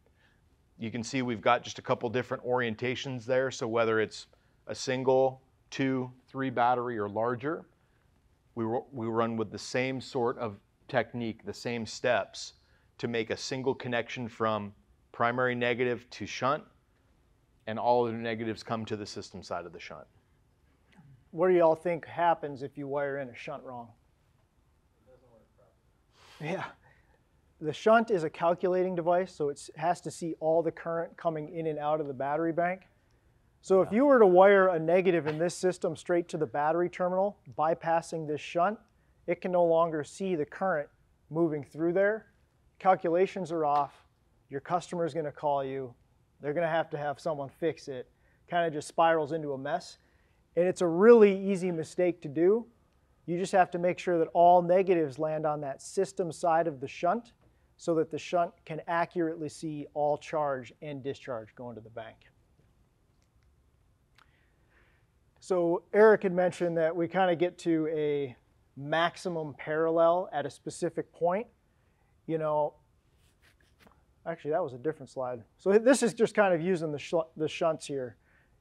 You can see we've got just a couple different orientations there. So whether it's a single two, three battery or larger, we, we run with the same sort of technique, the same steps to make a single connection from primary negative to shunt, and all of the negatives come to the system side of the shunt. What do y'all think happens if you wire in a shunt wrong? Yeah. The shunt is a calculating device, so it has to see all the current coming in and out of the battery bank. So if you were to wire a negative in this system straight to the battery terminal, bypassing this shunt, it can no longer see the current moving through there. Calculations are off. Your customer is going to call you. They're going to have to have someone fix it. Kind of just spirals into a mess. And it's a really easy mistake to do. You just have to make sure that all negatives land on that system side of the shunt so that the shunt can accurately see all charge and discharge going to the bank. So Eric had mentioned that we kind of get to a maximum parallel at a specific point. You know, actually that was a different slide. So this is just kind of using the, sh the shunts here.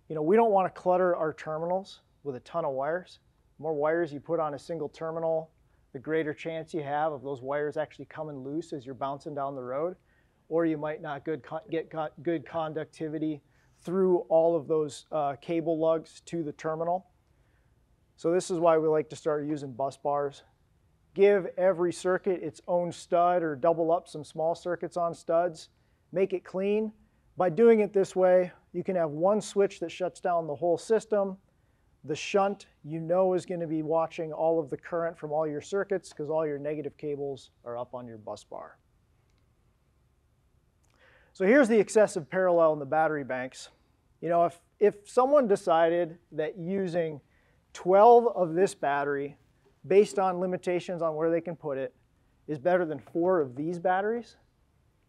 You know, we don't want to clutter our terminals with a ton of wires. The more wires you put on a single terminal, the greater chance you have of those wires actually coming loose as you're bouncing down the road, or you might not good get good conductivity through all of those uh, cable lugs to the terminal. So this is why we like to start using bus bars. Give every circuit its own stud or double up some small circuits on studs. Make it clean. By doing it this way, you can have one switch that shuts down the whole system. The shunt you know is going to be watching all of the current from all your circuits because all your negative cables are up on your bus bar. So here's the excessive parallel in the battery banks. You know, if, if someone decided that using 12 of this battery, based on limitations on where they can put it, is better than four of these batteries,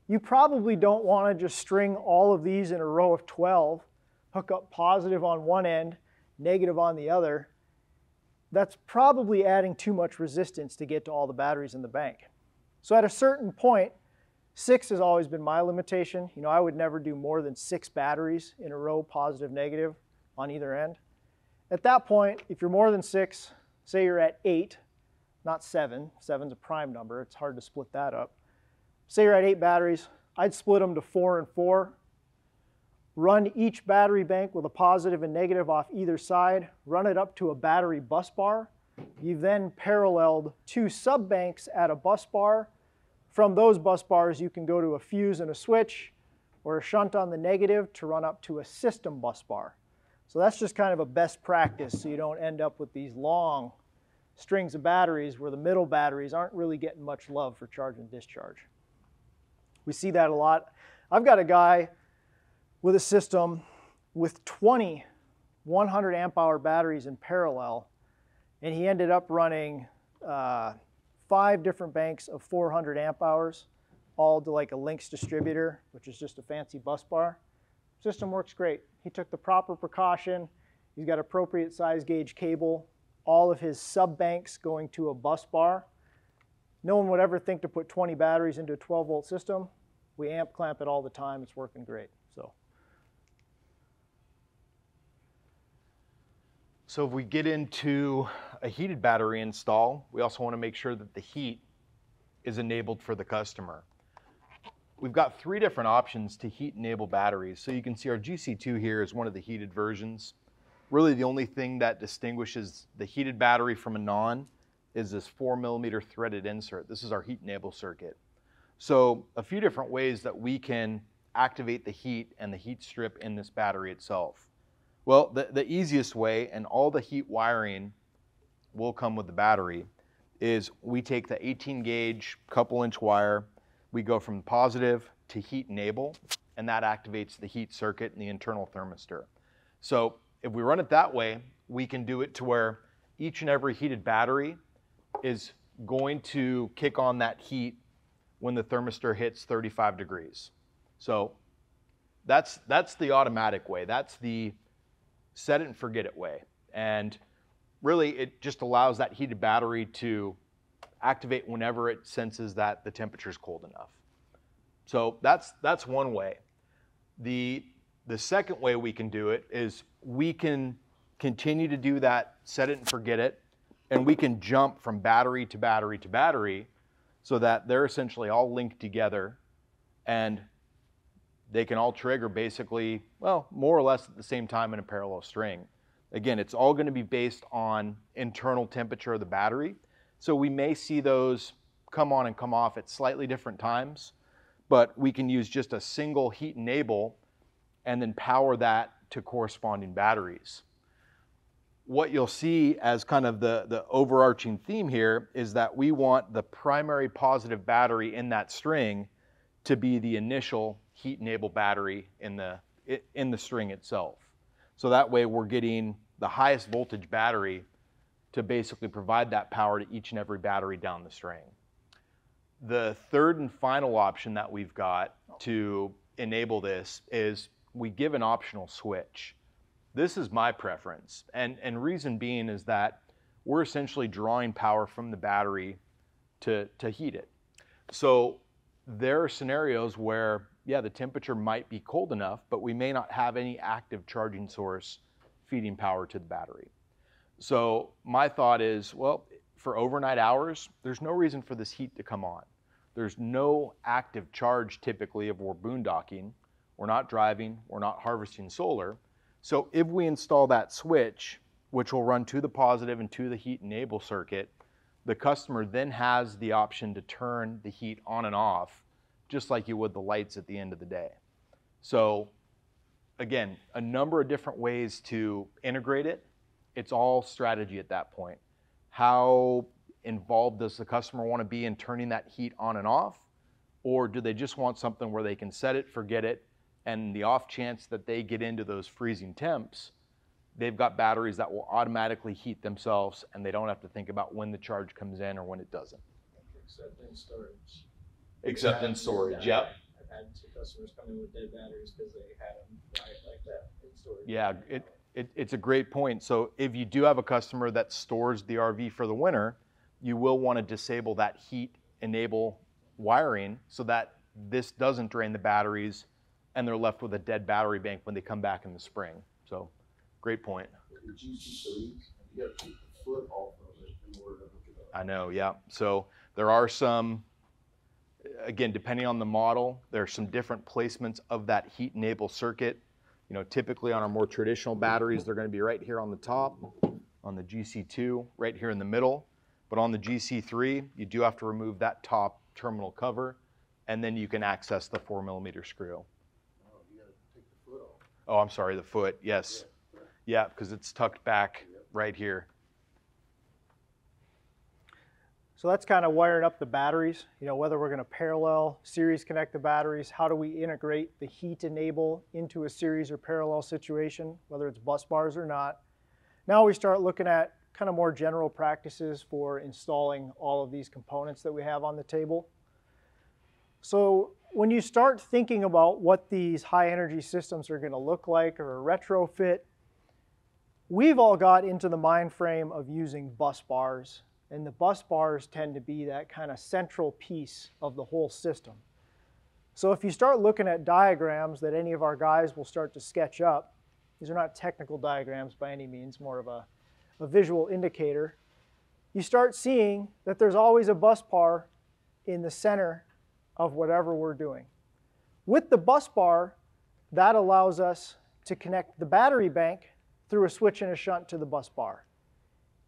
you probably don't want to just string all of these in a row of 12, hook up positive on one end, negative on the other. That's probably adding too much resistance to get to all the batteries in the bank. So at a certain point, Six has always been my limitation. You know, I would never do more than six batteries in a row, positive, negative, on either end. At that point, if you're more than six, say you're at eight, not seven, seven's a prime number, it's hard to split that up. Say you're at eight batteries, I'd split them to four and four, run each battery bank with a positive and negative off either side, run it up to a battery bus bar. You've then paralleled two sub banks at a bus bar from those bus bars, you can go to a fuse and a switch or a shunt on the negative to run up to a system bus bar. So that's just kind of a best practice so you don't end up with these long strings of batteries where the middle batteries aren't really getting much love for charge and discharge. We see that a lot. I've got a guy with a system with 20 100 amp hour batteries in parallel, and he ended up running uh, five different banks of 400 amp hours, all to like a Lynx distributor, which is just a fancy bus bar. System works great. He took the proper precaution. He's got appropriate size gauge cable, all of his sub banks going to a bus bar. No one would ever think to put 20 batteries into a 12 volt system. We amp clamp it all the time. It's working great. So. So if we get into a heated battery install, we also want to make sure that the heat is enabled for the customer. We've got three different options to heat enable batteries. So you can see our GC2 here is one of the heated versions. Really the only thing that distinguishes the heated battery from a non is this four millimeter threaded insert. This is our heat enable circuit. So a few different ways that we can activate the heat and the heat strip in this battery itself. Well, the, the easiest way, and all the heat wiring will come with the battery, is we take the 18 gauge couple inch wire, we go from positive to heat enable, and that activates the heat circuit and the internal thermistor. So if we run it that way, we can do it to where each and every heated battery is going to kick on that heat when the thermistor hits 35 degrees. So that's, that's the automatic way. That's the set it and forget it way. And really, it just allows that heated battery to activate whenever it senses that the temperature is cold enough. So that's, that's one way. The, the second way we can do it is we can continue to do that, set it and forget it, and we can jump from battery to battery to battery so that they're essentially all linked together and they can all trigger basically, well, more or less at the same time in a parallel string. Again, it's all going to be based on internal temperature of the battery. So we may see those come on and come off at slightly different times, but we can use just a single heat enable and then power that to corresponding batteries. What you'll see as kind of the, the overarching theme here is that we want the primary positive battery in that string to be the initial heat enable battery in the, in the string itself. So that way we're getting the highest voltage battery to basically provide that power to each and every battery down the string. The third and final option that we've got to enable this is we give an optional switch. This is my preference. And, and reason being is that we're essentially drawing power from the battery to, to heat it. So there are scenarios where, yeah, the temperature might be cold enough, but we may not have any active charging source feeding power to the battery. So my thought is, well, for overnight hours, there's no reason for this heat to come on. There's no active charge typically if we're boondocking. We're not driving, we're not harvesting solar. So if we install that switch, which will run to the positive and to the heat enable circuit, the customer then has the option to turn the heat on and off, just like you would the lights at the end of the day. So again, a number of different ways to integrate it. It's all strategy at that point. How involved does the customer want to be in turning that heat on and off? Or do they just want something where they can set it, forget it, and the off chance that they get into those freezing temps, they've got batteries that will automatically heat themselves and they don't have to think about when the charge comes in or when it doesn't. Except in storage. Except in storage, yep. I've had two customers come in with dead batteries because they had them right like that in storage. Yeah, it, it, it's a great point. So if you do have a customer that stores the RV for the winter, you will want to disable that heat enable wiring so that this doesn't drain the batteries and they're left with a dead battery bank when they come back in the spring. So great point. The GC3, you gotta take the foot off of it in order to hook it up. I know, yeah. So there are some, again, depending on the model, there are some different placements of that heat enable circuit. You know, typically on our more traditional batteries, they're going to be right here on the top, on the GC2, right here in the middle. But on the GC3, you do have to remove that top terminal cover, and then you can access the four millimeter screw. Oh, you gotta take the foot off. Oh, I'm sorry, the foot, yes. Yeah, because it's tucked back right here. So that's kind of wiring up the batteries, you know, whether we're going to parallel, series connect the batteries, how do we integrate the heat enable into a series or parallel situation, whether it's bus bars or not. Now we start looking at kind of more general practices for installing all of these components that we have on the table. So when you start thinking about what these high energy systems are going to look like or a retrofit, we've all got into the mind frame of using bus bars and the bus bars tend to be that kind of central piece of the whole system. So if you start looking at diagrams that any of our guys will start to sketch up, these are not technical diagrams by any means, more of a, a visual indicator, you start seeing that there's always a bus bar in the center of whatever we're doing. With the bus bar, that allows us to connect the battery bank through a switch and a shunt to the bus bar.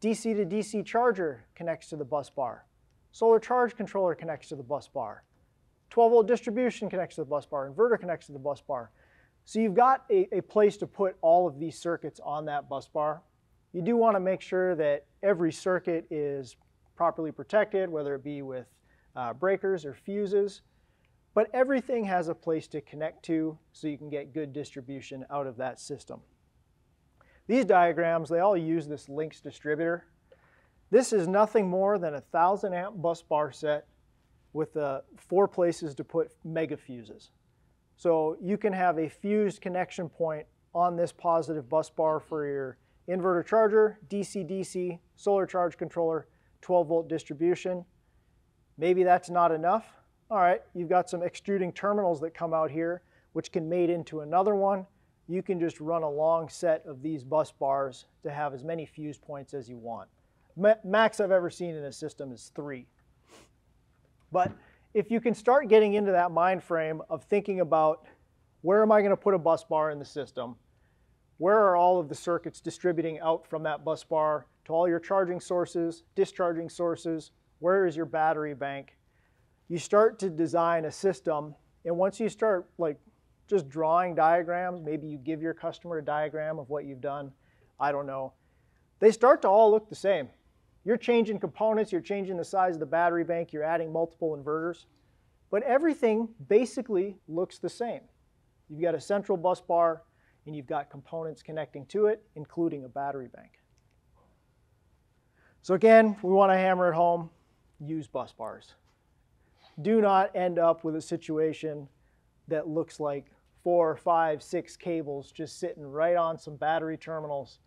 DC to DC charger connects to the bus bar. Solar charge controller connects to the bus bar. 12 volt distribution connects to the bus bar. Inverter connects to the bus bar. So you've got a, a place to put all of these circuits on that bus bar. You do want to make sure that every circuit is properly protected, whether it be with uh, breakers or fuses. But everything has a place to connect to so you can get good distribution out of that system. These diagrams, they all use this Lynx distributor. This is nothing more than a 1000 amp bus bar set with uh, four places to put mega fuses. So you can have a fused connection point on this positive bus bar for your inverter charger, DC-DC, solar charge controller, 12 volt distribution. Maybe that's not enough. All right, you've got some extruding terminals that come out here, which can mate into another one, you can just run a long set of these bus bars to have as many fuse points as you want. Ma- max I've ever seen in a system is three. But if you can start getting into that mind frame of thinking about where am I going to put a bus bar in the system? Where are all of the circuits distributing out from that bus bar to all your charging sources, discharging sources? Where is your battery bank? You start to design a system, and once you start like just drawing diagrams, maybe you give your customer a diagram of what you've done, I don't know. They start to all look the same. You're changing components, you're changing the size of the battery bank, you're adding multiple inverters, but everything basically looks the same. You've got a central bus bar and you've got components connecting to it, including a battery bank. So again, we want to hammer it home, use bus bars. Do not end up with a situation that looks like four, five, six cables just sitting right on some battery terminals.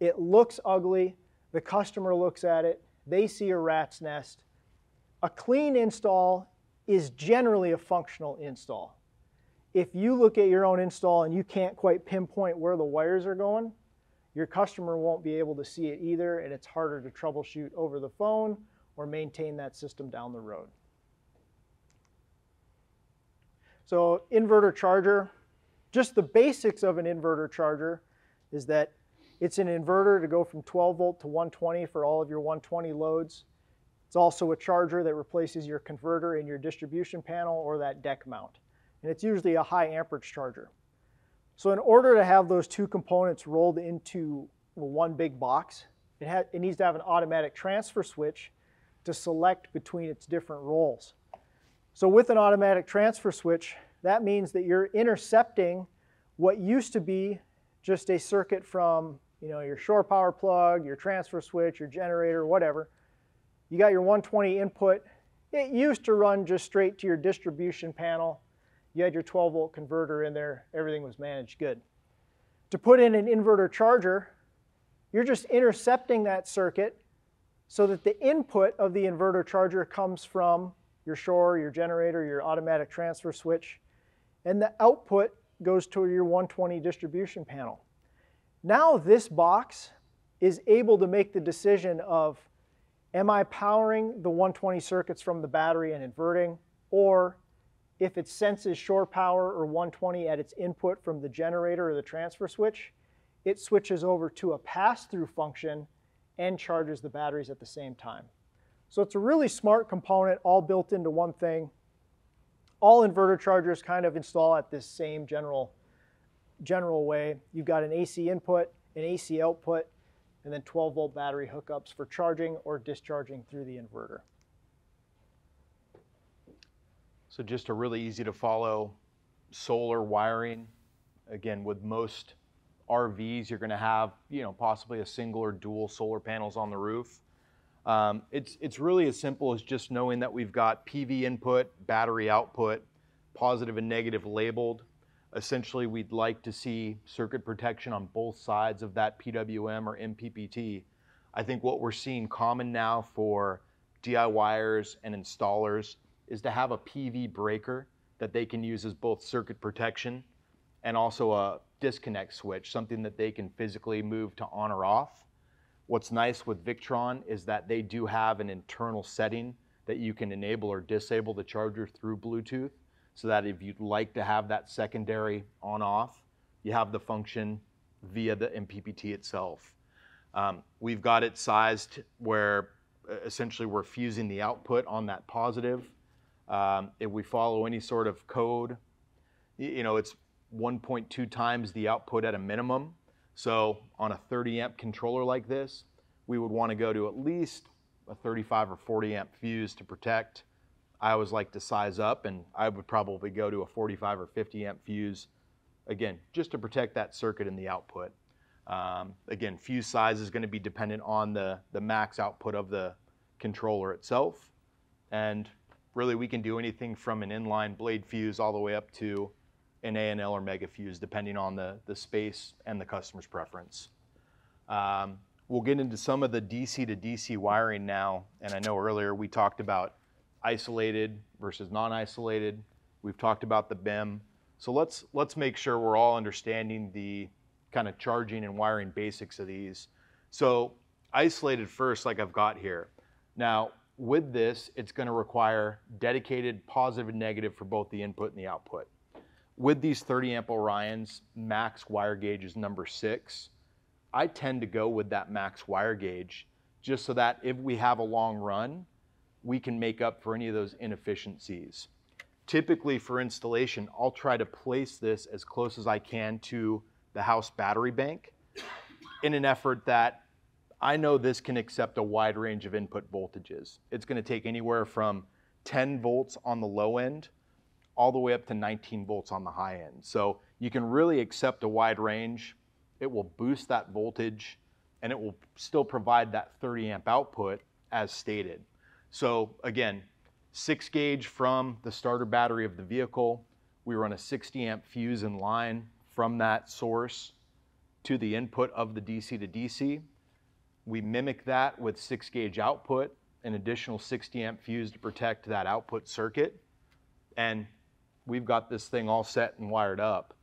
It looks ugly. The customer looks at it. They see a rat's nest. A clean install is generally a functional install. If you look at your own install and you can't quite pinpoint where the wires are going, your customer won't be able to see it either, and it's harder to troubleshoot over the phone or maintain that system down the road. So inverter charger, just the basics of an inverter charger is that it's an inverter to go from 12 volt to 120 for all of your 120 loads. It's also a charger that replaces your converter in your distribution panel or that deck mount. And it's usually a high amperage charger. So in order to have those two components rolled into one big box, it, it needs to have an automatic transfer switch to select between its different roles. So with an automatic transfer switch, that means that you're intercepting what used to be just a circuit from you know, your shore power plug, your transfer switch, your generator, whatever. You got your 120 input. It used to run just straight to your distribution panel. You had your 12 volt converter in there. Everything was managed good. To put in an inverter charger, you're just intercepting that circuit so that the input of the inverter charger comes from your shore, your generator, your automatic transfer switch, and the output goes to your 120 distribution panel. Now this box is able to make the decision of, am I powering the 120 circuits from the battery and inverting, or if it senses shore power or 120 at its input from the generator or the transfer switch, it switches over to a pass-through function and charges the batteries at the same time. So it's a really smart component, all built into one thing. All inverter chargers kind of install at this same general, general way. You've got an AC input, an AC output, and then 12 volt battery hookups for charging or discharging through the inverter. So just a really easy to follow solar wiring. Again, with most RVs, you're going to have you know possibly a single or dual solar panels on the roof. Um, it's it's really as simple as just knowing that we've got PV input, battery output, positive and negative labeled. Essentially, we'd like to see circuit protection on both sides of that PWM or MPPT. I think what we're seeing common now for DIYers and installers is to have a PV breaker that they can use as both circuit protection and also a disconnect switch, something that they can physically move to on or off. What's nice with Victron is that they do have an internal setting that you can enable or disable the charger through Bluetooth so that if you'd like to have that secondary on off, you have the function via the MPPT itself. Um, we've got it sized where essentially we're fusing the output on that positive. Um, if we follow any sort of code, you know, it's 1.2 times the output at a minimum. So on a 30 amp controller like this, we would want to go to at least a 35 or 40 amp fuse to protect. I always like to size up and I would probably go to a 45 or 50 amp fuse, again, just to protect that circuit in the output. Um, again, fuse size is going to be dependent on the, the max output of the controller itself. And really we can do anything from an inline blade fuse all the way up to an ANL or mega fuse, depending on the, the space and the customer's preference. Um, we'll get into some of the DC to DC wiring now, and I know earlier we talked about isolated versus non-isolated. We've talked about the BIM. So let's let's make sure we're all understanding the kind of charging and wiring basics of these. So isolated first, like I've got here. Now with this, it's going to require dedicated positive and negative for both the input and the output. With these 30 amp Orions, max wire gauge is number six. I tend to go with that max wire gauge just so that if we have a long run, we can make up for any of those inefficiencies. Typically for installation, I'll try to place this as close as I can to the house battery bank in an effort that I know this can accept a wide range of input voltages. It's going to take anywhere from 10 volts on the low end all the way up to 19 volts on the high end. So you can really accept a wide range. It will boost that voltage and it will still provide that 30 amp output as stated. So again, six gauge from the starter battery of the vehicle. We run a 60 amp fuse in line from that source to the input of the DC to DC. We mimic that with six gauge output, an additional 60 amp fuse to protect that output circuit. And we've got this thing all set and wired up.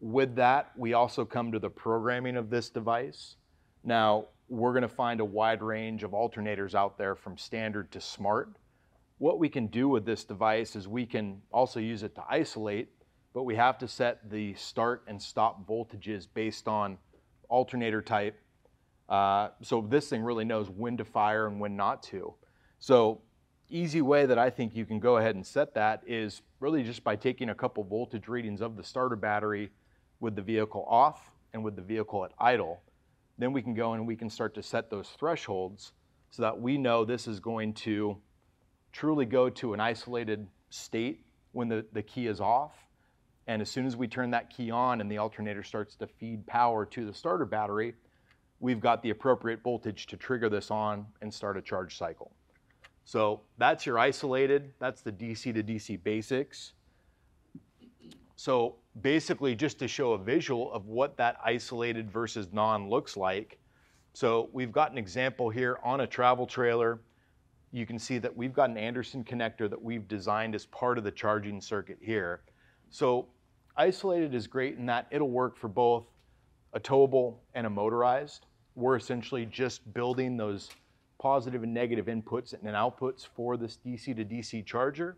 With that, we also come to the programming of this device. Now, we're going to find a wide range of alternators out there from standard to smart. What we can do with this device is we can also use it to isolate, but we have to set the start and stop voltages based on alternator type. Uh, so this thing really knows when to fire and when not to. So easy way that I think you can go ahead and set that is really just by taking a couple voltage readings of the starter battery with the vehicle off and with the vehicle at idle. Then we can go and we can start to set those thresholds so that we know this is going to truly go to an isolated state when the, the key is off. And as soon as we turn that key on and the alternator starts to feed power to the starter battery, we've got the appropriate voltage to trigger this on and start a charge cycle. So that's your isolated, that's the DC to DC basics. So basically just to show a visual of what that isolated versus non looks like. So we've got an example here on a travel trailer. You can see that we've got an Anderson connector that we've designed as part of the charging circuit here. So isolated is great in that it'll work for both a towable and a motorized. We're essentially just building those positive and negative inputs and outputs for this DC to DC charger.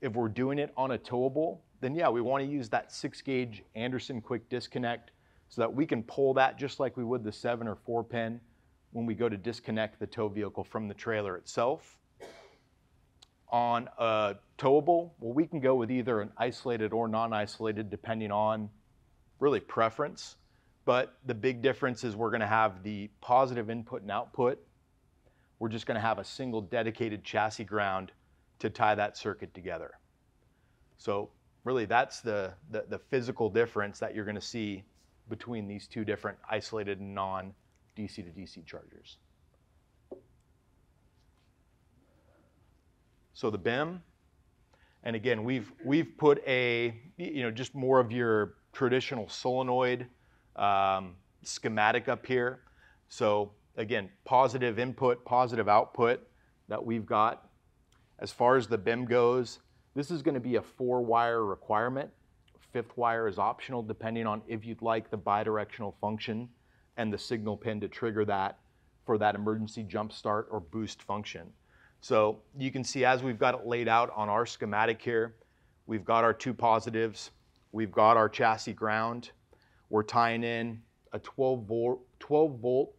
If we're doing it on a towable, then yeah, we want to use that six gauge Anderson quick disconnect so that we can pull that just like we would the seven or four pin when we go to disconnect the tow vehicle from the trailer itself. On a towable, well, we can go with either an isolated or non-isolated depending on really preference. But the big difference is we're going to have the positive input and output. We're just going to have a single dedicated chassis ground to tie that circuit together. So really that's the, the, the physical difference that you're going to see between these two different isolated non DC to DC chargers. So the BIM, and again, we've, we've put a, you know, just more of your traditional solenoid um, schematic up here. So again, positive input, positive output that we've got. As far as the BIM goes, this is going to be a four wire requirement. Fifth wire is optional depending on if you'd like the bidirectional function and the signal pin to trigger that for that emergency jump start or boost function. So you can see as we've got it laid out on our schematic here, we've got our two positives, we've got our chassis ground, we're tying in a 12 volt, 12 volt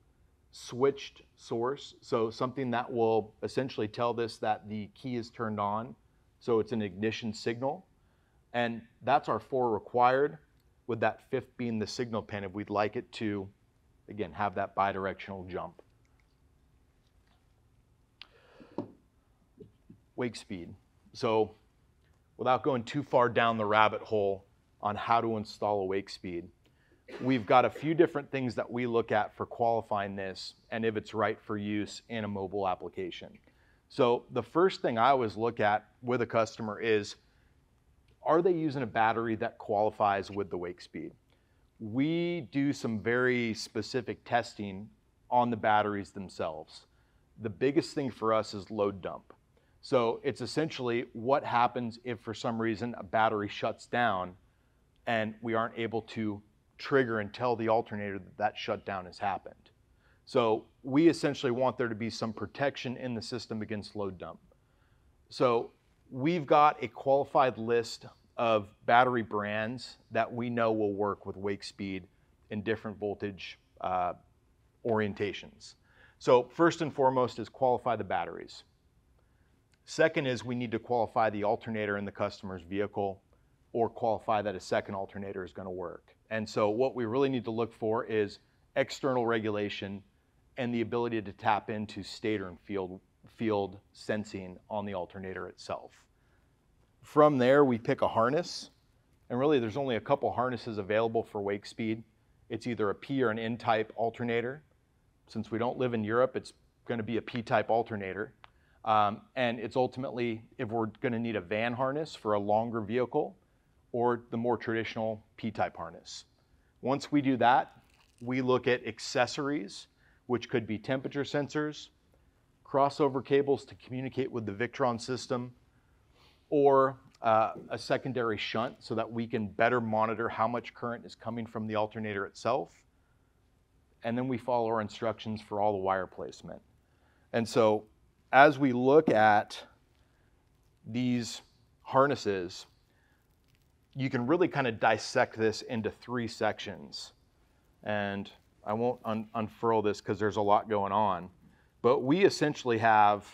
switched source, so something that will essentially tell this that the key is turned on so it's an ignition signal. And that's our four required, with that fifth being the signal pin if we'd like it to, again, have that bidirectional jump. Wakespeed. So without going too far down the rabbit hole on how to install a Wakespeed, we've got a few different things that we look at for qualifying this and if it's right for use in a mobile application. So the first thing I always look at with a customer is, are they using a battery that qualifies with the Wakespeed? We do some very specific testing on the batteries themselves. The biggest thing for us is load dump. So it's essentially what happens if for some reason a battery shuts down and we aren't able to trigger and tell the alternator that that shutdown has happened. So we essentially want there to be some protection in the system against load dump. So we've got a qualified list of battery brands that we know will work with Wakespeed in different voltage uh, orientations. So first and foremost is qualify the batteries. Second is we need to qualify the alternator in the customer's vehicle or qualify that a second alternator is going to work. And so what we really need to look for is external regulation and the ability to tap into stator and field, field sensing on the alternator itself. From there, we pick a harness, and really there's only a couple harnesses available for Wakespeed. It's either a P or an N type alternator. Since we don't live in Europe, it's going to be a P type alternator. Um, and it's ultimately, if we're going to need a van harness for a longer vehicle, or the more traditional P type harness. Once we do that, we look at accessories, which could be temperature sensors, crossover cables to communicate with the Victron system, or uh, a secondary shunt so that we can better monitor how much current is coming from the alternator itself. And then we follow our instructions for all the wire placement. And so as we look at these harnesses, you can really kind of dissect this into three sections. And I won't un- unfurl this because there's a lot going on. But we essentially have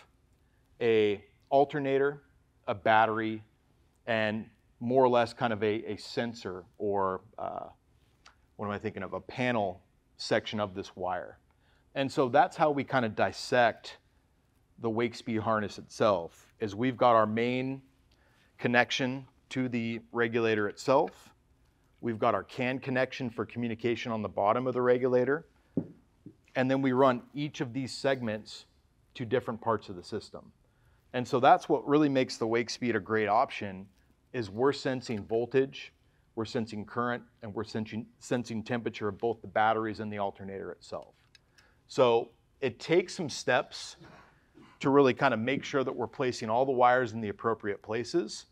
a alternator, a battery, and more or less kind of a, a sensor or uh, what am I thinking of? A panel section of this wire. And so that's how we kind of dissect the Wakespeed harness itself is we've got our main connection to the regulator itself. We've got our CAN connection for communication on the bottom of the regulator. And then we run each of these segments to different parts of the system. And so that's what really makes the Wakespeed a great option is we're sensing voltage, we're sensing current, and we're sensing, sensing temperature of both the batteries and the alternator itself. So it takes some steps to really kind of make sure that we're placing all the wires in the appropriate places.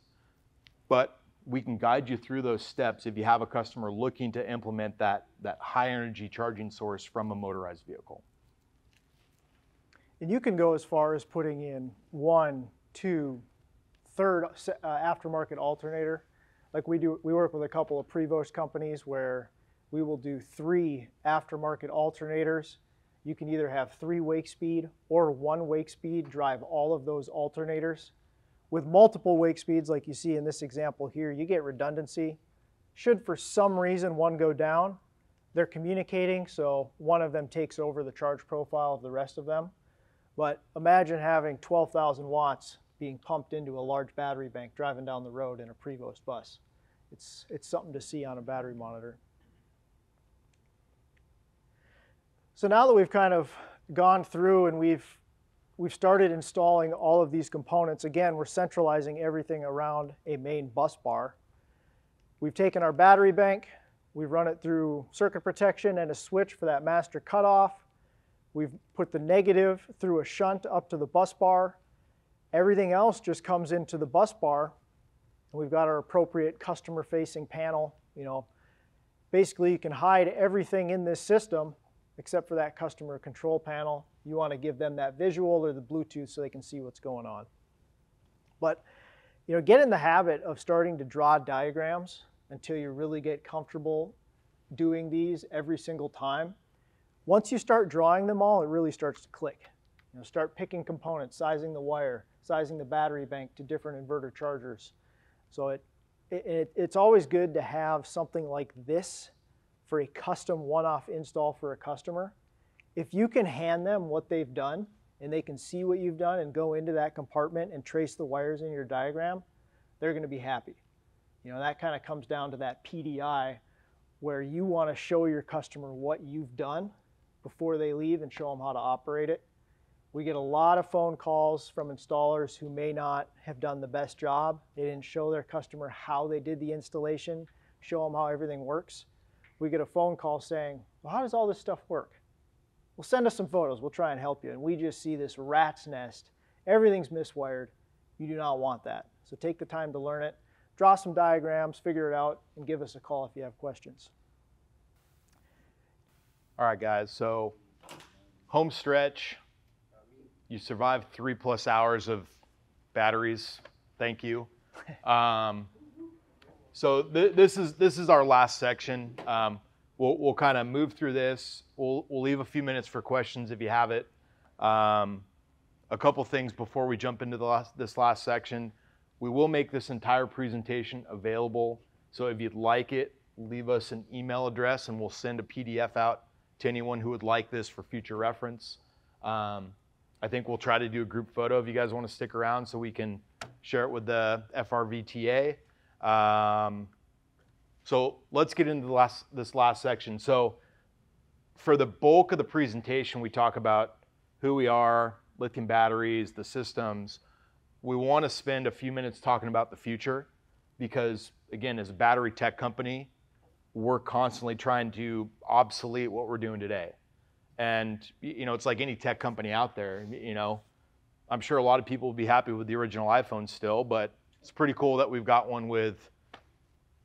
But we can guide you through those steps if you have a customer looking to implement that, that high energy charging source from a motorized vehicle. And you can go as far as putting in one, two, third uh, aftermarket alternator. Like we do, we work with a couple of Prevost companies where we will do three aftermarket alternators. You can either have three Wakespeed or one Wakespeed drive all of those alternators. With multiple Wakespeeds, like you see in this example here, you get redundancy. Should for some reason one go down, they're communicating, so one of them takes over the charge profile of the rest of them. But imagine having 12,000 watts being pumped into a large battery bank driving down the road in a Prevost bus. It's, it's something to see on a battery monitor. So now that we've kind of gone through and we've we've started installing all of these components. Again, we're centralizing everything around a main bus bar. We've taken our battery bank, we've run it through circuit protection and a switch for that master cutoff. We've put the negative through a shunt up to the bus bar. Everything else just comes into the bus bar. And we've got our appropriate customer facing panel. You know, basically you can hide everything in this system except for that customer control panel. You want to give them that visual or the Bluetooth so they can see what's going on. But you know, get in the habit of starting to draw diagrams until you really get comfortable doing these every single time. Once you start drawing them all, it really starts to click. You know, start picking components, sizing the wire, sizing the battery bank to different inverter chargers. So it, it, it's always good to have something like this for a custom one-off install for a customer, if you can hand them what they've done and they can see what you've done and go into that compartment and trace the wires in your diagram, they're going to be happy. You know, that kind of comes down to that PDI where you want to show your customer what you've done before they leave and show them how to operate it. We get a lot of phone calls from installers who may not have done the best job. They didn't show their customer how they did the installation, show them how everything works we get a phone call saying, well, how does all this stuff work? Well, send us some photos. We'll try and help you. And we just see this rat's nest. Everything's miswired. You do not want that. So take the time to learn it. draw some diagrams, figure it out, and give us a call if you have questions. All right, guys. So, home stretch. You survived three plus hours of batteries. Thank you. Um, so th- this is this is our last section. Um, we'll we'll kind of move through this. We'll we'll leave a few minutes for questions if you have it. Um, a couple things before we jump into the last, this last section. We will make this entire presentation available. So if you'd like it, leave us an email address and we'll send a PDF out to anyone who would like this for future reference. Um, I think we'll try to do a group photo if you guys want to stick around so we can share it with the FRVTA. Um, so let's get into the last, this last section. So for the bulk of the presentation, we talk about who we are, lithium batteries, the systems. We want to spend a few minutes talking about the future because, again, as a battery tech company, we're constantly trying to obsolete what we're doing today. And you know, it's like any tech company out there. You know, I'm sure a lot of people will be happy with the original iPhone still, but it's pretty cool that we've got one with,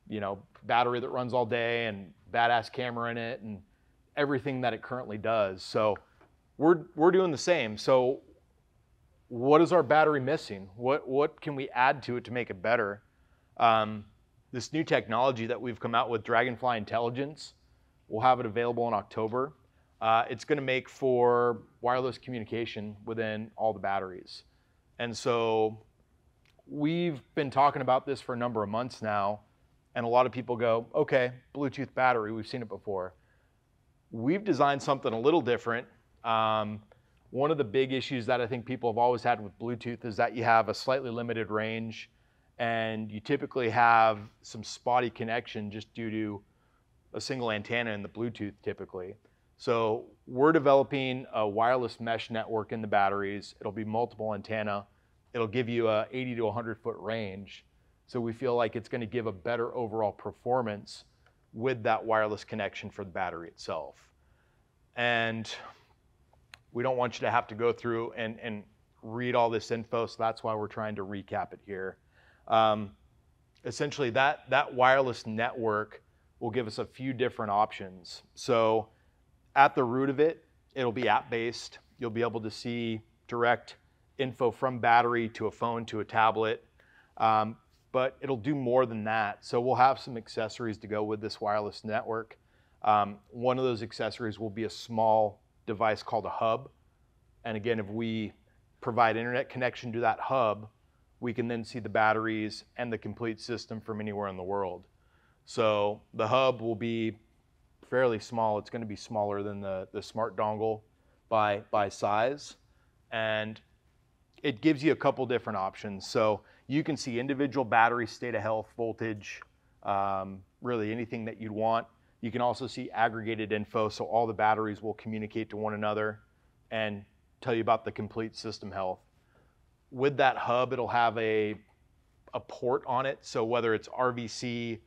you know, battery that runs all day and badass camera in it and everything that it currently does. So we're we're doing the same. So what is our battery missing? What what can we add to it to make it better? Um, this new technology that we've come out with, Dragonfly Intelligence, we'll have it available in October. Uh, it's going to make for wireless communication within all the batteries. And so we've been talking about this for a number of months now, and a lot of people go, okay, Bluetooth battery, we've seen it before. We've designed something a little different. Um, one of the big issues that I think people have always had with Bluetooth is that you have a slightly limited range and you typically have some spotty connection just due to a single antenna in the Bluetooth typically. So we're developing a wireless mesh network in the batteries. It'll be multiple antenna. It'll give you a 80 to 100 foot range. So we feel like it's going to give a better overall performance with that wireless connection for the battery itself. And we don't want you to have to go through and, and read all this info, so that's why we're trying to recap it here. Um, essentially, that, that wireless network will give us a few different options. So at the root of it, it'll be app based. You'll be able to see direct info from battery to a phone to a tablet. Um, but it'll do more than that. So we'll have some accessories to go with this wireless network. Um, one of those accessories will be a small device called a hub. And again, if we provide internet connection to that hub, we can then see the batteries and the complete system from anywhere in the world. So the hub will be fairly small. It's going to be smaller than the, the smart dongle by, by size. And it gives you a couple different options. So you can see individual battery state of health, voltage, um, really anything that you'd want. You can also see aggregated info, so all the batteries will communicate to one another and tell you about the complete system health. With that hub, it'll have a, a port on it, so whether it's RVC,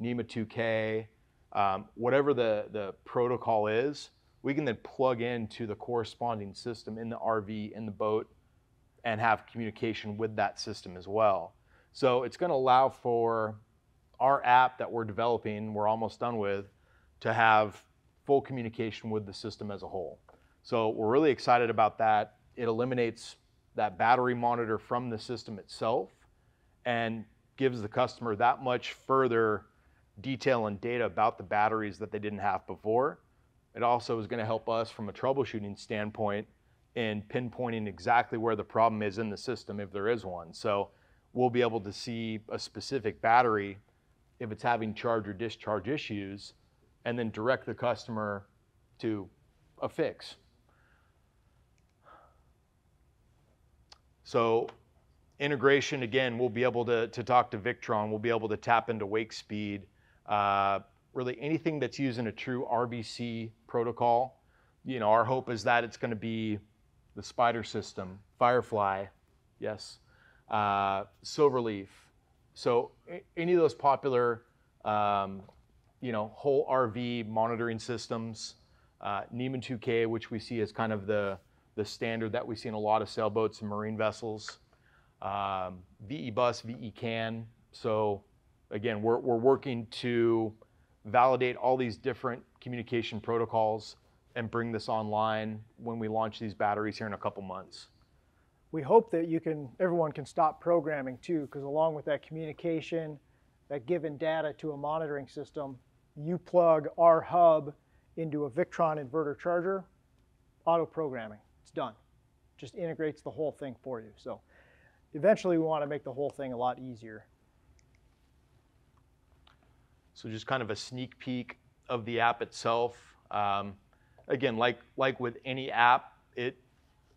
NMEA 2K, um, whatever the, the protocol is, we can then plug into the corresponding system in the RV, in the boat, and have communication with that system as well. So it's going to allow for our app that we're developing, we're almost done with, to have full communication with the system as a whole. So we're really excited about that. It eliminates that battery monitor from the system itself and gives the customer that much further detail and data about the batteries that they didn't have before. It also is going to help us from a troubleshooting standpoint in pinpointing exactly where the problem is in the system if there is one. So we'll be able to see a specific battery if it's having charge or discharge issues and then direct the customer to a fix. So integration, again, we'll be able to, to talk to Victron, we'll be able to tap into Wakespeed, uh, really anything that's using a true RVC protocol. You know, our hope is that it's going to be the Spyder system, Firefly, yes, uh, Silverleaf. So any of those popular, um, you know, whole RV monitoring systems, uh, NMEA 2K, which we see as kind of the the standard that we see in a lot of sailboats and marine vessels, um, VE Bus, VE Can. So again, we're, we're working to validate all these different communication protocols and bring this online when we launch these batteries here in a couple months. We hope that you can, everyone can stop programming too, because along with that communication, that given data to a monitoring system, you plug our hub into a Victron inverter charger, auto programming, it's done. Just integrates the whole thing for you. So eventually we want to make the whole thing a lot easier. So just kind of a sneak peek of the app itself. Um, again, like like with any app, it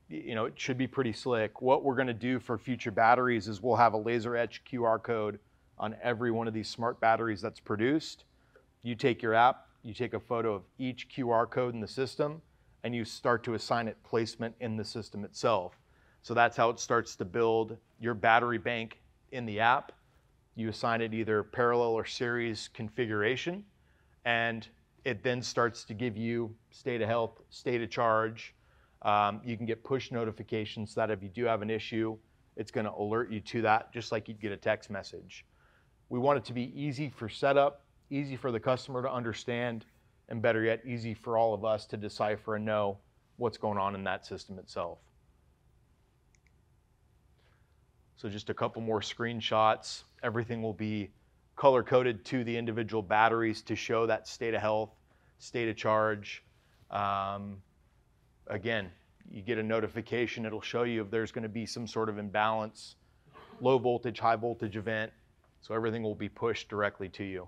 you know it should be pretty slick. What we're going to do for future batteries is we'll have a laser etch QR code on every one of these smart batteries that's produced. You take your app, you take a photo of each QR code in the system, and you start to assign it placement in the system itself. So that's how it starts to build your battery bank in the app. You assign it either parallel or series configuration, and it then starts to give you state of health, state of charge. Um, you can get push notifications that if you do have an issue, it's going to alert you to that, just like you'd get a text message. We want it to be easy for setup, easy for the customer to understand, and better yet, easy for all of us to decipher and know what's going on in that system itself. So just a couple more screenshots. Everything will be color coded to the individual batteries to show that state of health, state of charge. Um, again, you get a notification, it'll show you if there's going to be some sort of imbalance, low voltage, high voltage event. So everything will be pushed directly to you.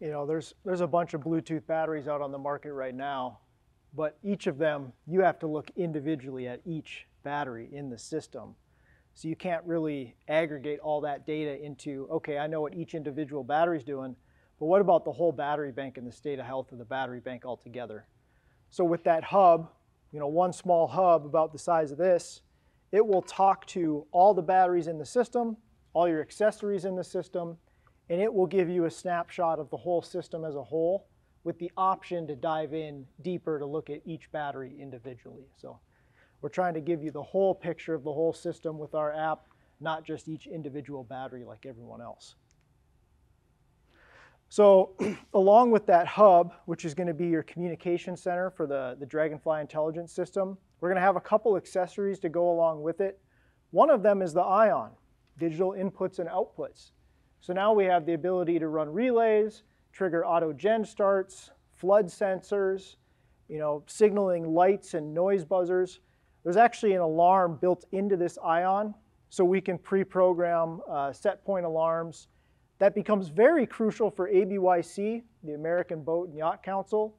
You know, there's there's a bunch of Bluetooth batteries out on the market right now, but each of them you have to look individually at each battery in the system. So you can't really aggregate all that data into, okay, I know what each individual battery is doing, but what about the whole battery bank and the state of health of the battery bank altogether? So with that hub, you know, one small hub about the size of this, it will talk to all the batteries in the system, all your accessories in the system, and it will give you a snapshot of the whole system as a whole with the option to dive in deeper to look at each battery individually. So we're trying to give you the whole picture of the whole system with our app, not just each individual battery like everyone else. So along with that hub, which is going to be your communication center for the, the Dragonfly intelligence system, we're going to have a couple accessories to go along with it. One of them is the ION, digital inputs and outputs. So now we have the ability to run relays, trigger auto gen starts, flood sensors, you know, signaling lights and noise buzzers. There's actually an alarm built into this ion, so we can pre-program uh, set point alarms. That becomes very crucial for ABYC, the American Boat and Yacht Council.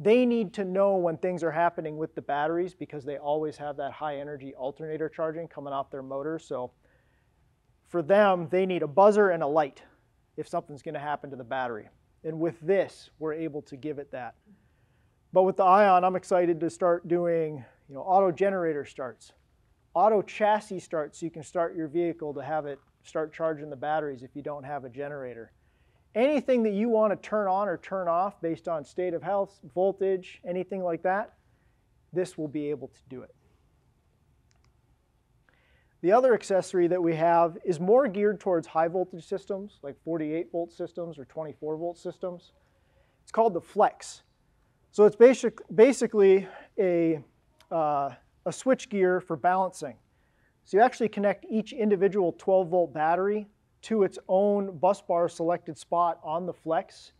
They need to know when things are happening with the batteries because they always have that high energy alternator charging coming off their motor. So for them, they need a buzzer and a light if something's going to happen to the battery. And with this, we're able to give it that. But with the Ion, I'm excited to start doing you know, auto generator starts, auto chassis starts so you can start your vehicle to have it start charging the batteries if you don't have a generator. Anything that you want to turn on or turn off based on state of health, voltage, anything like that, this will be able to do it. The other accessory that we have is more geared towards high voltage systems, like 48 volt systems or 24 volt systems. It's called the Flex. So it's basic, basically a uh, a switch gear for balancing. So you actually connect each individual 12 volt battery to its own bus bar selected spot on the flex.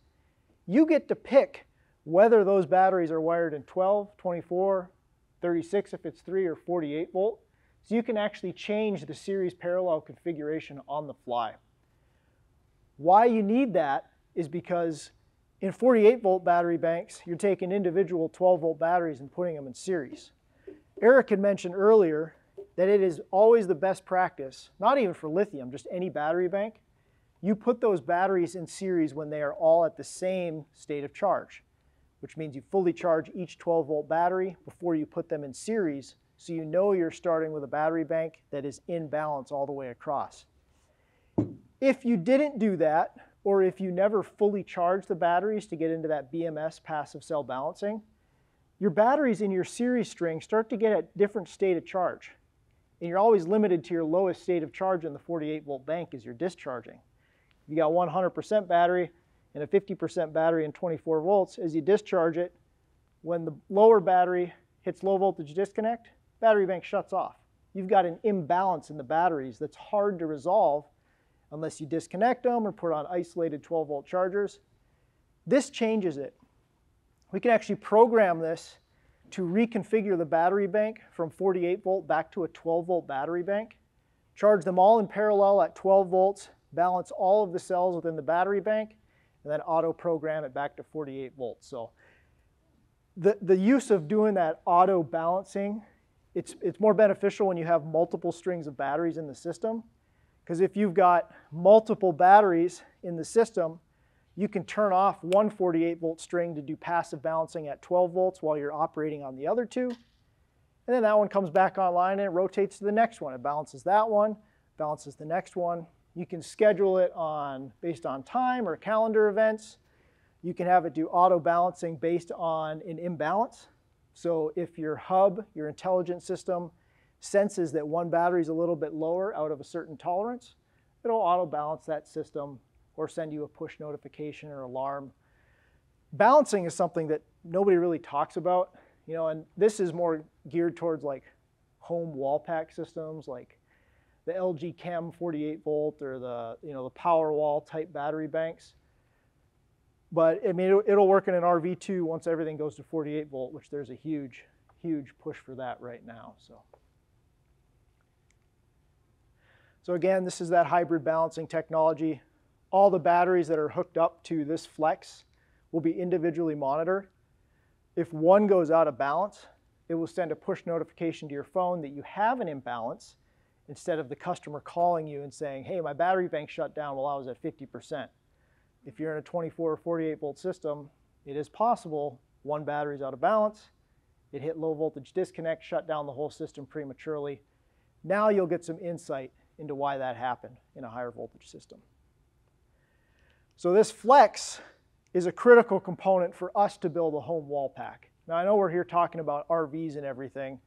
You get to pick whether those batteries are wired in 12, 24, 36 if it's 3 or 48 volt. So you can actually change the series parallel configuration on the fly. Why you need that is because in 48 volt battery banks, you're taking individual 12 volt batteries and putting them in series. Eric had mentioned earlier that it is always the best practice, not even for lithium, just any battery bank, you put those batteries in series when they are all at the same state of charge, which means you fully charge each 12 volt battery before you put them in series so you know you're starting with a battery bank that is in balance all the way across. If you didn't do that, or if you never fully charge the batteries to get into that BMS passive cell balancing, your batteries in your series string start to get a different state of charge. And you're always limited to your lowest state of charge in the 48 volt bank as you're discharging. You got 100% battery and a 50% battery and 24 volts. As you discharge it, when the lower battery hits low voltage disconnect, battery bank shuts off. You've got an imbalance in the batteries that's hard to resolve unless you disconnect them or put on isolated 12 volt chargers. This changes it. We can actually program this to reconfigure the battery bank from 48 volt back to a 12 volt battery bank, charge them all in parallel at 12 volts, balance all of the cells within the battery bank, and then auto program it back to 48 volts. So the, the use of doing that auto balancing, it's, it's more beneficial when you have multiple strings of batteries in the system. Because if you've got multiple batteries in the system, you can turn off one 48 volt string to do passive balancing at 12 volts while you're operating on the other two. And then that one comes back online and it rotates to the next one. It balances that one, balances the next one. You can schedule it on based on time or calendar events. You can have it do auto balancing based on an imbalance. So if your hub, your intelligent system, senses that one battery is a little bit lower out of a certain tolerance, it'll auto balance that system or send you a push notification or alarm. Balancing is something that nobody really talks about, you know, and this is more geared towards like home wall pack systems like the LG Chem 48 volt or the, you know, the Powerwall type battery banks. But I mean, it'll, it'll work in an RV too once everything goes to 48 volt, which there's a huge, huge push for that right now. So. So again, this is that hybrid balancing technology all the batteries that are hooked up to this flex will be individually monitored. If one goes out of balance, it will send a push notification to your phone that you have an imbalance instead of the customer calling you and saying, hey, my battery bank shut down while I was at 50%. If you're in a 24 or 48 volt system, it is possible one battery's out of balance, it hit low voltage disconnect, shut down the whole system prematurely. Now you'll get some insight into why that happened in a higher voltage system. So this flex is a critical component for us to build a home wall pack. Now I know we're here talking about RVs and everything,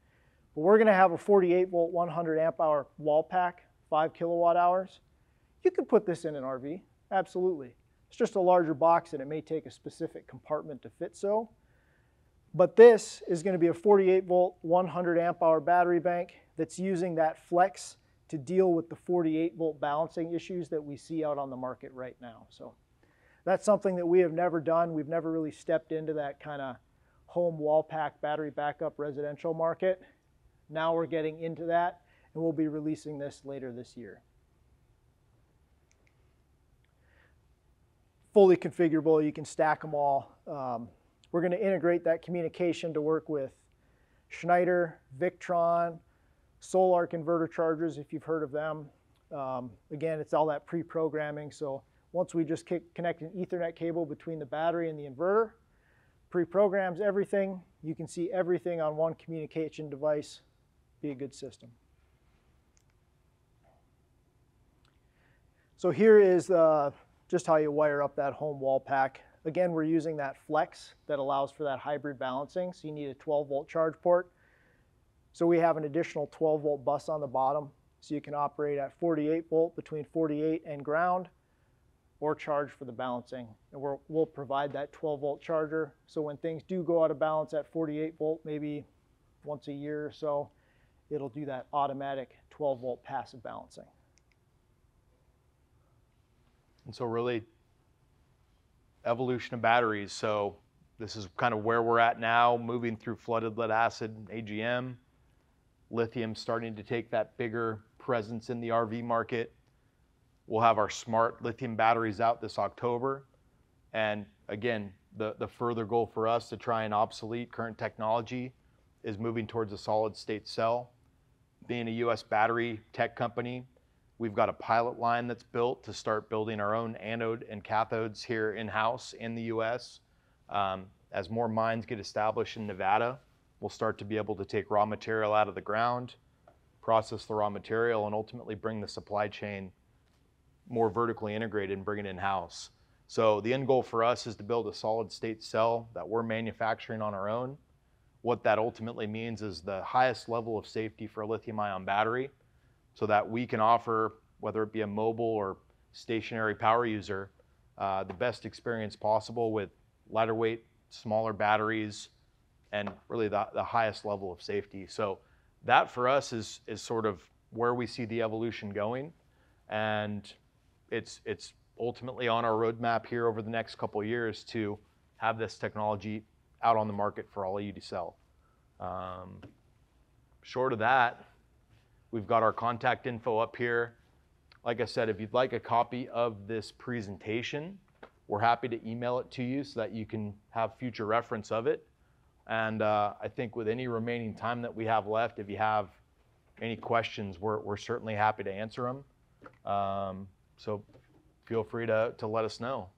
but we're gonna have a 48 volt 100 amp hour wall pack, five kilowatt hours. You could put this in an RV, absolutely. It's just a larger box and it may take a specific compartment to fit so. But this is gonna be a 48 volt 100 amp hour battery bank that's using that flex to deal with the 48 volt balancing issues that we see out on the market right now. So that's something that we have never done. We've never really stepped into that kind of home wall pack battery backup residential market. Now we're getting into that and we'll be releasing this later this year. Fully configurable, you can stack them all. Um, we're going to integrate that communication to work with Schneider, Victron, Solar converter chargers, if you've heard of them. Um, again, it's all that pre-programming. So once we just connect an ethernet cable between the battery and the inverter, pre-programs everything. You can see everything on one communication device. Be a good system. So here is uh, just how you wire up that home wall pack. Again, we're using that flex that allows for that hybrid balancing. So you need a 12 volt charge port. So we have an additional 12 volt bus on the bottom. So you can operate at 48 volt between 48 and ground or charge for the balancing. And we will provide that 12 volt charger. So when things do go out of balance at 48 volt, maybe once a year or so, it'll do that automatic 12 volt passive balancing. And so really evolution of batteries. So this is kind of where we're at now, moving through flooded lead acid, AGM, lithium starting to take that bigger presence in the RV market. We'll have our smart lithium batteries out this October. And again, the, the further goal for us to try and obsolete current technology is moving towards a solid state cell. Being a US battery tech company, we've got a pilot line that's built to start building our own anode and cathodes here in house in the US. Um, as more mines get established in Nevada, we'll start to be able to take raw material out of the ground, process the raw material, and ultimately bring the supply chain more vertically integrated and bring it in-house. So the end goal for us is to build a solid state cell that we're manufacturing on our own. What that ultimately means is the highest level of safety for a lithium ion battery so that we can offer, whether it be a mobile or stationary power user uh, the best experience possible with lighter weight, smaller batteries, and really the, the highest level of safety. So that for us is is sort of where we see the evolution going, and it's it's ultimately on our roadmap here over the next couple years to have this technology out on the market for all of you to sell. Um, short of that, we've got our contact info up here. Like I said, if you'd like a copy of this presentation, we're happy to email it to you so that you can have future reference of it. And uh, I think with any remaining time that we have left, if you have any questions, we're, we're certainly happy to answer them. Um, so feel free to, to let us know.